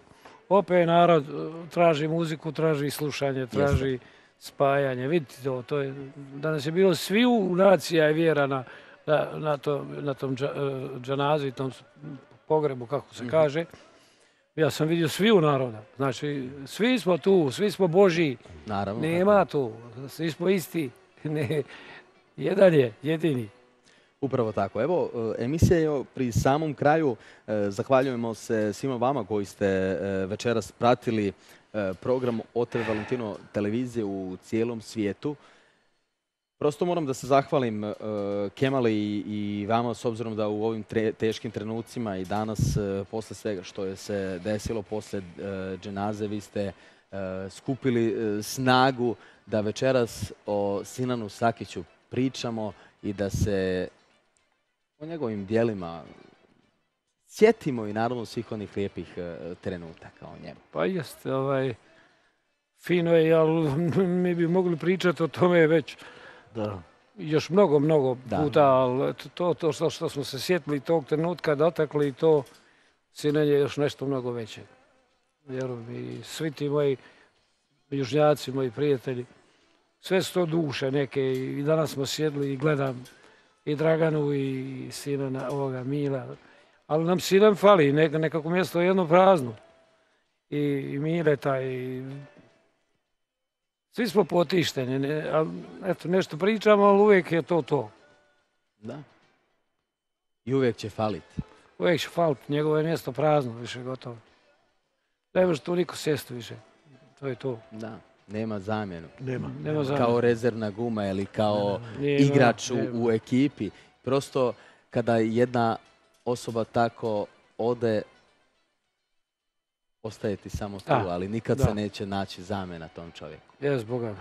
opet narod e, traži muziku, traži slušanje, traži spajanje. Vidite to, to je, danas je bilo sviju nacija i vjera na, na, na, to, na tom e, džanazi, tom s- pogrebu, kako se Mhm. kaže. Ja sam vidio sviju naroda. Znači, svi smo tu, svi smo Božji. Naravno. Nema tu, svi smo isti. *laughs* Ne, jedan je, jedini. Upravo tako. Evo, e, emisija je pri samom kraju. E, Zahvaljujemo se svima vama koji ste e, večeras pratili program Otel Valentino televizije u cijelom svijetu. Prosto moram da se zahvalim e, Kemali i, vama s obzirom da u ovim teškim trenucima i danas e, posle svega što je se desilo posle e, dženaze vi ste skupili snagu da večeras o Sinanu Sakiću pričamo i da se o njegovim dijelima sjetimo i naravno svih onih lijepih trenutaka o njemu. Pa jeste, ovaj, fino je, ali *laughs* mi bi mogli pričati o tome već Da. još mnogo, mnogo Da. puta, ali to, to što, što smo se sjetili tog trenutka, dotakli to, sine je još nešto mnogo veće. Vjeruj mi, svi ti moji južnjaci, moji prijatelji, sve su to duše neke i danas smo sjedli i gledam i Draganu i sina na ovoga Mila, ali nam sinan fali, neka, nekako mjesto je jedno prazno. I, i Mileta i svi smo potišteni, ne, ali, eto, nešto pričamo, ali uvijek je to to. Da. I uvijek će faliti. Uvijek će faliti, njegovo je mjesto prazno, više gotovo. Ne može tu niko sjesti više. To je to. Da. Nema zamjenu. Nema. Nema zamjenu. Kao rezervna guma ili kao Nema, igrač nema. u ekipi. Prosto kada jedna osoba tako ode, ostaje ti samo tu, ali nikad da. se neće naći zamjena tom čovjeku. Jes, Boga.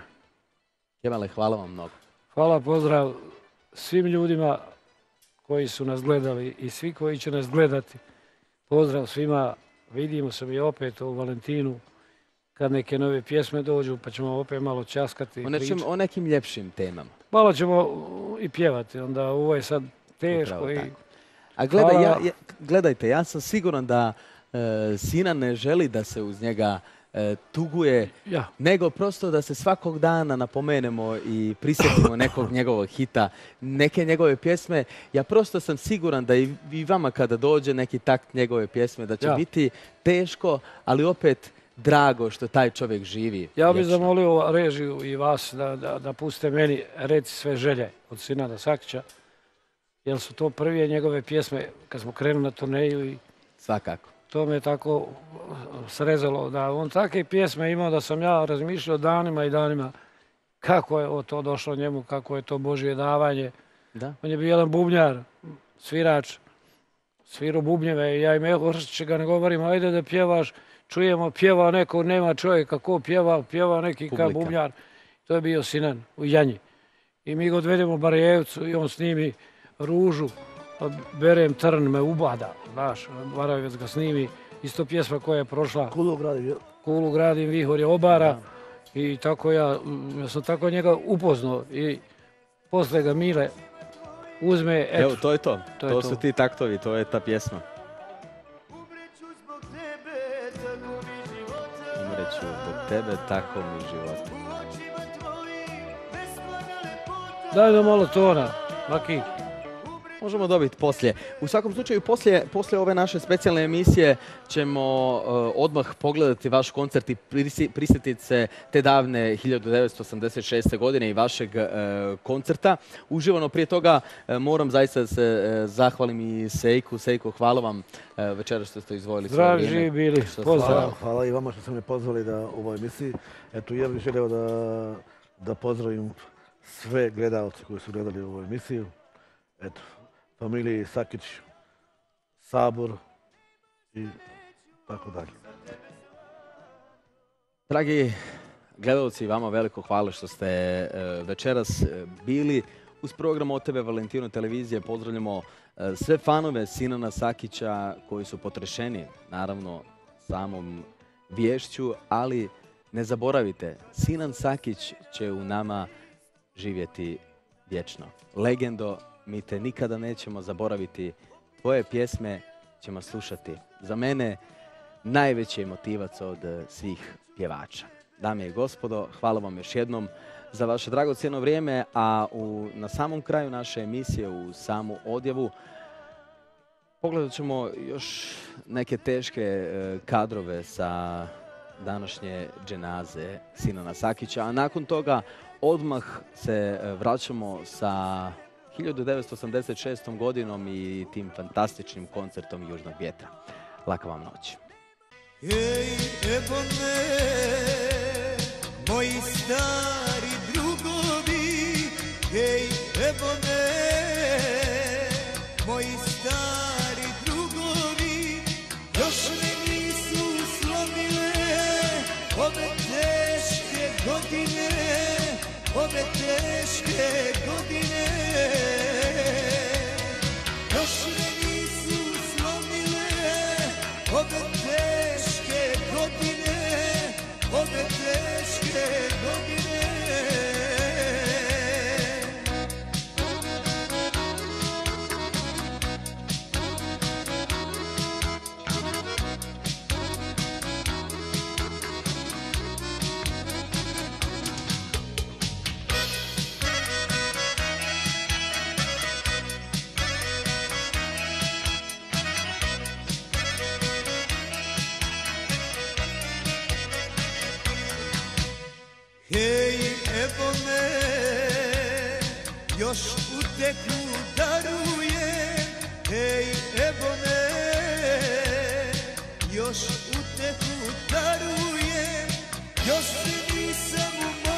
Kemale, hvala vam mnogo. Hvala, pozdrav svim ljudima koji su nas gledali i svi koji će nas gledati. Pozdrav svima, vidimo se mi opet u Valentinu kad neke nove pjesme dođu pa ćemo opet malo časkati. O, nečem, o nekim ljepšim temama. Malo ćemo i pjevati, onda ovo je sad teško. I... A gledaj, ja, ja- gledajte, ja sam siguran da Sina ne želi da se uz njega e, tuguje, Ja. nego prosto da se svakog dana napomenemo i prisjetimo *coughs* nekog njegovog hita, neke njegove pjesme. Ja prosto sam siguran da i, i vama kada dođe neki takt njegove pjesme, da će Ja. biti teško, ali opet drago što taj čovjek živi. Ja bih zamolio režiju i vas da, da, da puste meni Reci sve želje od Sinana Sakića, jer su to prve njegove pjesme kad smo krenuli na turneju i Svakako. To me tako srezalo da on takve pjesme imao da sam ja razmišljao danima i danima kako je to došlo njemu, kako je to Božje davanje. Da. On je bio jedan bubnjar, svirač, svirao bubnjeve i ja im evo ga ne govorim, ajde da pjevaš, čujemo pjeva neko, nema čovjeka ko pjeva, pjeva neki ka Publika. bubnjar. To je bio Sinan u Janji. I mi ga odvedemo u Barajevcu i on snimi ružu, berem trn me ubada, znaš, Barajevec ga snimi, isto pjesma koja je prošla. Kulu gradim, Kulu gradim, vihor je obara i tako ja, ja sam tako njega upoznao i posle ga Mile uzme, eto, Evo, to je to. to To, je su to. ti taktovi, to je ta pjesma. Umreću zbog tebe, tako mi život. Daj nam malo tona, Maki. Možemo dobiti poslije. U svakom slučaju, poslije, poslije ove naše specijalne emisije ćemo e, odmah pogledati vaš koncert i prisjetiti se te davne 1986. godine i vašeg e, koncerta. Uživano prije toga e, moram zaista da se zahvalim i Sejku. Sejko, hvala vam večeras što ste Zdravi vrijeme. živi bili, pozdrav. Hvala i vama što ste me pozvali da u ovoj emisiji. Eto, ja bih želio da, da pozdravim sve gledalce koji su gledali ovu emisiju. Eto, familiji Sakić, Sabor i tako dalje. Dragi gledalci, vama veliko hvala što ste e, večeras e, bili uz program OTV Valentino televizije. Pozdravljamo e, sve fanove Sinana Sakića koji su potrešeni, naravno, samom vješću, ali ne zaboravite, Sinan Sakić će u nama živjeti vječno. Legendo, mi te nikada nećemo zaboraviti. Tvoje pjesme ćemo slušati. Za mene najveći emotivac od eh, svih pjevača. Dame i gospodo, hvala vam još jednom za vaše dragocjeno vrijeme, a u, na samom kraju naše emisije, u samu odjavu, pogledat ćemo još neke teške eh, kadrove sa današnje dženaze Sinana Sakića, a nakon toga odmah se eh, vraćamo sa 1986. godinom i tim fantastičnim koncertom Južnog vjetra. Laka vam noć. Ej, evo me, moji stari drugovi, ej, evo me, moji stari drugovi, još me nisu slomile ove teške godine, ove teške godine. Još uteku daruje. Hej, evo me, još uteku daruje. Još se nisam umorila,